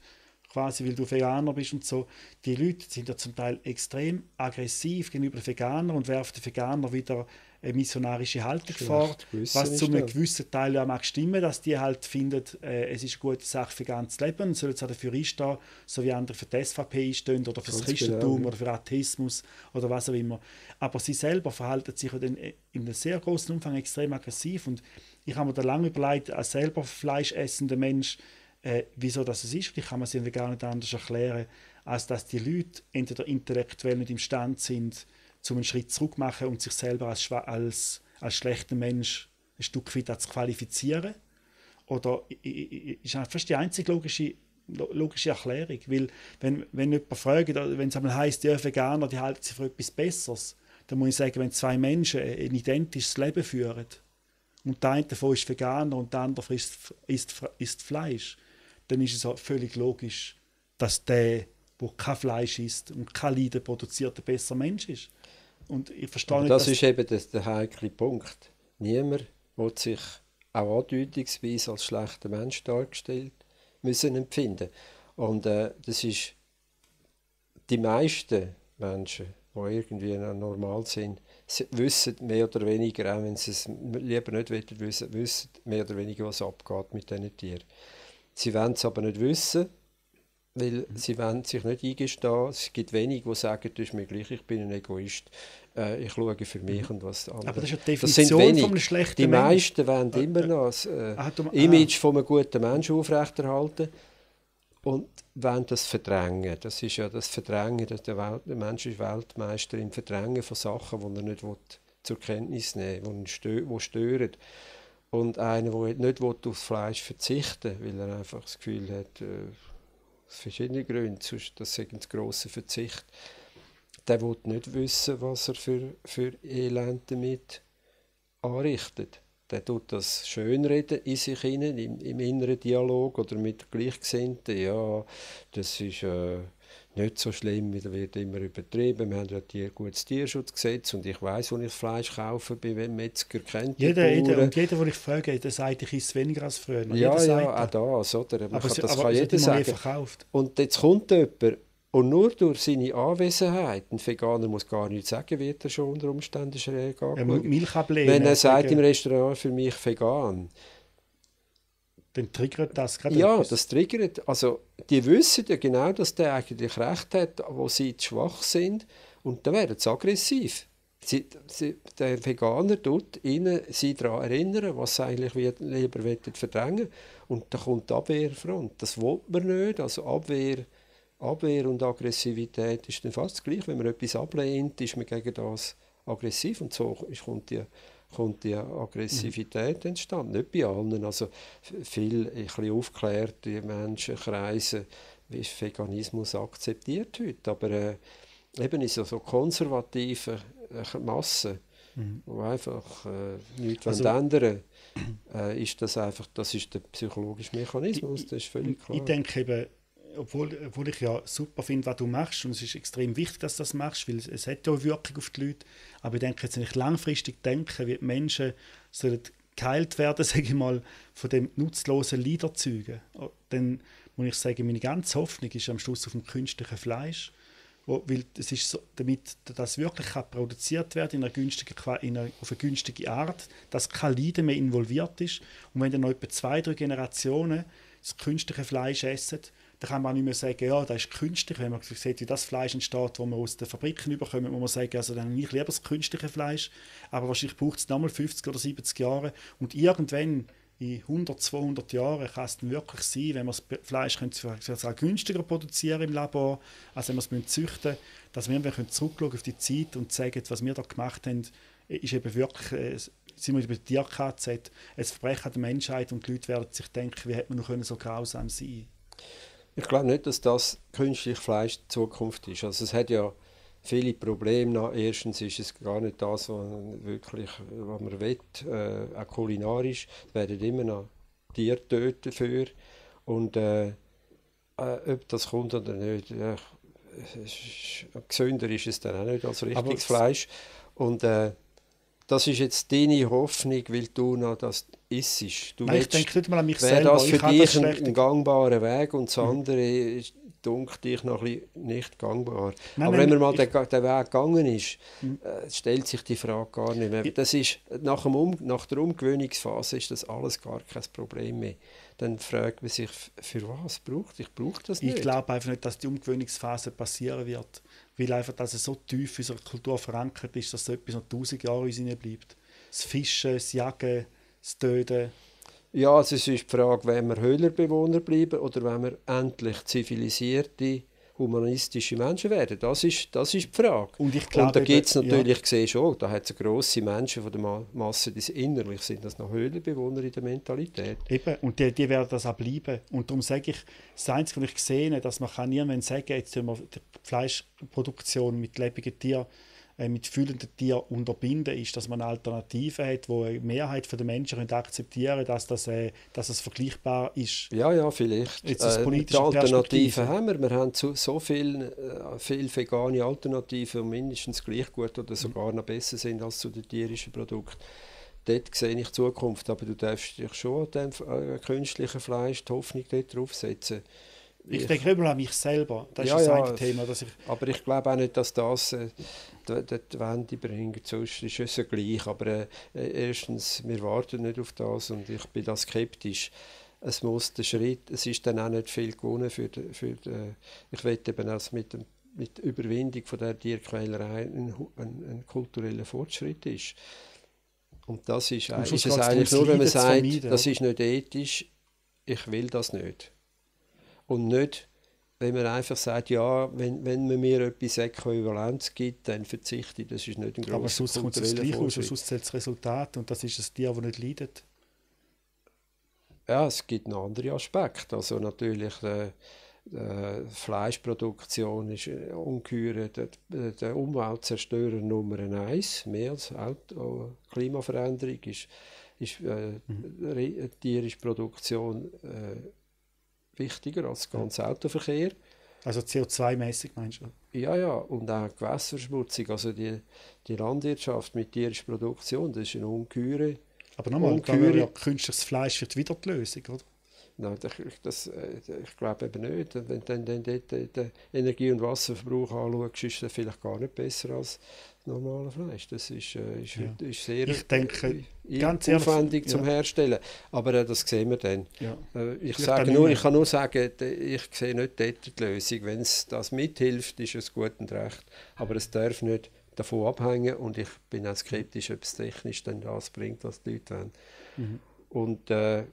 quasi, weil du Veganer bist und so, die Leute sind ja zum Teil extrem aggressiv gegenüber den Veganern und werfen den Veganern wieder eine missionarische Haltung vor, was zu einem gewissen Teil ja mag stimmen, dass die halt finden, äh, es ist eine gute Sache für ganz Leben und sollen auch dafür einstehen, so wie andere für die SVP einstehen oder für das Christentum genau. oder für Atheismus oder was auch immer. Aber sie selber verhalten sich in, in einem sehr großen Umfang extrem aggressiv und ich habe mir da lange überlegt, als selber fleischessender Mensch, äh, wieso das ist. Ich kann mir es gar nicht anders erklären, als dass die Leute entweder intellektuell nicht imstande sind, zum einen Schritt zurück machen und sich selber als, als, als schlechter Mensch ein Stück weit zu qualifizieren. Oder ist fast die einzige logische, logische Erklärung. Weil, wenn, wenn jemand fragt, wenn es einmal heisst, die Veganer die halten sich für etwas Besseres, dann muss ich sagen, wenn zwei Menschen ein identisches Leben führen und der eine davon ist Veganer und der andere isst, isst, isst Fleisch, dann ist es auch völlig logisch, dass der, der kein Fleisch isst und kein Leiden produziert, ein besser Mensch ist. Und ich verstehe nicht, das ist eben das, der heikle Punkt. Niemand will sich auch andeutungsweise als schlechter Mensch dargestellt müssen empfinden. Und äh, das ist die meisten Menschen, die irgendwie normal sind, wissen mehr oder weniger, auch wenn sie es lieber nicht wissen, wissen mehr oder weniger, was abgeht mit diesen Tieren. Sie wollen es aber nicht wissen, weil sie wollen sich nicht eingestehen. Es gibt wenige, die sagen, das ist mir gleich, ich bin ein Egoist, äh, ich schaue für mich und was andere. Aber das ist ja die Definition von einem schlechten Die meisten wollen äh, immer noch das äh, ah, du, Image ah. von einem guten Menschen aufrechterhalten und wollen das verdrängen. Das ist ja das Verdrängen, dass der, Welt, der Mensch ist Weltmeister im Verdrängen von Sachen, die er nicht will, zur Kenntnis nehmen will, die stören. Und einer, der nicht will, aufs Fleisch verzichten will, weil er einfach das Gefühl hat, äh, aus verschiedenen Gründen, sonst, das ist ein grosser Verzicht, der will nicht wissen, was er für, für Elend damit anrichtet. Der tut das schönreden in sich hinein, im, im inneren Dialog oder mit Gleichgesinnten. Ja, das ist äh, nicht so schlimm, da wird immer übertrieben. Wir haben ja ein gutes Tierschutzgesetz und ich weiß, wo ich Fleisch kaufe, bei wem Metzger kennt jeder, jeder, Und jeder, den ich frage, der sagt, ich esse weniger als früher. Ja, ja, auch das. Oder? Man aber kann, das aber kann jeder sagen. Verkauft. Und jetzt kommt jemand und nur durch seine Anwesenheit, ein Veganer muss gar nichts sagen, wird er schon unter Umständen schräg angeschaut. Wenn er sagt im Restaurant, für mich vegan, dann triggert das gerade Ja, etwas. das triggert. Also, die wissen ja genau, dass der eigentlich recht hat, wo sie zu schwach sind. Und dann werden sie aggressiv. Sie, sie, der Veganer tut ihnen sie daran erinnern, was sie eigentlich lieber verdrängen Und dann kommt die Abwehrfront. Das will man nicht. Also Abwehr, Abwehr und Aggressivität ist dann fast gleich. Wenn man etwas ablehnt, ist man gegen das aggressiv. Und so kommt die kommt die Aggressivität mhm. entstanden. Nicht bei allen. Also viel ein bisschen aufgeklärte Menschenkreise ist Veganismus akzeptiert heute. Aber äh, eben in so, so konservativen äh, Massen, mhm. die einfach äh, nichts also, ändern äh, ist das einfach, das ist der psychologische Mechanismus, das ist völlig klar. Ich denke eben, obwohl, obwohl ich ja super finde, was du machst, und es ist extrem wichtig, dass du das machst, weil es, hat ja eine Wirkung auf die Leute, aber ich denke jetzt, wenn ich langfristig denke, wie die Menschen sollen geheilt werden, [LAUGHS] sage ich mal, von dem nutzlosen Liederzeugen, oh, dann muss ich sagen, meine ganze Hoffnung ist am Schluss auf dem künstlichen Fleisch, wo, weil es ist so, damit das wirklich kann produziert werden in einer günstigen, in einer, auf eine günstige Art, dass kein Leiden mehr involviert ist. Und wenn dann noch etwa zwei, drei Generationen das künstliche Fleisch essen, dann kann man nicht mehr sagen, ja, das ist künstlich. Wenn man sieht, wie das Fleisch entsteht, das wir aus den Fabriken bekommen, muss man sagen, also dann ich lieber das künstliche Fleisch. Aber wahrscheinlich braucht es nochmal 50 oder 70 Jahre. Und irgendwann, in 100, 200 Jahren, kann es dann wirklich sein, wenn wir das Fleisch auch günstiger produzieren im Labor, als wenn wir es züchten müssen, dass wir irgendwann zurückschauen auf die Zeit und sagen, was wir da gemacht haben, ist eben wirklich äh, sind wir bei der TierKZ, ein Verbrechen der Menschheit und die Leute werden sich denken, wie hätte man noch so grausam sein können. Ich glaube nicht, dass das künstlich Fleisch die Zukunft ist. Also es hat ja viele Probleme. Erstens ist es gar nicht das, was man wirklich was man will, äh, auch kulinarisch. Es werden immer noch Tiere töten für. Und äh, äh, ob das kommt oder nicht, ja, ist, gesünder ist es dann auch nicht als richtiges Fleisch. Und äh, das ist jetzt deine Hoffnung, weil du noch das isst. Du Nein, ich denke nicht mal an mich selber. das für dich ein, ein, gangbarer Weg und das mhm. andere ist dunkelt dich noch ein nicht gangbar. Nein, Aber wenn man mal ich, den, den, Weg gegangen ist, mhm. äh, stellt sich die Frage gar nicht mehr. Das ist, nach, dem um, nach der Umgewöhnungsphase ist das alles gar kein Problem mehr. Dann fragt man sich, für was braucht ich brauche das nicht. Ich glaube einfach nicht, dass die Umgewöhnungsphase passieren wird weil einfach dass es so tief in unserer Kultur verankert ist, dass so etwas noch tausend Jahre in uns bleibt. Das Fischen, das Jagen, das Töten. Ja, also es ist die Frage, wenn wir Höhlerbewohner bleiben oder wenn wir endlich zivilisierte humanistische Menschen werden. Das ist, das ist die Frage. Und, ich glaube, und da gibt es natürlich, ja. ich sehe schon, da hat es grosse Menschen von der Masse, die innerlich sind das noch Höhlenbewohner in der Mentalität. Eben, und die, die werden das auch bleiben. Und darum sage ich, das Einzige, was ich sehe, dass man kann niemand sagen, jetzt wir die Fleischproduktion mit lebenden Tieren mit fühlenden Tieren unterbinden, ist, dass man eine Alternative hat, wo eine Mehrheit der Menschen akzeptieren dass, das, äh, dass es vergleichbar ist. Ja, ja, vielleicht. Jetzt äh, die Alternativen haben wir. Wir haben so, so viele äh, viel vegane Alternativen, die mindestens gleich gut oder sogar noch besser sind als zu den tierischen Produkten. Dort sehe ich Zukunft, aber du darfst dich schon an dem äh, künstlichen Fleisch die Hoffnung dort draufsetzen. Ich, ich denke immer an mich selber. Das ja, ist das ja, Thema. Dass ich aber ich glaube auch nicht, dass das äh, die, die Wende bringt. Sonst ist es ja gleich. Aber äh, erstens, wir warten nicht auf das und ich bin da skeptisch. Es muss der Schritt, es ist dann auch nicht viel gewonnen für, die, für die, ich wette eben, dass mit, dem, mit der Überwindung von der Tierquälerei ein, ein, ein kultureller Fortschritt ist. Und das ist, und ist es eigentlich nur, wenn man sagt, das ist nicht ethisch, ich will das nicht. Und nicht, wenn man einfach sagt, ja, wenn, wenn man mir etwas Äquivalenz gibt, dann verzichte ich. Das ist nicht ein grosser Aber sonst kommt es gleich raus, sonst zählt das Resultat und das ist es Tier, das nicht leidet. Ja, es gibt noch andere Aspekte. Also natürlich äh, äh, Fleischproduktion ist äh, ungeheuer der, der Umweltzerstörer Nummer eins, mehr als Auto, Klimaveränderung ist, ist äh, mhm. tierische Produktion äh, wichtiger als der ganze Autoverkehr. Also CO2-mäßig meinst du? Ja, ja, und auch Gewässerschmutzung, also die, die Landwirtschaft mit tierischer Produktion, das ist eine ungeheure... Aber nochmal, ungeheure... ja künstliches Fleisch wird wieder die Lösung, oder? Nein, das, das, äh, ich glaube eben nicht. Wenn du dann, dann den Energie- und Wasserverbrauch anschaust, ist das vielleicht gar nicht besser als normale Fleisch. Das ist, äh, ist, ja. ist sehr ich denke, äh, ganz aufwendig zum ja. Herstellen. Aber äh, das sehen wir dann. Ja. Äh, ich, sage nur, ich kann nur sagen, ich sehe nicht dort die Lösung. Wenn es das mithilft, ist es gut und recht. Aber es darf nicht davon abhängen und ich bin auch skeptisch, ob es technisch dann das bringt, was die Leute wollen. Mhm. Und äh,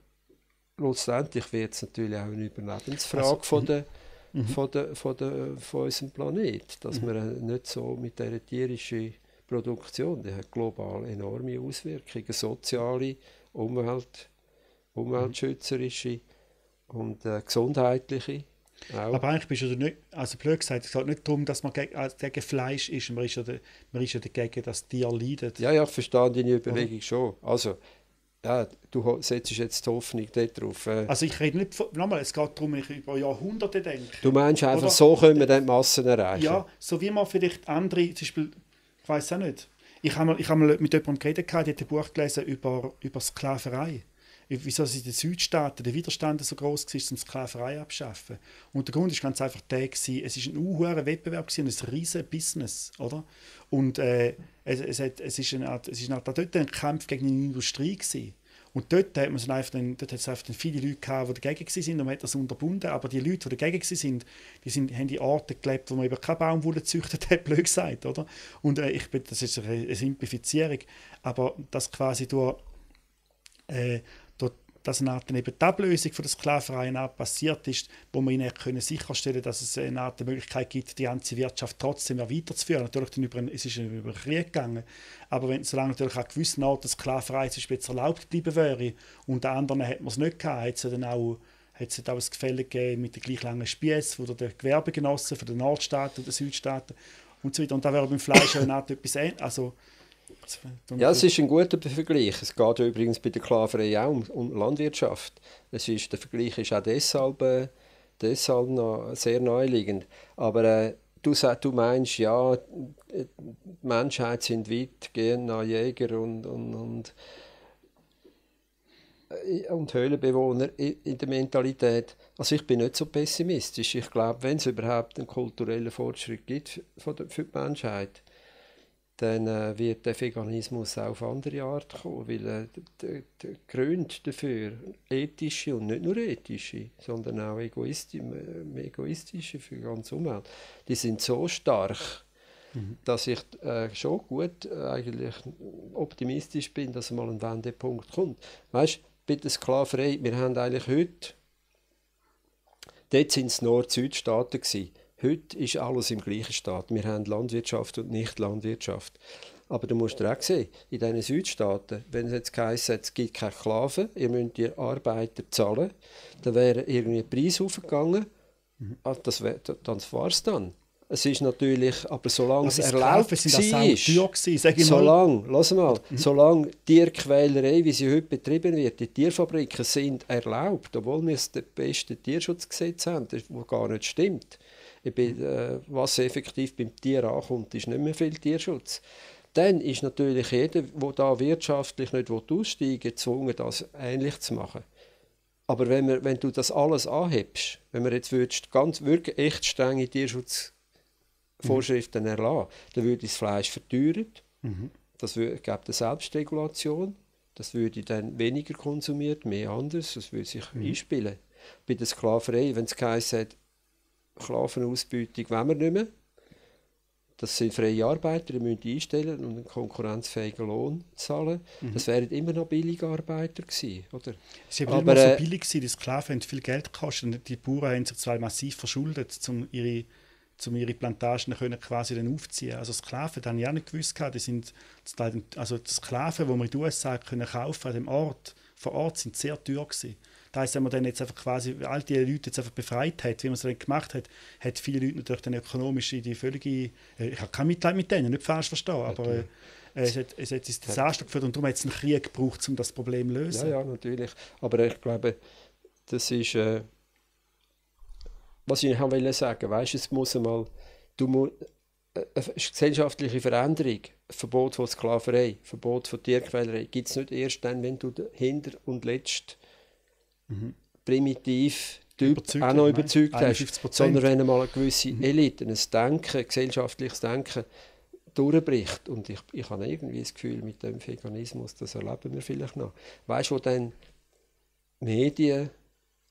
letztendlich wird es natürlich auch eine Überlebensfrage also, von der mhm. von, der, von, der, von unserem Planeten. Dass mhm. wir nicht so mit dieser tierischen Produktion, die hat global enorme Auswirkungen, soziale, Umwelt, umweltschützerische und äh, gesundheitliche. Auch. Aber eigentlich bist du nicht, also blöd gesagt, es geht nicht darum, dass man gegen, also gegen Fleisch ist, man ist, ja, man ist ja dagegen, dass Tier leidet. Ja, ja, ich verstehe deine Überlegung Oder? schon. Also, ja, du setzt jetzt die Hoffnung darauf. Äh. Also ich rede nicht, nochmal, es geht darum, ich über Jahrhunderte denke. Du meinst einfach, Oder, so können wir dann die Massen erreichen? Ja, so wie man vielleicht andere, zum Beispiel, ich weiß auch nicht, ich habe mal, hab mal mit jemandem geredet, der hat ein Buch gelesen über, über Sklaverei wieso in den Südstaaten der Widerstand so groß war, um Sklaverei abzuschaffen. Und der Grund ist ganz einfach der, gewesen, es war ein unhoher Wettbewerb, gewesen, ein riesiges Business. Oder? Und äh, es, es, hat, es eine Art, es ist eine Art, dort ein Kampf gegen die Industrie. Gewesen. Und dort hat man einfach dann, dort hat es einfach viele Leute gehabt, die dagegen waren und man hat das unterbunden. Aber die Leute, die dagegen waren, die sind, haben in Orten gelebt, wo man eben keine Baumwolle gezüchtet hat, [LAUGHS] blöd gesagt. Oder? Und äh, ich bin, das ist eine Simplifizierung. Aber das quasi durch, äh, dass eine Art eben die Ablösung von der Sklaverei passiert ist, wo man ihnen können sicherstellen dass es eine Art Möglichkeit gibt, die ganze Wirtschaft trotzdem weiterzuführen. Natürlich dann über, es ist über den Krieg gegangen, aber wenn, solange natürlich an gewissen Orten Sklaverei zum Beispiel erlaubt geblieben wäre und an anderen hat man es nicht gehabt, hat es dann auch hat es auch ein Gefälle gegeben mit den gleich langen Spießen von den Gewerbegenossen, von den Nordstaaten und den Südstaaten und so weiter. Und da wäre beim Fleisch Art etwas ähnliches. Also, ja, es ist ein guter Vergleich. Es geht ja übrigens bei der Sklaverei auch um, um Landwirtschaft. Es ist, der Vergleich ist auch deshalb, äh, deshalb noch sehr naheliegend. Aber äh, du, du meinst, ja, die Menschheit sind weitgehend nach Jäger und, und, und, äh, und Höhlenbewohner in der Mentalität. Also ich bin nicht so pessimistisch. Ich glaube, wenn es überhaupt einen kulturellen Fortschritt gibt für die Menschheit, dann äh, wird der Veganismus auch auf andere Art kommen, weil äh, die, die Gründe dafür, ethische und nicht nur ethische, sondern auch egoisti äh, egoistische für die ganze Umwelt, die sind so stark, mhm. dass ich äh, schon gut äh, eigentlich optimistisch bin, dass mal ein Wendepunkt kommt. Weißt, bei der Sklaverei, wir haben eigentlich heute, dort sind es Nord-Süd-Staaten gewesen Heute ist alles im gleichen Staat. Wir haben Landwirtschaft und Nicht-Landwirtschaft. Aber du musst auch sehen, in diesen Südstaaten, wenn es jetzt heisst, es gibt keine Sklaven, ihr müsst die Arbeiter zahlen, dann wäre irgendwie der Preis aufgegangen. Mhm. Ah, das wär, dann war es dann. Es ist natürlich, aber solange es erlaubt war, solange, lass mal, mhm. solange Tierquälerei, wie sie heute betrieben wird, die Tierfabriken sind erlaubt, obwohl wir das beste Tierschutzgesetz haben, das gar nicht stimmt bin, äh, was effektiv beim Tier ankommt, ist nicht mehr viel Tierschutz. Dann ist natürlich jeder, der da wirtschaftlich nicht aussteigen will, gezwungen, das ähnlich zu machen. Aber wenn, wir, wenn du das alles anhebst, wenn wir jetzt würdest, ganz wirklich echt strenge Tierschutzvorschriften mhm. erlassen, dann würde das Fleisch verteuert. Mhm. Das gäbe eine Selbstregulation. Das würde dann weniger konsumiert, mehr anders. Das würde sich mhm. einspielen. Bei der Sklaverei, wenn es heisst, Sklavenausbeutung wollen wir nicht mehr. Das sind freie Arbeiter, die müssen einstellen und einen konkurrenzfähigen Lohn zahlen. Mhm. Das wären immer noch billige Arbeiter gewesen, oder? Sie waren immer so äh, billig gewesen, die Sklaven haben viel Geld gekostet. Die Bauern haben sich zwar massiv verschuldet, um ihre, um ihre Plantagen können quasi dann aufziehen. Also Sklaven, das habe ich auch nicht gewusst, die sind, also die Sklaven, die man in den USA können kaufen an dem Ort, vor Ort, sind sehr teuer gewesen. Das heisst, wenn man dann jetzt einfach quasi all die Leute jetzt einfach befreit hat, wie man es dann gemacht hat, hat viele Leute natürlich dann ökonomisch in die völlige, äh, ich habe kein Mitleid mit denen, nicht falsch verstehen, aber äh, es hat, es hat ins Desaster geführt und darum hat es einen Krieg gebraucht, um das Problem zu lösen. Ja, ja, natürlich. Aber ich glaube, das ist, äh, was ich wollte sagen, weißt, es muss einmal, du musst, äh, eine gesellschaftliche Veränderung, Verbot von Sklaverei, Verbot von Tierquälerei, gibt es nicht erst dann, wenn du hinter und letzt mhm. primitiv Typ auch noch überzeugt hast, sondern wenn einmal eine gewisse mhm. Elite, ein Denken, ein gesellschaftliches Denken durchbricht. Und ich, ich habe irgendwie das Gefühl, mit dem Veganismus, das erleben wir vielleicht noch. Weißt du, wo dann Medien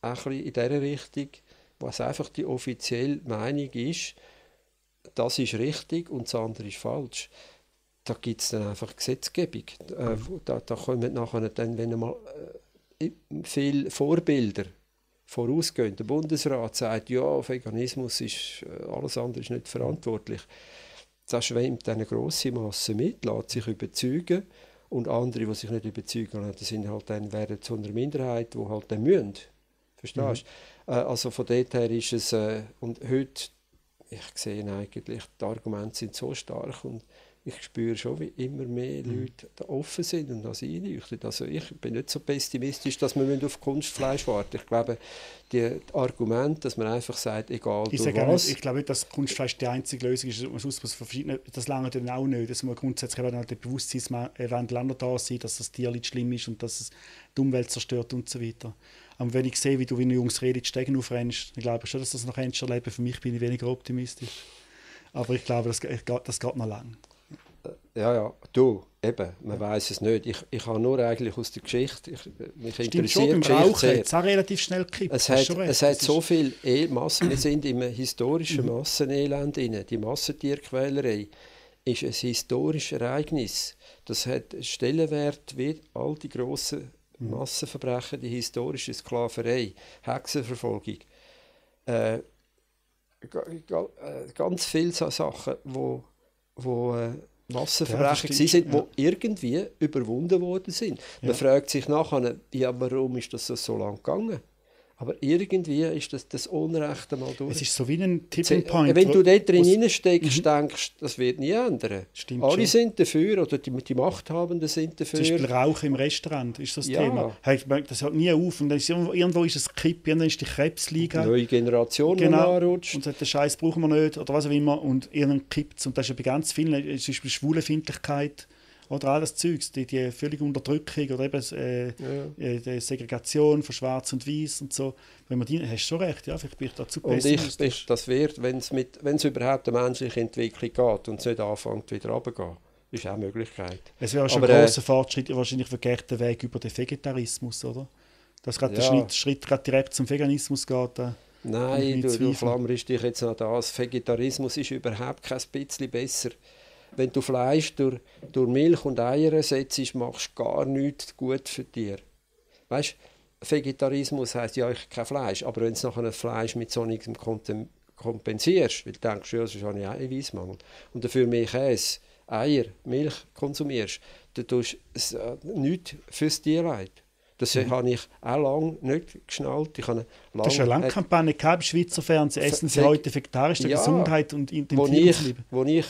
auch ein in dieser Richtung, was einfach die offizielle Meinung ist, das ist richtig und das andere ist falsch. Da gibt es dann einfach Gesetzgebung. Äh, da, da kommen nachher dann, wenn einmal äh, viele Vorbilder vorausgehen. Der Bundesrat sagt, ja, Veganismus ist, äh, alles andere ist nicht verantwortlich. Das schwemmt eine grosse Masse mit, lässt sich überzeugen. Und andere, die sich nicht überzeugen lassen, sind halt dann, werden zu einer Minderheit, die halt dann müssen Verstehst du? Mhm. Äh, also von dort her ist es, äh, und heute, ich sehe eigentlich, die Argumente sind so stark und ich spüre schon, wie immer mehr mhm. Leute da offen sind und das einleuchten. Also ich bin nicht so pessimistisch, dass wir auf Kunstfleisch warten Ich glaube, die Argumente, dass man einfach sagt, egal ich du was... Nicht, ich glaube nicht, dass Kunstfleisch die einzige Lösung ist. Man muss verschiedene, das lange dann auch nicht. Das muss grundsätzlich eben der Bewusstseinswandel da sein, dass das Tier nicht schlimm ist und dass es die Umwelt zerstört und so weiter. Aber wenn ich sehe, wie du wie eine Jungs redet, Stegen aufrennst, dann glaube ich schon, dass das noch erleben Für mich bin ich weniger optimistisch. Aber ich glaube, das, das geht noch lang. Ja, ja, du, eben, man weiß es nicht. Ich, ich habe nur eigentlich aus der Geschichte, ich, mich Stimmt interessiert schon, beim Rauchen hat es auch relativ schnell gekippt. Es hat, es hat so viel e Massen, wir sind im historischen mhm. Massenelend drin. Die Massentierquälerei ist ein historisches Ereignis. Das hat Stellenwert wie all die grossen mhm. Massenverbrechen, die historische Sklaverei, Hexenverfolgung. Äh, äh ganz viele Sachen, wo, wo äh, Massenverbrechen ja, sind, ja. die irgendwie überwunden worden sind. Man fragt sich nachher, ja, warum ist das so lange gegangen? Aber irgendwie ist das, das Unrecht einmal durch. Es ist so wie ein Tipping Point. Wenn du dort drin steckst, mhm. denkst das wird nie ändern. Stimmt Alle schon. sind dafür, oder die, die Machthabenden sind dafür. Zum Beispiel Rauchen im Restaurant ist das ja. Thema. Das hört nie auf. Und dann ist irgendwo ist es Kipp, dann ist die Krebsliga. Neue Generation, genau. anrutscht. Und sagt, den Scheiß brauchen wir nicht, oder was auch immer. Und irgendwann kippt es. Und das ist ja bei ganz vielen, zum Beispiel Schwulenfindlichkeit oder all das Zeugs, die, die völlige Unterdrückung oder eben äh, ja. äh, die Segregation von Schwarz und Weiß und so. Wenn man die, hast du schon recht, ja, vielleicht bin ich dazu Und ich, ich, das wird, wenn es überhaupt eine menschliche Entwicklung geht und es nicht anfängt wieder runterzugehen, ist auch eine Möglichkeit. Es wäre schon Aber, ein grosser äh, Fortschritt, wahrscheinlich verkehrt der Weg über den Vegetarismus, oder? Dass gerade ja. der Schritt, Schritt gerade direkt zum Veganismus geht. Äh, Nein, du, du klammerst dich jetzt noch das. Vegetarismus ist überhaupt kein bisschen besser wenn du Fleisch durch, durch Milch und Eier ersetzt, machst du gar nichts gut für dich. Weißt Vegetarismus heisst ja, ich kein Fleisch, aber wenn du nachher ein Fleisch mit so einem kompensierst, weil du denkst, ja, sonst habe ich Eiweißmangel, und dafür mehr Käse, Eier, Milch konsumierst, dann tust du äh, nichts fürs Tierleid. Das mhm. habe ich auch lange nicht geschnallt. Ich habe lang, das ist eine lange Kampagne im Schweizer Fernsehen. Essen Sie heute vegetarisch, der ja, Gesundheit und dem wo ich, wo ich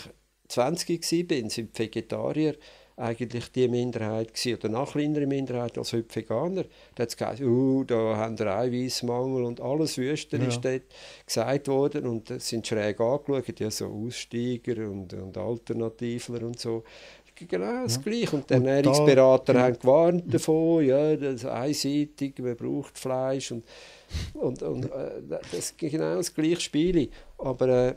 20 war, sind die Vegetarier eigentlich die Minderheit gewesen, oder noch kleinere Minderheit als heute Veganer. Da hat es gesagt, uh, da haben wir Eiweißmangel und alles Wüste ja. ist dort gesagt worden und es sind schräg angeschaut, ja, so Aussteiger und, und Alternativler und so. Genau das ja. Gleiche. Und die Ernährungsberater da, haben gewarnt davon, ja, das ist einseitig, man braucht Fleisch und, und, und äh, das ist genau das gleiche Spiel. Aber äh,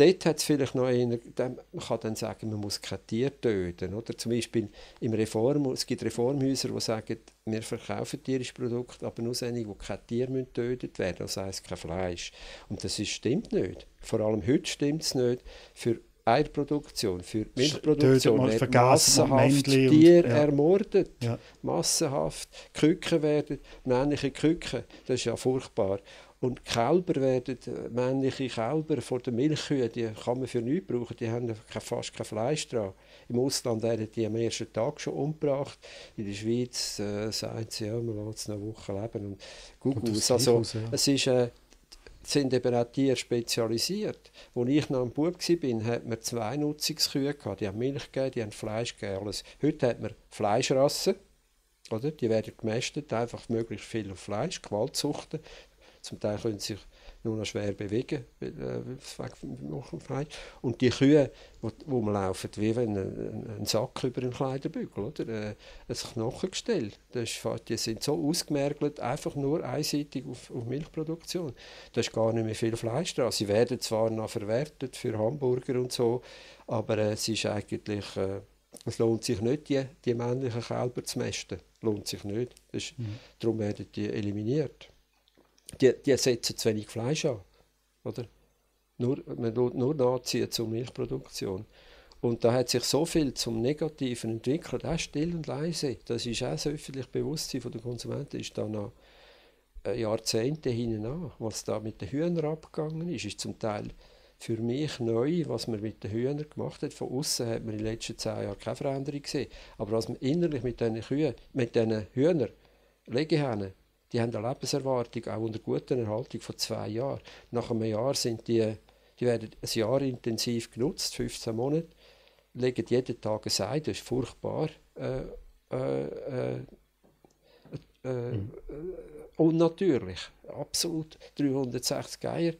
dort hat es vielleicht noch einen, man kann dann sagen, man muss kein Tier töten. Oder? Zum Beispiel im Reform, es gibt Reformhäuser, die sagen, wir verkaufen tierische Produkte, aber nur solche, wo kein Tier getötet werden das heisst kein Fleisch. Und das ist, stimmt nicht. Vor allem heute stimmt es nicht. Für Eierproduktion, für Milchproduktion werden massenhaft Tiere ja. ermordet. Ja. Massenhaft. Küken werden, männliche Küken, das ist ja furchtbar. Und Kälber werden, äh, männliche Kälber vor den Milchkühen, die kann man für nichts brauchen, die haben fast kein Fleisch dran. Im Ausland werden die am ersten Tag schon umgebracht. In der Schweiz äh, sagt sie, ja, man lässt es eine Woche leben. Und gut aus. Also, aus, ja. es ist, äh, sind eben auch Tiere spezialisiert. Als ich noch ein Bub war, hat man zwei Nutzungskühe gehabt. Die haben Milch gegeben, die haben Fleisch gegeben, alles. Heute hat man Fleischrassen. Oder? Die werden gemästet, einfach möglichst viel auf Fleisch, Gewaltzuchten. Zum Teil können sie sich nur noch schwer bewegen, äh, Und die Kühe, wo, wo man laufen, wie wenn ein, ein Sack über einen Kleiderbügel, oder? Äh, ein Knochengestell. Das ist, die sind so ausgemergelt, einfach nur einseitig auf, auf Milchproduktion. Da ist gar nicht mehr viel Fleisch dran. Sie werden zwar noch verwertet für Hamburger und so, aber äh, es ist eigentlich... Äh, es lohnt sich nicht, die, die männlichen Kälber zu mästen. Lohnt sich nicht. Ist, mhm. Darum werden die eliminiert die, die setzen zu wenig Fleisch an. Oder? Nur, man tut nur nachziehen zur Milchproduktion. Und da hat sich so viel zum Negativen entwickelt, auch still und leise. Das ist auch das öffentliche Bewusstsein der Konsumenten, ist da noch Jahrzehnte hinten an. Was da mit den Hühnern abgegangen ist, ist zum Teil für mich neu, was man mit den Hühnern gemacht hat. Von außen hat man in den letzten zehn Jahren keine Veränderung gesehen. Aber was man innerlich mit diesen Kühen, mit diesen Hühnern, Legehennen, die haben eine Lebenserwartung auch unter guter Erhaltung von zwei Jahren. Nach einem Jahr sind die, die werden ein Jahr intensiv genutzt, 15 Monate, legen jeden Tag ein Ei, das ist furchtbar äh, äh, äh, mhm. unnatürlich, absolut 360 Eier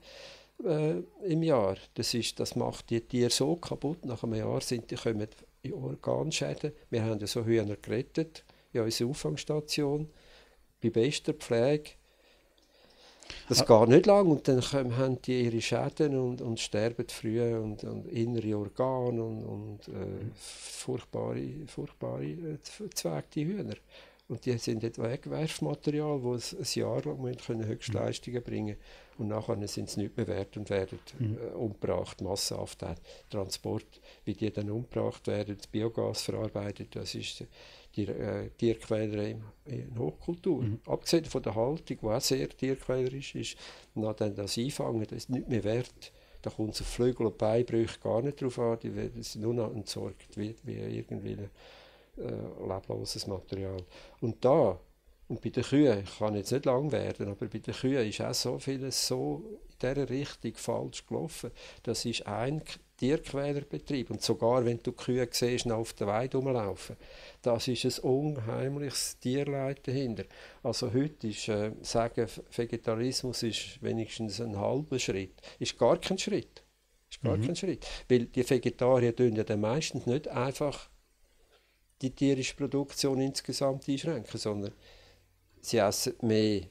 äh, im Jahr. Das, ist, das macht die Tiere so kaputt, nach einem Jahr sind die, kommen in Organschäden. Wir haben ja so Hühner gerettet in unserer Auffangstation bei bester Pflege. Das ah. geht nicht lang und dann haben die ihre Schäden und, und sterben früh und, und innere Organe und, und äh, furchtbare, furchtbare äh, zweigte Hühner. Und die sind etwa Wegwerfmaterial, das ein Jahr lang können Höchstleistungen bringen und nachher sind sie nicht mehr wert und werden mhm. äh, umgebracht, massenhaft. Transport, wie die dann umgebracht werden, Biogas verarbeitet, das ist die äh, Tierquälerei in Hochkultur. Mhm. Abgesehen von der Haltung, die auch sehr tierquälerisch ist, und dann das Einfangen, das ist nicht mehr wert. Da kommt es auf Flügel und Beinbrüche gar nicht drauf an, die werden nur noch entsorgt wie, wie irgendwie ein äh, lebloses Material. Und da, und bei den Kühen, ich kann jetzt nicht lang werden, aber bei den Kühen ist auch so vieles so in dieser Richtung falsch gelaufen. Das ist ein Tierquälerbetrieb. Und sogar wenn du Kühe siehst, auf der Weide rumlaufen, das ist ein unheimliches Tierleid dahinter. Also heute ist, äh, sagen, Vegetarismus ist wenigstens ein halber Schritt. Ist gar kein Schritt. Ist gar mhm. kein Schritt. Weil die Vegetarier tun ja dann meistens nicht einfach die tierische Produktion insgesamt einschränken, sondern sie essen mehr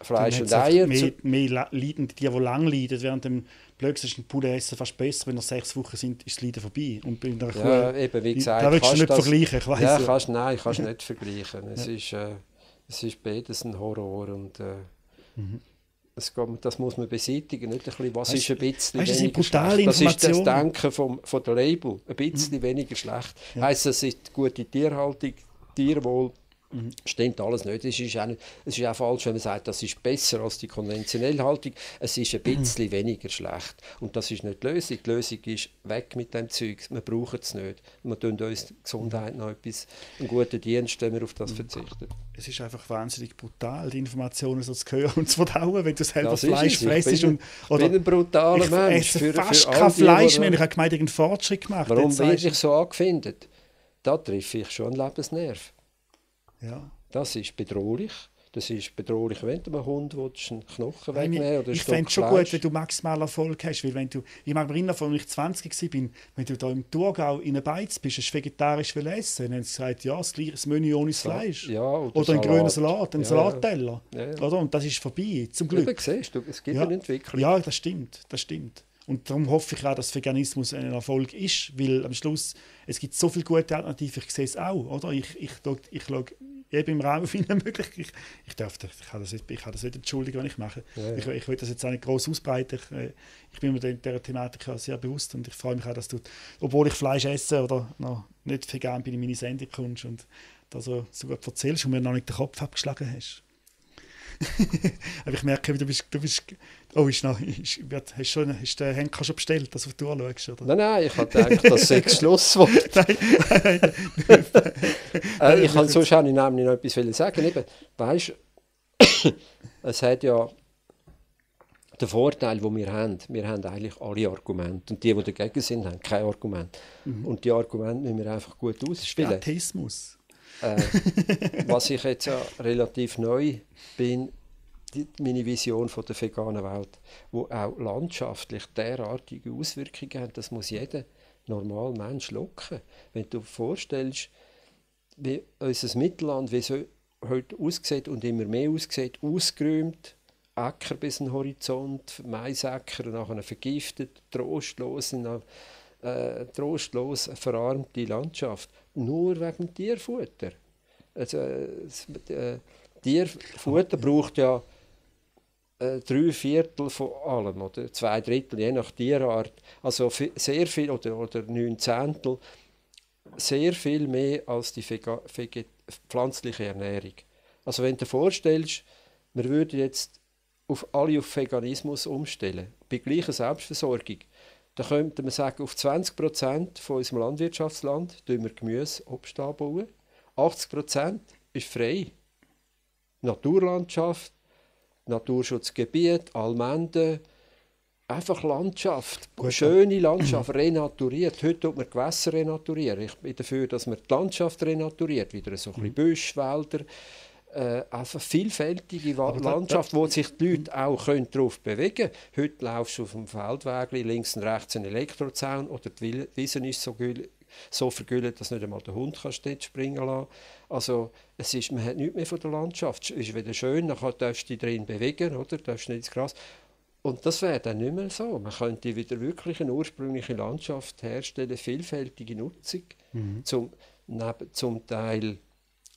Fleisch und Eier. Mehr, mehr leiden, die, die lang leiden, während dem Plötzlich ist ein Pudenessen fast besser, wenn er sechs Wochen sind, ist das Leiden vorbei. Und bei einer ja, Kuh, eben, wie gesagt, da willst du nicht das, vergleichen, ich weiss. Ja, kannst, nein, kannst nicht [LAUGHS] vergleichen. Es, ja. ist, äh, es ist beides ein Horror und äh, mhm. es geht, das muss man beseitigen. Nicht ein bisschen, was weißt, ist ein bisschen weißt, weniger schlecht. Das ist das Denken vom, von der Label. Ein bisschen mhm. weniger schlecht. Ja. Heißt, es ist gute Tierhaltung, Tierwohl, Mhm. Stimmt alles nicht. Es ist, auch nicht. es ist auch falsch, wenn man sagt, das ist besser als die konventionelle Haltung. Es ist ein bisschen mhm. weniger schlecht. Und das ist nicht die Lösung. Die Lösung ist weg mit dem Zeug. Wir brauchen es nicht. Wir tun uns die Gesundheit noch etwas, einen guten Dienst, wenn wir auf das verzichten. Es ist einfach wahnsinnig brutal, die Informationen so zu hören und zu verdauen, wenn du selber Fleisch fräst. Ich bin, ein brutaler ich Mensch. Ich esse fast für kein Fleisch mehr. Ich habe gemeint, einen Fortschritt gemacht. Warum werde ich so angefindet? Da treffe ich schon einen Lebensnerv. Ja. Das ist bedrohlich. Das ist bedrohlich, wenn du einem Hund einen Knochen wegnehmen oder Ich fände es schon gut, wenn du maximal Erfolg hast, weil wenn du, ich mag mich erinnern, als ich 20 war, wenn du da im Thurgau in einer Beiz bist, hast vegetarisch will essen, dann haben sie gesagt, ja, das gleiche Menü ohne Fleisch. Ja, oder, oder ein grüner Salat, ein ja, Salatteller. Ja. Ja, oder? Und das ist vorbei, zum Glück. Ja, siehst du, es gibt eine Entwicklung. Ja, das stimmt, das stimmt. Und darum hoffe ich auch, dass Veganismus ein Erfolg ist, weil am Schluss, es gibt so viele gute Alternativen, ich sehe es auch, oder? Ich, ich, ich, ich eben im Raum [LAUGHS] finden möglich. Ich, ich, darf, ich, kann das nicht, ich kann das nicht entschuldigen, was ich mache. Ja, ja. Ich, ich will das jetzt auch nicht groß ausbreiten. Ich, äh, ich bin mir dieser Thematik sehr bewusst und ich freue mich auch, dass du, obwohl ich Fleisch esse oder noch nicht vegan bin, in meine Sendung kommst und da so, so gut erzählst und mir noch nicht den Kopf abgeschlagen hast. [LAUGHS] Aber ich merke, du bist, du bist oh, ist noch, ist, hast, schon, hast den Henker schon bestellt, dass du durchschaust, oder? Nein, nein, ich hatte gedacht, das sei das [LAUGHS] Schlusswort. nein, äh, ich kann sonst auch nicht noch etwas sagen. Eben, weißt, [COUGHS] es hat ja den Vorteil, den wir haben, wir haben eigentlich alle Argumente. Und die, die dagegen sind, haben kein Argument. Mhm. Und die Argumente müssen wir einfach gut ausspielen. Statismus. Äh, was ich jetzt ja relativ neu bin, die, meine Vision von der veganen Welt, wo auch landschaftlich derartige Auswirkungen hat, das muss jeder normale Mensch locken. Wenn du dir vorstellst, wie unser Mittelland, wie es heute aussieht und immer mehr aussieht, ausgeräumt, Äcker bis zum Horizont, Maisäcker, nachher vergiftet, trostlos, in einer äh, trostlos verarmte Landschaft nur wegen Tierfutter. Also, äh, Tierfutter braucht ja äh, drei Viertel von allem oder zwei Drittel, je nach Tierart. Also sehr viel oder, oder neun Zehntel, sehr viel mehr als die pflanzliche Ernährung. Also wenn du dir vorstellst, wir würden jetzt auf alle auf Veganismus umstellen, bei gleicher Selbstversorgung, da könnte man sagen, auf 20% von unserem Landwirtschaftsland tun wir Gemüse, Obst anbauen. 80% ist frei. Naturlandschaft, Naturschutzgebiet, Almende, einfach Landschaft, Gut. schöne Landschaft, renaturiert. Heute tut man Gewässer renaturieren. Ich bin dafür, dass man die Landschaft renaturiert, wieder so ein bisschen mhm. Büsch, Wälder, äh, einfach vielfältige Aber Landschaft, wo sich die Leute auch können darauf bewegen können. Heute laufst du auf dem Feldweg links und rechts ein Elektrozaun oder die Wiese ist so, so vergüllt, dass nicht einmal der Hund kann dort springen kann. Also es ist, man hat nichts mehr von der Landschaft. Es ist wieder schön, dann darfst du dich drin bewegen, oder? darfst nicht ins Gras. Und das wäre dann nicht mehr so. Man könnte wieder wirklich eine ursprüngliche Landschaft herstellen, vielfältige Nutzung, mhm. zum, neben, zum Teil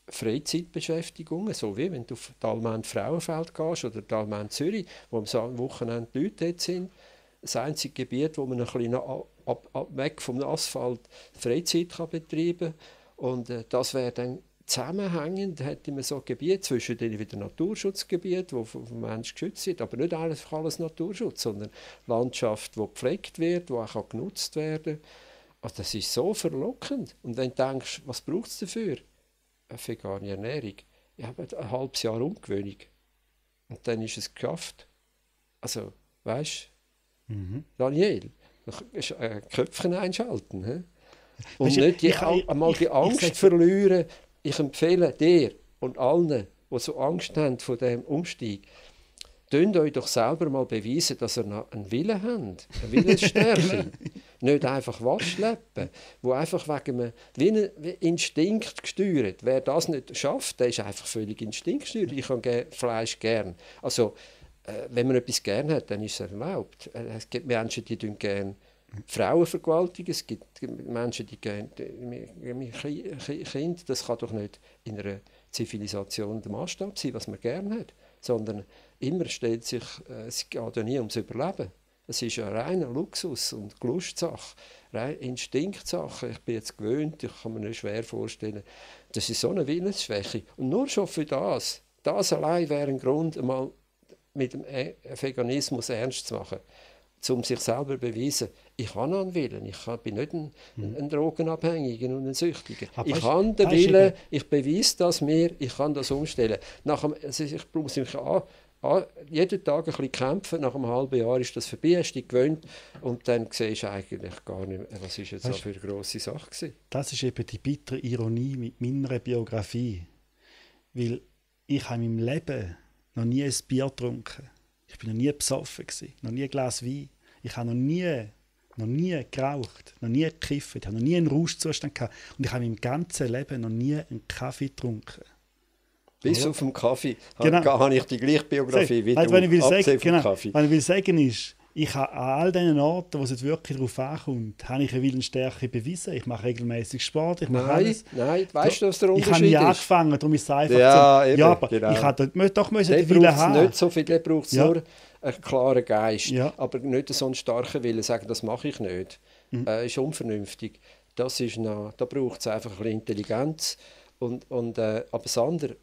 Freizeitbeschäftigungen, so wie wenn du auf Talmann Frauenfeld gehst oder Talmann Zürich, wo am Wochenende die Leute dort sind. Das einzige Gebiet, wo man ein bisschen ab, ab, weg vom Asphalt Freizeit kann betreiben kann. Und äh, das wäre dann zusammenhängend, hätte man so ein Gebiet zwischen denen wieder Naturschutzgebiet, wo vom Menschen geschützt wird, aber nicht alles, alles Naturschutz, sondern Landschaft, die gepflegt wird, die auch genutzt werden kann. Also das ist so verlockend. Und wenn du denkst, was braucht es dafür? Eine vegane Ernährung. Ich habe ein halbes Jahr Umgewöhnung. Und dann ist es geschafft. Also, weißt du, mhm. Daniel, äh, Köpfchen einschalten. He? Und weißt, nicht die, ich, ich, einmal die Angst ich, verlieren. Ich empfehle dir und allen, die so Angst haben vor dem Umstieg, Tönt euch doch selber mal beweisen, dass ihr noch einen Willen habt, eine Willensstärke. [LAUGHS] nicht einfach was schleppen, wo einfach wegen einem wie ein Instinkt gesteuert. Wer das nicht schafft, der ist einfach völlig instinktgesteuert. Ich habe Fleisch gern. Also, äh, wenn man etwas gern hat, dann ist es erlaubt. Äh, es gibt Menschen, die gerne Frauen vergewaltigen. Es gibt Menschen, die gerne Kinder. Das kann doch nicht in einer Zivilisation der Maßstab sein, was man gerne hat sondern immer stellt sich, äh, es geht ja nie ums Überleben. Es ist ein reiner Luxus und Lustsache, rein Instinktsache. Ich bin jetzt gewöhnt, ich kann mir nicht schwer vorstellen. Das ist so eine Willensschwäche. Und nur schon für das, das allein wäre ein Grund, einmal mit dem e-, Veganismus ernst zu machen um sich selber zu beweisen, ich habe einen Willen, ich bin nicht ein, ein, ein Drogenabhängiger und ein Süchtiger. Aber ich habe den Willen, ich beweise das mir, ich kann das umstellen. Nach dem, also ich muss mich an, an, jeden Tag ein bisschen kämpfen, nach einem halben Jahr ist das vorbei, hast dich gewöhnt und dann siehst du eigentlich gar nicht mehr, was ist jetzt weißt, so für eine grosse Sache gewesen. Das ist eben die bittere Ironie mit meiner Biografie, weil ich habe in meinem Leben noch nie ein Bier getrunken ich bin noch nie besoffen, gewesen, noch nie ein Glas Wein. Ich habe noch nie, noch nie geraucht, noch nie gekifft, ich habe noch nie einen Rauschzustand gehabt. Und ich habe meinem ganzen Leben noch nie einen Kaffee getrunken. Bis auf den Kaffee genau. habe ich die gleiche Biografie wie du, wenn ich will sagen, genau, Kaffee. Was ich will sagen ist, ich habe an all diesen Orten, wo es wirklich darauf ankommt, habe ich eine Willensstärke bewiesen. Ich mache regelmäßig Sport, ich mache nein, alles. Nein, weißt du, was der Unterschied ist? Ich habe nie angefangen, darum ist es einfach ja, so. Eben, ja, aber genau. ich habe dort, doch müssen den Willen haben. nicht so viel, der braucht ja. nur einen klaren Geist, ja. aber nicht so einen starken Willen, sagen, das mache ich nicht. Mhm. Äh, ist unvernünftig. Das ist noch, da braucht es einfach ein bisschen Intelligenz. Und, und, äh, aber das andere,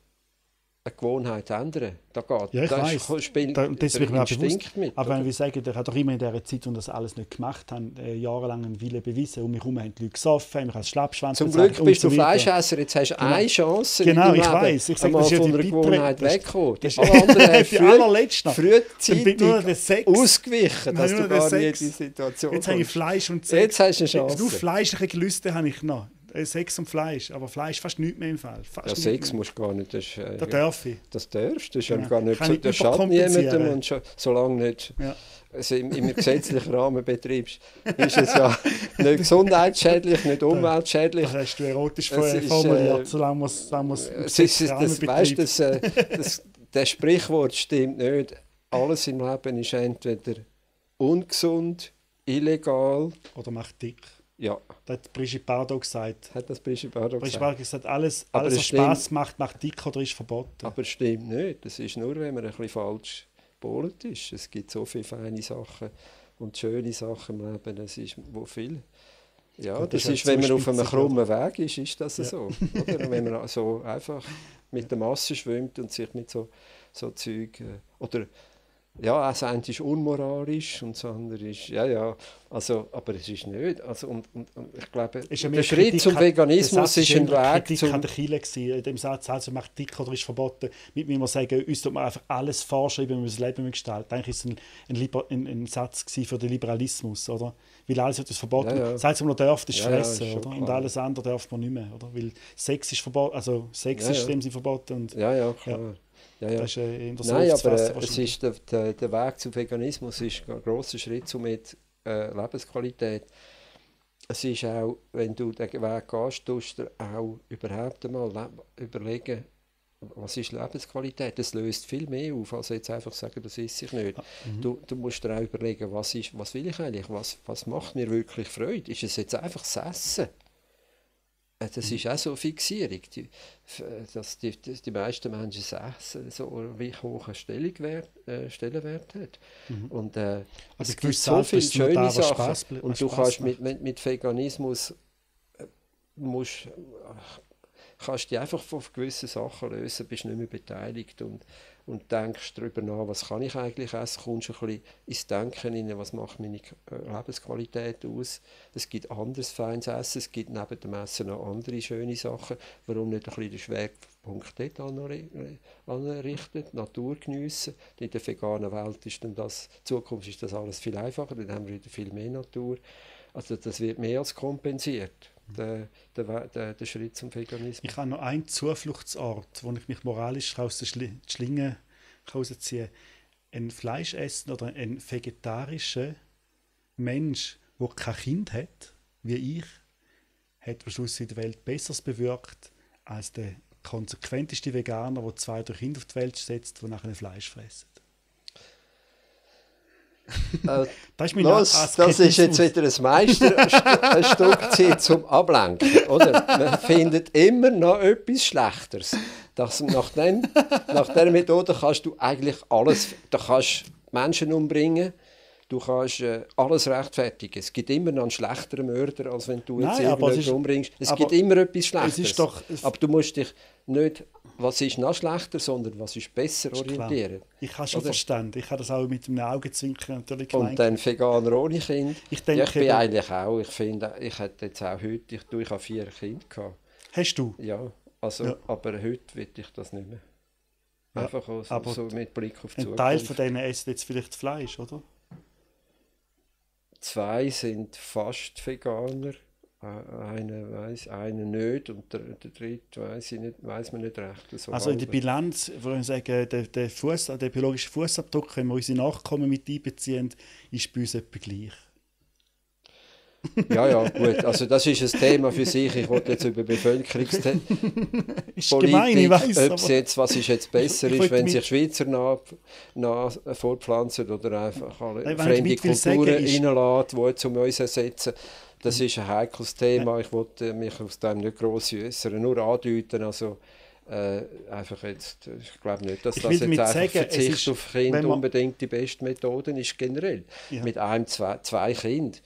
eine Gewohnheit ändern. Da geht. Ja, ich da weiss. Spielt da, das mir bewusst. Mit, Aber wenn wir sagen, der hat doch immer in dieser Zeit, wo das alles nicht gemacht haben, äh, jahrelang einen Willen bewiesen. Um mich herum haben die Leute gesoffen, ich als Schlappschwanz Zum Glück bist du Fleischesser, jetzt hast du genau. eine Chance Genau, ich weiß. Ich sage, das ist von einer Gewohnheit wegkommen. Die [LAUGHS] anderen haben früh, frühzeitig ausgewichen, dass du gar nicht in die Situation Jetzt habe ich Fleisch und Sex. Jetzt hast du eine Chance. Nur fleischliche Gelüste habe ich noch. Äh, Sex und Fleisch, aber Fleisch fast nicht mehr im Fall. Fast ja, Sex musst du gar nicht. Das, äh, das darf ich. Das darfst du. Das ist ja. gar nicht so, das schadet niemandem und schon, solange nicht ja. also im, im gesetzlichen Rahmen betreibst, ist es ja [LAUGHS] nicht gesundheitsschädlich, nicht umweltschädlich. Das hast du erotisch vorher formuliert, äh, solange man es weißt, das, äh, [LAUGHS] das, das Sprichwort stimmt nicht. Alles im Leben ist entweder ungesund, illegal oder macht dick. Ja. Das hat Brigitte Bardot gesagt. Hat das Brigitte Bardot Brigitte Bardot gesagt, alles, alles was Spaß macht, macht dick oder ist verboten. Aber es stimmt nicht. Das ist nur, wenn man ein bisschen falsch gebohrt ist. Es gibt so viele feine Sachen und schöne Sachen im Leben. Es ist wo viel. Ja, das, das ist, wenn man auf einem krummen Weg ist, ist das ja. so. Oder? wenn man [LAUGHS] so einfach mit der Masse schwimmt und sich mit so, so Zeug... Äh, oder ja, das eine ist unmoralisch und das andere ist, ja, ja, also, aber es ist nicht. Also, und, und, und ich glaube, Ist ja der Schritt Kritik zum an- Veganismus ist ein Weg Kritik zum... an der Kirche in dem Satz, also macht dick oder ist verboten. Mit mir sagen, uns tut man einfach alles vorschreiben, wie wir das Leben gestalten. Eigentlich ist es ein, ein, ein, ein Satz für den Liberalismus, oder? Weil alles wird uns verboten. Ja, ja. Das Einzige, was man darf, ist Ja, ja, fressen, schon oder? Und alles andere darf man nicht mehr, oder? Weil Sex ist verboten, also Sex Ja, ist ja. dem verboten und Ja, ja, klar. Ja. Ja, das ist äh, in der Nein, aber äh, es ist der, der, der Weg zum Veganismus ist ein grosser Schritt zu mehr äh, Lebensqualität. Es ist auch, wenn du den Weg gehst, tust du auch überhaupt einmal le- überlegen, was ist Lebensqualität? Das löst viel mehr auf, als jetzt einfach sagen, das ist sich nicht. Mhm. Du, du musst dir auch überlegen, was, ist, was will ich eigentlich, was, was macht mir wirklich Freude? Ist es jetzt einfach das Essen? Äh, Das ist auch so eine Fixierung, die, äh, dass die, die, die meisten Menschen Essen so einen hohen Stellenwert, äh, Stellenwert hat. Und äh, es Also gibt gewisse so viele es schöne da, Sachen. Was und du Spass kannst macht. mit, mit, Veganismus äh, musst, kannst dich einfach von gewissen Sachen lösen, bist nicht mehr beteiligt und, und denkst darüber nach, was kann ich eigentlich essen, kommst ein bisschen ins Denken rein, was macht meine äh, Lebensqualität aus. Es gibt anderes feines Essen, es gibt neben dem Essen noch andere schöne Sachen. Warum nicht ein bisschen den Schwerpunkt dort anri- anrichten, Natur geniessen. In der veganen Welt ist dann das, in Zukunft ist das alles viel einfacher, dann haben wir wieder viel mehr Natur. Also das wird mehr als kompensiert, der, der, der, der Schritt zum Veganismus. Ich habe noch einen Zufluchtsort, wo ich mich moralisch aus der Schli Schlinge rausziehen kann. Ein Fleischessen oder ein vegetarischer Mensch, der kein Kind hat, wie ich, hat am Schluss in der Welt Besseres bewirkt als der konsequenteste Veganer, der zwei drei Kinder auf die Welt setzt, die nachher Fleisch fressen. Äh, [LAUGHS] Das ist Los, das ist jetzt wieder ein Meisterstück zum Ablenken. Oder? Man findet immer noch etwas Schlechteres. Das, nach, dem, nach dieser Methode kannst du eigentlich alles, du kannst Menschen umbringen, du kannst äh, alles rechtfertigen. Es gibt immer noch einen schlechteren Mörder, als wenn du jetzt Nein, es irgendjemanden ist- umbringst. Es gibt immer etwas es Schlechteres. ist doch- es- aber du musst dich nicht, was ist noch schlechter, sondern was ist besser Ist klar. orientieren. Ich habe schon Oder? verstanden. Ich habe das auch mit einem Augenzwinkern natürlich Und gemeint. dann Veganer ohne Kind. Ich ja, denke ich bin eigentlich auch, ich finde, ich hätte jetzt auch heute, ich, du, ich habe vier Kinder gehabt. Hast du? Ja, also, Ja. aber heute will ich das nicht mehr. Ja, Einfach aus, aber so mit Blick auf die Ein Zukunft. Teil von denen essen jetzt vielleicht Fleisch, oder? Zwei sind fast Veganer, einer weiß, einer nicht und der, der dritte weiß ich nicht, weiß man nicht recht. So Also in der. Bilanz, würde ich sagen, der, der, Fuss, der biologische Fußabdruck, wenn wir unsere Nachkommen mit einbeziehen, ist bei uns etwa gleich. Ja, ja, gut. Also das ist ein Thema für sich. Ich wollte jetzt über Bevölkerungspolitik, [LAUGHS] Ist gemein, ich weiß. ob jetzt, was ist jetzt besser [LAUGHS] Ich ist, wollte wenn sich Schweizer fortpflanzen oder einfach alle ich fremde Kulturen ist- reinlassen, die jetzt um uns ersetzen. Das ist ein heikles Thema. Ich wollte mich aus dem nicht gross äußern, nur andeuten. Also, äh, einfach jetzt, ich glaube nicht, dass Ich das jetzt einfach sagen, Verzicht ist, auf man- unbedingt die beste Methode ist generell. Ja. Mit einem, zwei, zwei Kindern,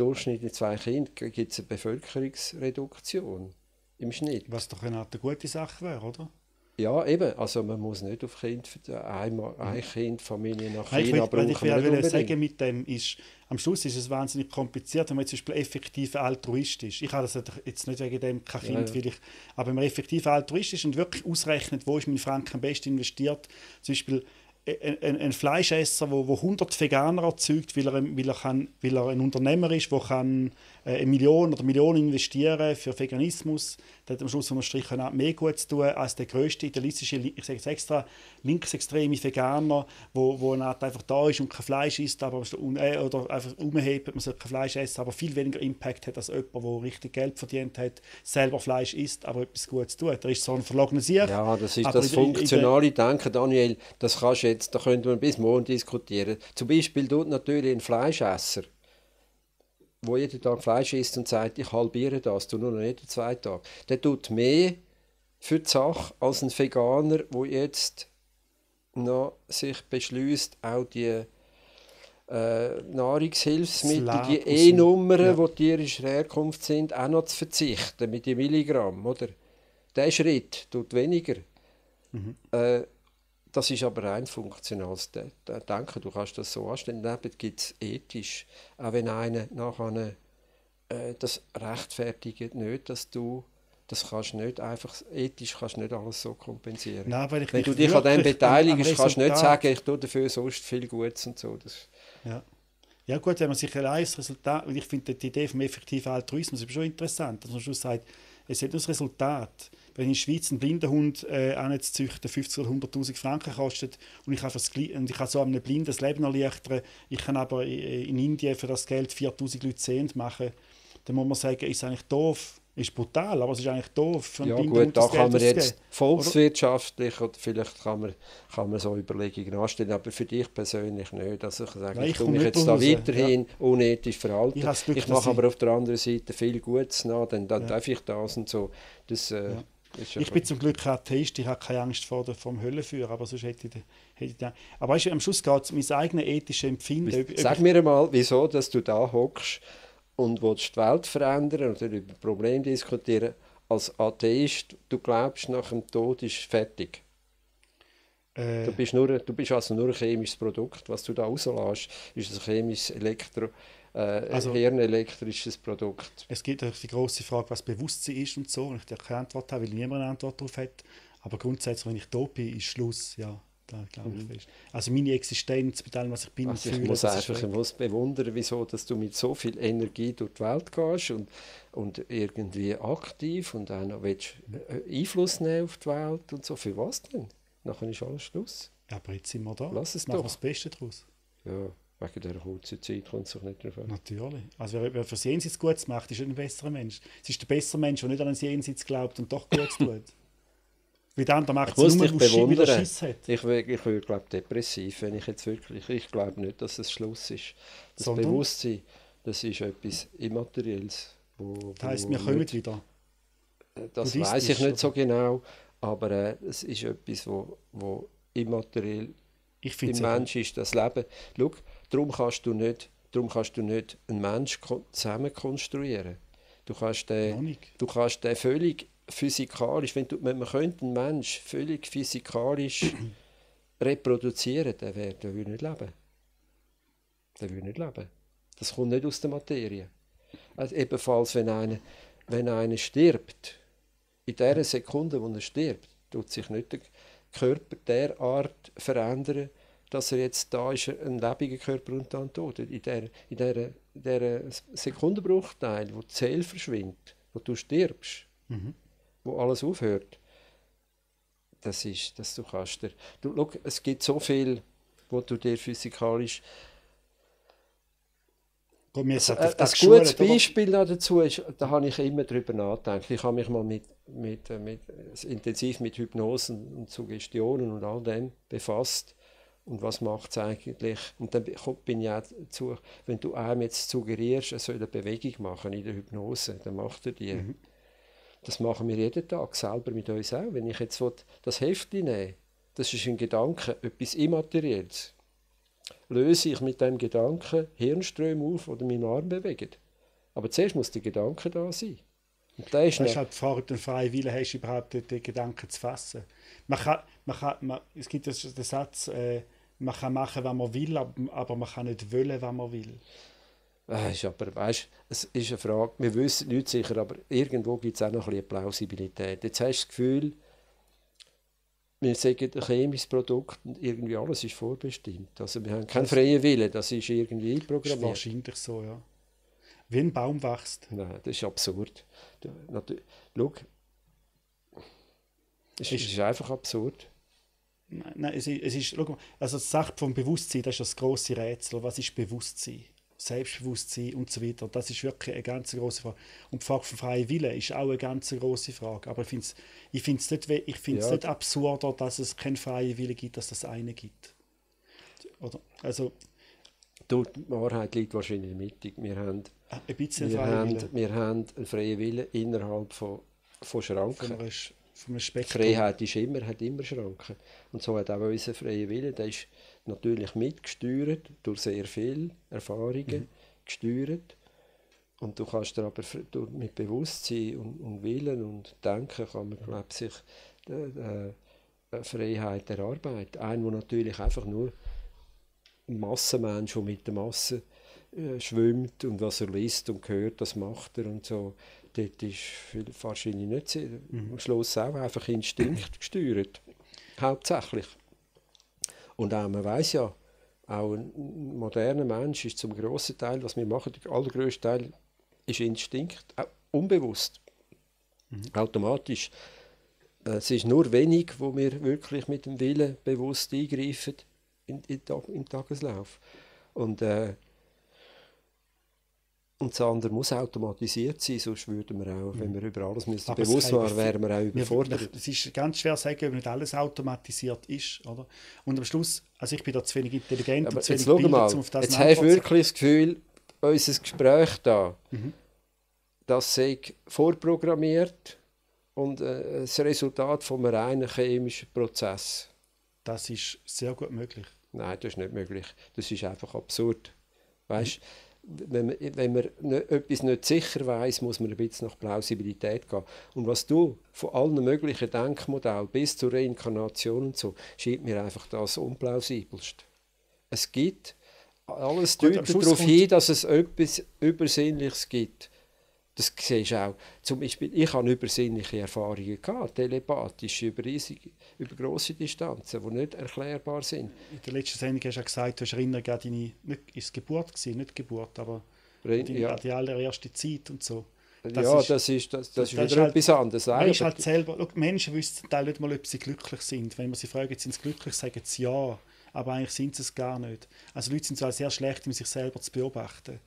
durchschnittlich zwei Kindern, gibt es eine Bevölkerungsreduktion im Schnitt. was doch eine gute Sache wäre, oder? Ja, eben. Also man muss nicht auf Kind, einmal, ein Kind, Familie nach Nein, ich China will, ich brauchen. wir will nicht sagen mit dem ist, am Schluss ist es wahnsinnig kompliziert, wenn man zum Beispiel effektiv altruistisch Ich habe das jetzt nicht wegen dem kein Kind, Ja, ja. ich, aber wenn man effektiv altruistisch und wirklich ausrechnet, wo ist mein Franken am besten investiert, zum Beispiel ein, ein, Fleischesser, der wo, wo 100 Veganer erzeugt, weil er, weil, er kann, weil er ein Unternehmer ist, der kann eine Million oder Millionen investieren für Veganismus, der hat am Schluss unter Strich auch mehr Gutes tun als der grösste idealistische, ich sage jetzt extra, linksextreme Veganer, wo, wo einfach da ist und kein Fleisch isst, aber äh, oder einfach umhebt, man soll kein Fleisch essen, aber viel weniger Impact hat als jemand, der richtig Geld verdient hat, selber Fleisch isst, aber etwas Gutes tut. Er ist so ein verlogener Sieg. Ja, das ist das funktionale Denken, Daniel. Das kannst du jetzt, da könnte man bis morgen diskutieren. Zum Beispiel tut natürlich ein Fleischesser, wo jeden Tag Fleisch isst und sagt, ich halbiere das, tu nur noch jeden zwei Tage. Der tut mehr für die Sache als ein Veganer, wo jetzt noch sich beschließt, auch die äh, Nahrungshilfsmittel, Das die E-Nummern, Ja. die tierischer Herkunft sind, auch noch zu verzichten mit den Milligramm, oder? Der Schritt tut weniger. Mhm. Äh, das ist aber rein funktionales Denken. Du kannst das so anstellen. Daneben gibt es ethisch. Auch wenn einer nachher äh, das rechtfertigt nicht, dass du das kannst nicht einfach, ethisch kannst nicht alles so kompensieren. Nein, weil ich wenn du dich an dem beteiligst, kannst du nicht sagen, ich tue dafür sonst viel Gutes und so. Das ja. ja gut, wenn man sich allein das Resultat, ich finde die Idee vom effektiven Altruismus ist schon interessant, dass man schon sagt, es hat das Resultat, wenn in der Schweiz ein blinder Hund äh, anzuzüchten 50 oder 100'000 Franken kostet und ich, das, und ich kann so einem Blinden das Leben erleichtern, ich kann aber in Indien für das Geld 4'000 Leute sehend machen, dann muss man sagen, ist eigentlich doof, ist brutal, aber es ist eigentlich doof. Für ja gut, da kann man jetzt volkswirtschaftlich oder vielleicht kann man, kann man so Überlegungen anstellen, aber für dich persönlich nicht. Also ich sage, ich, ich mich jetzt da weiterhin ja. unethisch verhalten. Ich, Glück, ich mache aber auf der anderen Seite viel Gutes nach, dann, dann ja. darf ich das und so. Das, äh, ja. Ich bin zum Glück Atheist, ich habe keine Angst vor der, vom Höllenfeuer, aber sonst hätte ich, hätte ich Aber weißt, am Schluss geht es um mein eigenes ethisches Empfinden. Sag mir einmal, wieso dass du da hockst und willst die Welt verändern oder über Probleme diskutieren, als Atheist, du glaubst, nach dem Tod ist fertig. Äh. Du, bist nur, du bist also nur ein chemisches Produkt. Was du da rauslässt, ist ein chemisches Elektro, äh, also, hirnelektrisches Produkt. Es gibt die große Frage, was Bewusstsein ist und so. Und ich keine Antwort habe, weil niemand eine Antwort darauf hat. Aber grundsätzlich, wenn ich tot bin, ist Schluss. Ja. Da glaube ich mhm. fest. Also meine Existenz mit allem, was ich bin also ich fühle, muss einfach muss bewundern, wieso dass du mit so viel Energie durch die Welt gehst und, und irgendwie aktiv und auch noch willst, äh, Einfluss nehmen auf die Welt und so. Für was denn? Nachher ist alles Schluss. Ja, aber jetzt sind wir da. Lass es Machen doch. das Beste daraus. Ja, wegen dieser kurzen Zeit kommt es doch nicht drauf an. Natürlich. Also wer, wer für das Jenseits Gutes macht, ist ein besserer Mensch. Es ist der bessere Mensch, der nicht an ein Jenseits glaubt und doch Gutes [LAUGHS] tut. Wie der andere macht es nur, weil er Schiss hat. Ich, ich würde, glaube depressiv, wenn ich jetzt wirklich, ich glaube nicht, dass es Schluss ist. Das Sondern? Bewusstsein, das ist etwas Immaterielles. Wo, das heisst, wir kommen nicht, wieder? Das weiß ich nicht so genau, aber äh, es ist etwas, wo, wo immateriell im Mensch ist, das Leben. Schau, darum kannst du nicht, darum kannst du nicht einen Mensch zusammen konstruieren. Du kannst den, du kannst den völlig physikalisch, wenn, du, wenn man könnte einen Mensch völlig physikalisch [CLEARS THROAT] reproduzieren, der, wär, der würde nicht leben. Der würde nicht leben. Das kommt nicht aus der Materie. Also ebenfalls, wenn einer, wenn einer stirbt, in der Sekunde, wo er stirbt, tut sich nicht der Körper derart verändern, dass er jetzt da ist, ein lebendiger Körper und dann tot. In der, in der, der Sekundenbruchteil, wo die Zelle verschwindet, wo du stirbst, mhm wo alles aufhört, das ist, dass du kannst dir, du, schau, es gibt so viel, wo du dir physikalisch Komm, ein, ein gutes Beispiel dazu ist, da habe ich immer darüber nachgedacht. Ich habe mich mal mit, mit, äh, mit, intensiv mit Hypnosen und Suggestionen und all dem befasst. Und was macht es eigentlich? Und dann bin ich auch dazu, wenn du einem jetzt suggerierst, er soll eine Bewegung machen in der Hypnose, dann macht er die. Mhm. Das machen wir jeden Tag selber mit uns auch. Wenn ich jetzt das Heft nehme, das ist ein Gedanke, etwas Immaterielles. Löse ich mit dem Gedanken Hirnströme auf oder meinen Arm bewegen. Aber zuerst muss der Gedanke da sein. Und da ist das ist halt die Frage, den freien Willen hast du überhaupt den, den Gedanken zu fassen. Man kann, man kann, man, es gibt den Satz, äh, man kann machen, was man will, aber man kann nicht wollen, was man will. Äh, ist aber, weißt, es ist eine Frage, wir wissen nicht sicher, aber irgendwo gibt es auch noch ein bisschen Plausibilität. Jetzt hast du das Gefühl, wir sagen ein chemisches Produkt und irgendwie alles ist vorbestimmt. Also wir haben keinen freien Willen, das ist irgendwie programmiert. Das ist wahrscheinlich so, ja. Wie ein Baum wächst. Nein, das ist absurd. Natürlich, schau, es ist, ist einfach absurd. Nein, nein es ist, es ist schau also die Sache vom Bewusstsein, das ist das große Rätsel. Was ist Bewusstsein? Selbstbewusstsein und so weiter. Das ist wirklich eine ganz große Frage. Und die Frage von freien Willen ist auch eine ganz große Frage. Aber ich finde es ich find's nicht, ich find's ja. nicht absurder, dass es keinen freien Willen gibt, dass es eine gibt. Oder, also, die Wahrheit liegt wahrscheinlich in der Mitte. Wir haben, ein bisschen wir haben, Wille. wir haben einen freien Willen innerhalb von, von Schranken. Von von Freiheit ist immer, hat immer Schranken. Und so hat auch unser freier Wille, der ist natürlich mitgesteuert durch sehr viele Erfahrungen mhm. gesteuert. Und du kannst dir aber mit Bewusstsein und, und Willen und Denken kann man, glaube sich äh, Freiheit der Arbeit. Ein, der natürlich einfach nur Massenmensch, der mit der Masse äh, schwimmt und was er liest und hört, das macht er und so. Dort ist wahrscheinlich nicht. Mhm. Am Schluss auch einfach Instinkt gesteuert. Hauptsächlich. Und auch, man weiß ja, auch ein moderner Mensch ist zum grossen Teil, was wir machen, der allergrößte Teil ist Instinkt, auch unbewusst, mhm. automatisch. Äh, es ist nur wenig, wo wir wirklich mit dem Willen bewusst eingreifen in, in, im Tageslauf. Und, äh, und das andere muss automatisiert sein, sonst würden wir auch, mhm. wenn wir über alles müssen bewusst waren, wären wir auch überfordert. Es ist ganz schwer zu sagen, ob nicht alles automatisiert ist. Oder? Und am Schluss, also ich bin da zu wenig intelligent Aber und zu wenig gebildet, um auf das Jetzt hast du wirklich das Gefühl, unser Gespräch da, mhm. das sei vorprogrammiert und äh, das Resultat von einem reinen chemischen Prozess. Das ist sehr gut möglich. Nein, das ist nicht möglich. Das ist einfach absurd. Weißt, mhm wenn man, wenn man nicht, etwas nicht sicher weiß, muss man ein bisschen nach Plausibilität gehen. Und was du von allen möglichen Denkmodellen bis zur Reinkarnation und so, scheint mir einfach das unplausibelst. Es gibt, alles deutet darauf hin, dass es etwas Übersinnliches gibt. Das siehst du auch. Zum Beispiel, ich habe übersinnliche Erfahrungen gehabt, telepathisch, über, riesige, über grosse Distanzen, die nicht erklärbar sind. In der letzten Sendung hast du ja gesagt, du hast an deine, nicht, ist Geburt gewesen, nicht Geburt, aber Rein, die, ja. die allererste Zeit und so. Das ja, ist, das ist, das, das, das ist wieder halt, etwas anderes. Man ist halt selber, look, Menschen wissen zum Teil nicht mal, ob sie glücklich sind. Wenn man sie fragen, sind sie glücklich, sagen sie ja. Aber eigentlich sind sie es gar nicht. Also Leute sind zwar sehr schlecht, um sich selber zu beobachten.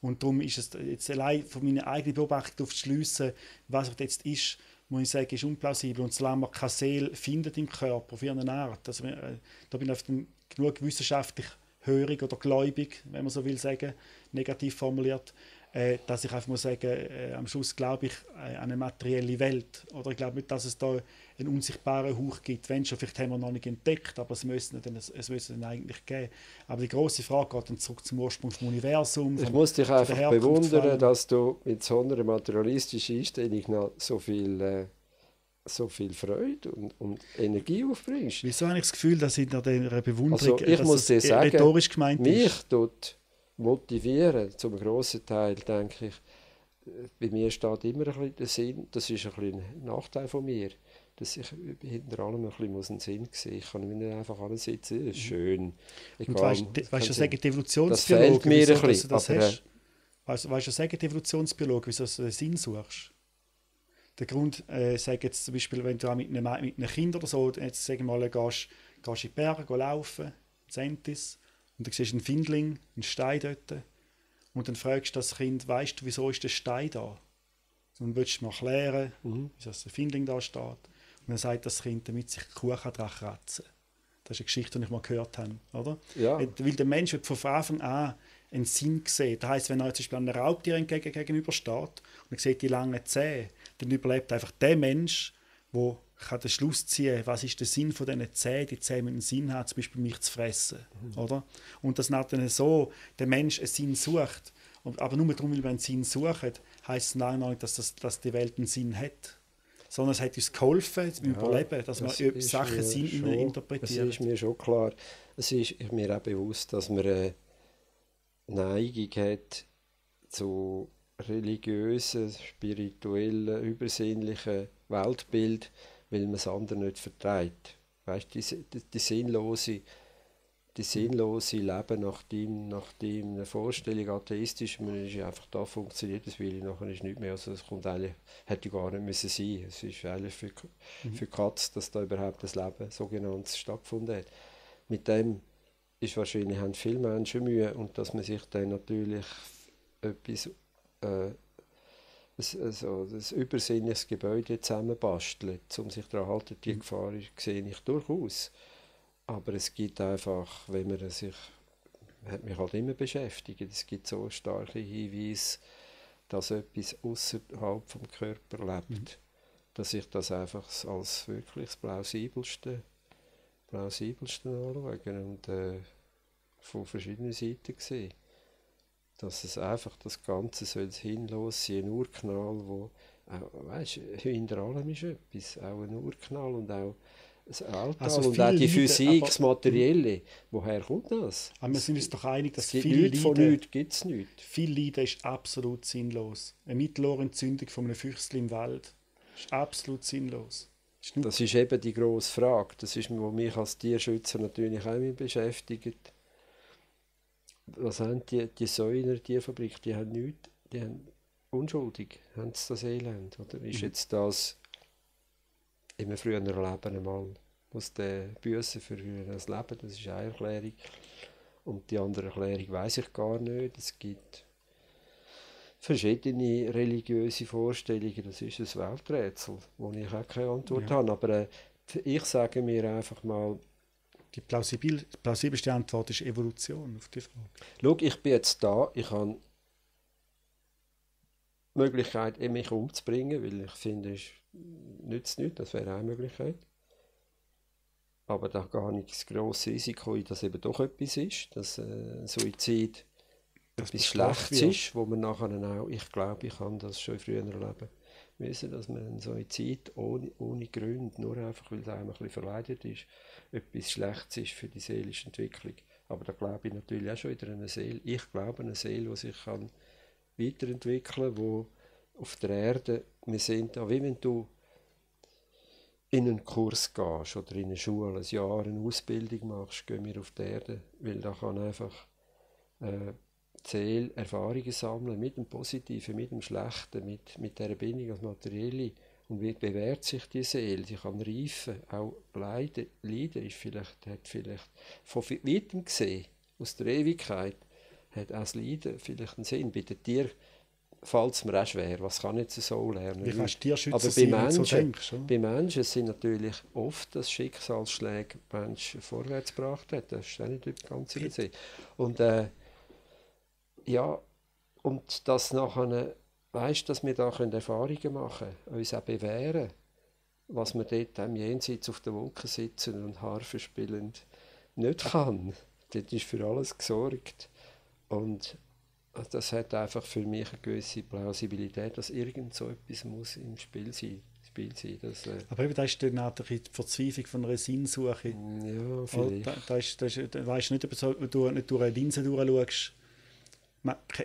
Und darum ist es jetzt allein von meiner eigenen Beobachtung auf zu schliessen, was es jetzt ist, muss ich sagen, ist unplausibel. Und solange man keine Seele findet im Körper, auf irgendeine Art, also, äh, da bin ich genug wissenschaftlich hörig oder gläubig, wenn man so will sagen, negativ formuliert, äh, dass ich einfach muss sagen, äh, am Schluss glaube ich äh, an eine materielle Welt. Oder ich glaube nicht, dass es da einen unsichtbaren Hauch gibt. Wenn schon, vielleicht haben wir noch nicht entdeckt, aber es müsste dann, es müsste dann eigentlich geben. Aber die große Frage geht dann zurück zum Ursprung des Universums. Ich muss dich einfach bewundern, dass du mit so einer materialistischen Einstellung noch so viel... Äh so viel Freude und, und, Energie aufbringst. Wieso habe ich das Gefühl, dass in der Bewunderung also ich muss dir sagen, rhetorisch gemeint mich ist? Mich motivieren, zum grossen Teil, denke ich, bei mir steht immer ein bisschen der Sinn, das ist ein, bisschen ein Nachteil von mir, dass ich hinter allem ein bisschen einen Sinn sehen muss. Ich kann nicht einfach alles sitzen, das ist mhm. schön. Ich Und weißt, du, sagen die Evolutionsbiologen, das fehlt mir wieso, ein bisschen, das aber, hast? Weißt, weißt du, sagen die Evolutionsbiologen, wieso du den Sinn suchst? Der Grund, äh, sag jetzt zum Beispiel, wenn du mit einem, mit einem Kind oder so, jetzt wir mal, gehst, gehst in die Berge laufen, Zentis, und dann siehst du einen Findling, einen Stein dort. Und dann fragst du das Kind, weißt du, wieso ist der Stein da? Und dann willst du mir erklären, mhm. wieso der Findling da steht. Dann sagt das Kind, damit sich die Kuchen daran kratzen. Das ist eine Geschichte, die ich mal gehört habe. Oder? Ja. Weil der Mensch wird von Anfang an einen Sinn sehen. Das heisst, wenn er zum Beispiel einem Raubtier entgegen, gegenübersteht und er sieht die langen Zähne, dann überlebt einfach der Mensch, der kann den Schluss ziehen, was ist der Sinn von diesen Zähnen, die Zähne einen Sinn haben, zum Beispiel mich zu fressen. Mhm. Oder? Und das dann so, der Mensch einen Sinn sucht, aber nur darum, weil wir einen Sinn suchen, heisst es nein, nicht, dass, das, dass die Welt einen Sinn hat. Sondern es hat uns geholfen, zum ja, Überleben, dass das man Sachen Sinn schon, interpretiert. Es ist mir schon klar, es ist mir auch bewusst, dass man eine Neigung hat zu religiösen, spirituellen, übersinnlichen Weltbild, weil man das andere nicht vertreibt. Weißt die, die, die sinnlose die sinnlose Leben nach dem, nach dem eine Vorstellung atheistisch, man ist einfach da funktioniert das will ich nachher ist nicht mehr, also es kommt eigentlich, hätte gar nicht müssen sein, es ist eigentlich für, mhm. für Katz, dass da überhaupt das Leben sogenannt stattgefunden hat. Mit dem ist wahrscheinlich haben viele Menschen Mühe und dass man sich dann natürlich etwas äh, also das übersinnliches Gebäude zusammenbastelt, um sich daran zu halten, die mhm. Gefahr sehe ich durchaus. Aber es gibt einfach, wenn man sich, hat mich halt immer beschäftigt, es gibt so starke Hinweise, dass etwas außerhalb vom Körper lebt, mhm. dass ich das einfach als wirklich das plausibelste, plausibelste anschaue und äh, von verschiedenen Seiten sehe dass es einfach das Ganze soll hinlos sein, ein Urknall, wo, auch, weißt, hinter allem ist etwas, auch ein Urknall und auch das Weltall Also und auch die Leiden, Physik, das Materielle. Woher kommt das? Aber wir sind uns doch einig, dass viel nichts von Leiden, nichts, gibt es nichts. viel Leiden ist absolut sinnlos. Eine Mittelohrentzündung von einem Füchsel im Wald ist absolut sinnlos. Ist Das ist eben die grosse Frage. Das ist, was mich als Tierschützer natürlich auch immer beschäftigt. Was haben die, die Säuner, die Fabrik, die haben nichts, die haben unschuldig, haben sie das Elend. Oder ist Mhm. jetzt das in einem früheren Leben einmal, muss der büßen für das Leben, das ist eine Erklärung. Und die andere Erklärung weiß ich gar nicht. Es gibt verschiedene religiöse Vorstellungen. Das ist ein Welträtsel, wo ich auch keine Antwort Ja. habe. Aber äh, ich sage mir einfach mal, die plausibil, plausibelste Antwort ist Evolution auf die Frage. schau, ich bin jetzt da, ich habe die Möglichkeit, mich umzubringen, weil ich finde, es nützt nichts, das wäre eine Möglichkeit. Aber da gar nicht das grosse Risiko, in, dass eben doch etwas ist, dass äh, Suizid Dass etwas Schlechtes wird. ist, wo man nachher auch, ich glaube, ich habe das schon früher erleben müssen, dass man Suizid ohne, ohne Gründe, nur einfach, weil es einem ein bisschen verleidet ist, etwas Schlechtes ist für die seelische Entwicklung. Aber da glaube ich natürlich auch schon wieder an eine Seele. Ich glaube an eine Seele, die sich kann weiterentwickeln kann, auf der Erde, wir sind da, wie wenn du in einen Kurs gehst oder in eine Schule, ein Jahr eine Ausbildung machst, gehen wir auf die Erde, weil da kann einfach äh, Seele Erfahrungen sammeln mit dem Positiven, mit dem Schlechten, mit, mit dieser Bindung als Materielle. Und wie bewährt sich die Seele? Sie kann reifen, auch leiden. Leiden ist vielleicht, hat vielleicht von weitem gesehen, aus der Ewigkeit, hat auch das Leiden vielleicht einen Sinn. Bei den Tieren fällt es mir auch schwer. Was kann ich so lernen? Wie kannst du Tierschützer Aber bei du so Menschen- denkst? Bei Menschen sind natürlich oft das Schicksalsschläge Menschen vorwärts gebracht hat. Das ist auch nicht ganz übersehen. Und äh, ja, und das nachher, weißt, dass wir da können Erfahrungen machen können, uns auch bewähren, was man dort am Jenseits auf der Wolke sitzen und Harfe spielend nicht kann. Dort ist für alles gesorgt. Und das hat einfach für mich eine gewisse Plausibilität, dass irgend so etwas muss im Spiel sein. Spiel sein dass, äh, Aber eben, da ist dann auch die Verzweiflung von einer Sinnsuche. ja, Oh, vielleicht. da, da, ist, da, ist, da weißt du nicht, ob du, nicht durch eine Linse durchschaust.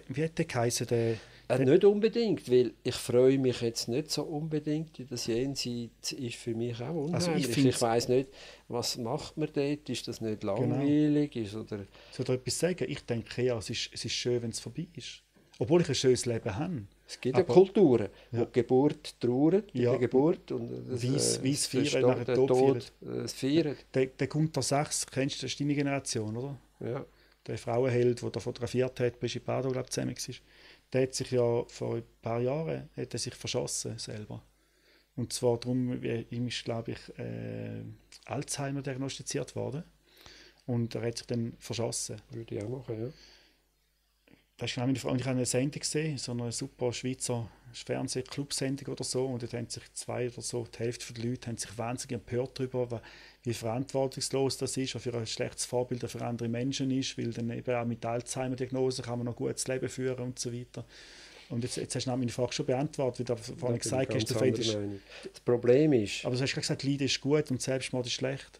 Wie hat der geheißen, der... Äh, nicht unbedingt, weil ich freue mich jetzt nicht so unbedingt. Das Jenseits ist für mich auch unheimlich. Also ich ich weiß nicht, was macht man dort? Ist das Genau. nicht langweilig? Ist, oder, Soll ich dir etwas sagen? Ich denke ja, es ist, es ist schön, wenn es vorbei ist. Obwohl ich ein schönes Leben habe. es gibt ja Aber- Kulturen, Ja. wo die Geburt trauern, bei Ja. der Geburt und das, Weiss- weiss feiern, nachher der Tod Tod, äh, das Feiern. Der, der Gunter Sachs, kennst du, das ist deine Generation, oder? Ja. Der Frauenheld, der da fotografiert hat, bei Schipado, glaube ich, zusammen war. Der hat sich ja vor ein paar Jahren hat er sich verschossen selber. Und zwar darum, wie- ihm ist, glaube ich, äh, Alzheimer diagnostiziert worden. Und er hat sich dann verschossen. Würde ich auch machen, ja. Das ist genau meine Frage. Und ich habe eine Sendung gesehen, so eine super Schweizer Fernseh-Clubsendung oder so. Und dort haben sich zwei oder so, die Hälfte der Leute haben sich wahnsinnig empört darüber, wie verantwortungslos das ist, was für ein schlechtes Vorbild für andere Menschen ist, weil dann eben auch mit Alzheimer-Diagnose kann man noch gutes Leben führen und so weiter. Und jetzt, jetzt hast du meine Frage schon beantwortet, wie du vorhin gesagt hast, der anderer ist. Das Problem ist, aber du hast gesagt, Leiden ist gut und Selbstmord ist schlecht.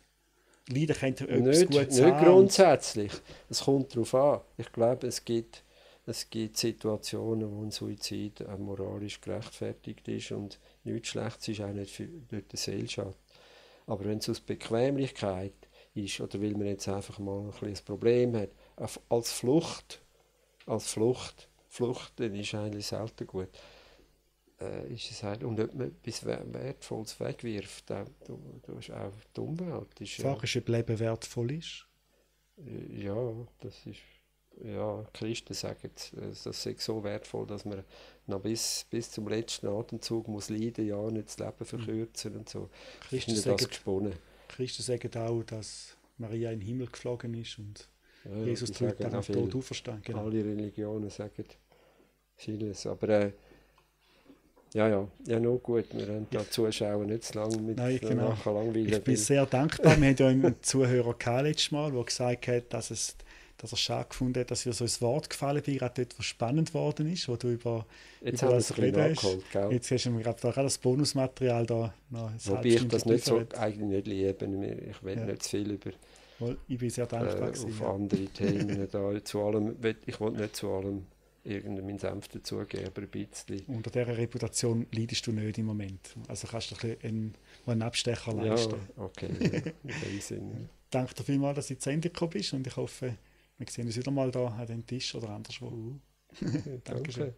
Leiden könnte etwas nicht, Gutes nicht haben. grundsätzlich. Es kommt darauf an. Ich glaube, es gibt, es gibt Situationen, wo ein Suizid auch moralisch gerechtfertigt ist und nichts Schlechtes ist, auch nicht für die Seelschaft. Aber wenn es aus Bequemlichkeit ist oder weil man jetzt einfach mal ein, ein Problem hat, als Flucht, als Flucht, Flucht, dann ist eigentlich selten gut. Äh, ist es halt, und ob man etwas Wer- Wertvolles wegwirft, auch, du, du hast auch die Umwelt. Ist, Frage ist, ob Leben wertvoll ist. äh, Ja, das ist. Ja, Christen sagen, äh, das sei so wertvoll, dass man noch bis, bis zum letzten Atemzug muss leiden, ja, nicht das Leben verkürzen und so. Christen finde das sagen, gesponnen. Christen sagen auch, dass Maria in den Himmel geflogen ist und Ja, Jesus sagen Tage auch nach viel. Tod auferstanden. Genau. Alle Religionen sagen vieles. Aber äh, ja, ja, ja, nur gut, wir haben da Zuschauer nicht zu lange mit Nein, genau. nachher langweilen. Ich bin sehr dankbar. Wir haben ja einen Zuhörer gehabt letztes Mal, der gesagt hat, dass, es, dass er schade gefunden hat, dass wir so ins Wort gefallen bin, gerade dort, was spannend worden ist, wo du über, Jetzt über das ein geredet hast. Jetzt hast du mir gerade da das Bonusmaterial da noch ein Wobei ich das nicht so, eigentlich nicht liebe. Ich will Ja. nicht zu viel über Ich bin sehr äh, dankbar gewesen, auf ja. andere [LAUGHS] Themen da. Zu allem, ich will nicht zu allem irgendeinen Senf dazugeben, aber ein bisschen. Unter dieser Reputation leidest du nicht im Moment. Also kannst du ein einen, einen Abstecher Ja, leisten. okay, ja, in dem Sinne. [LAUGHS] Danke dir vielmals, dass du zu Ende gekommen bist und ich hoffe, wir sehen uns wieder mal da an dem Tisch oder anderswo. Danke. [LAUGHS] Dankeschön.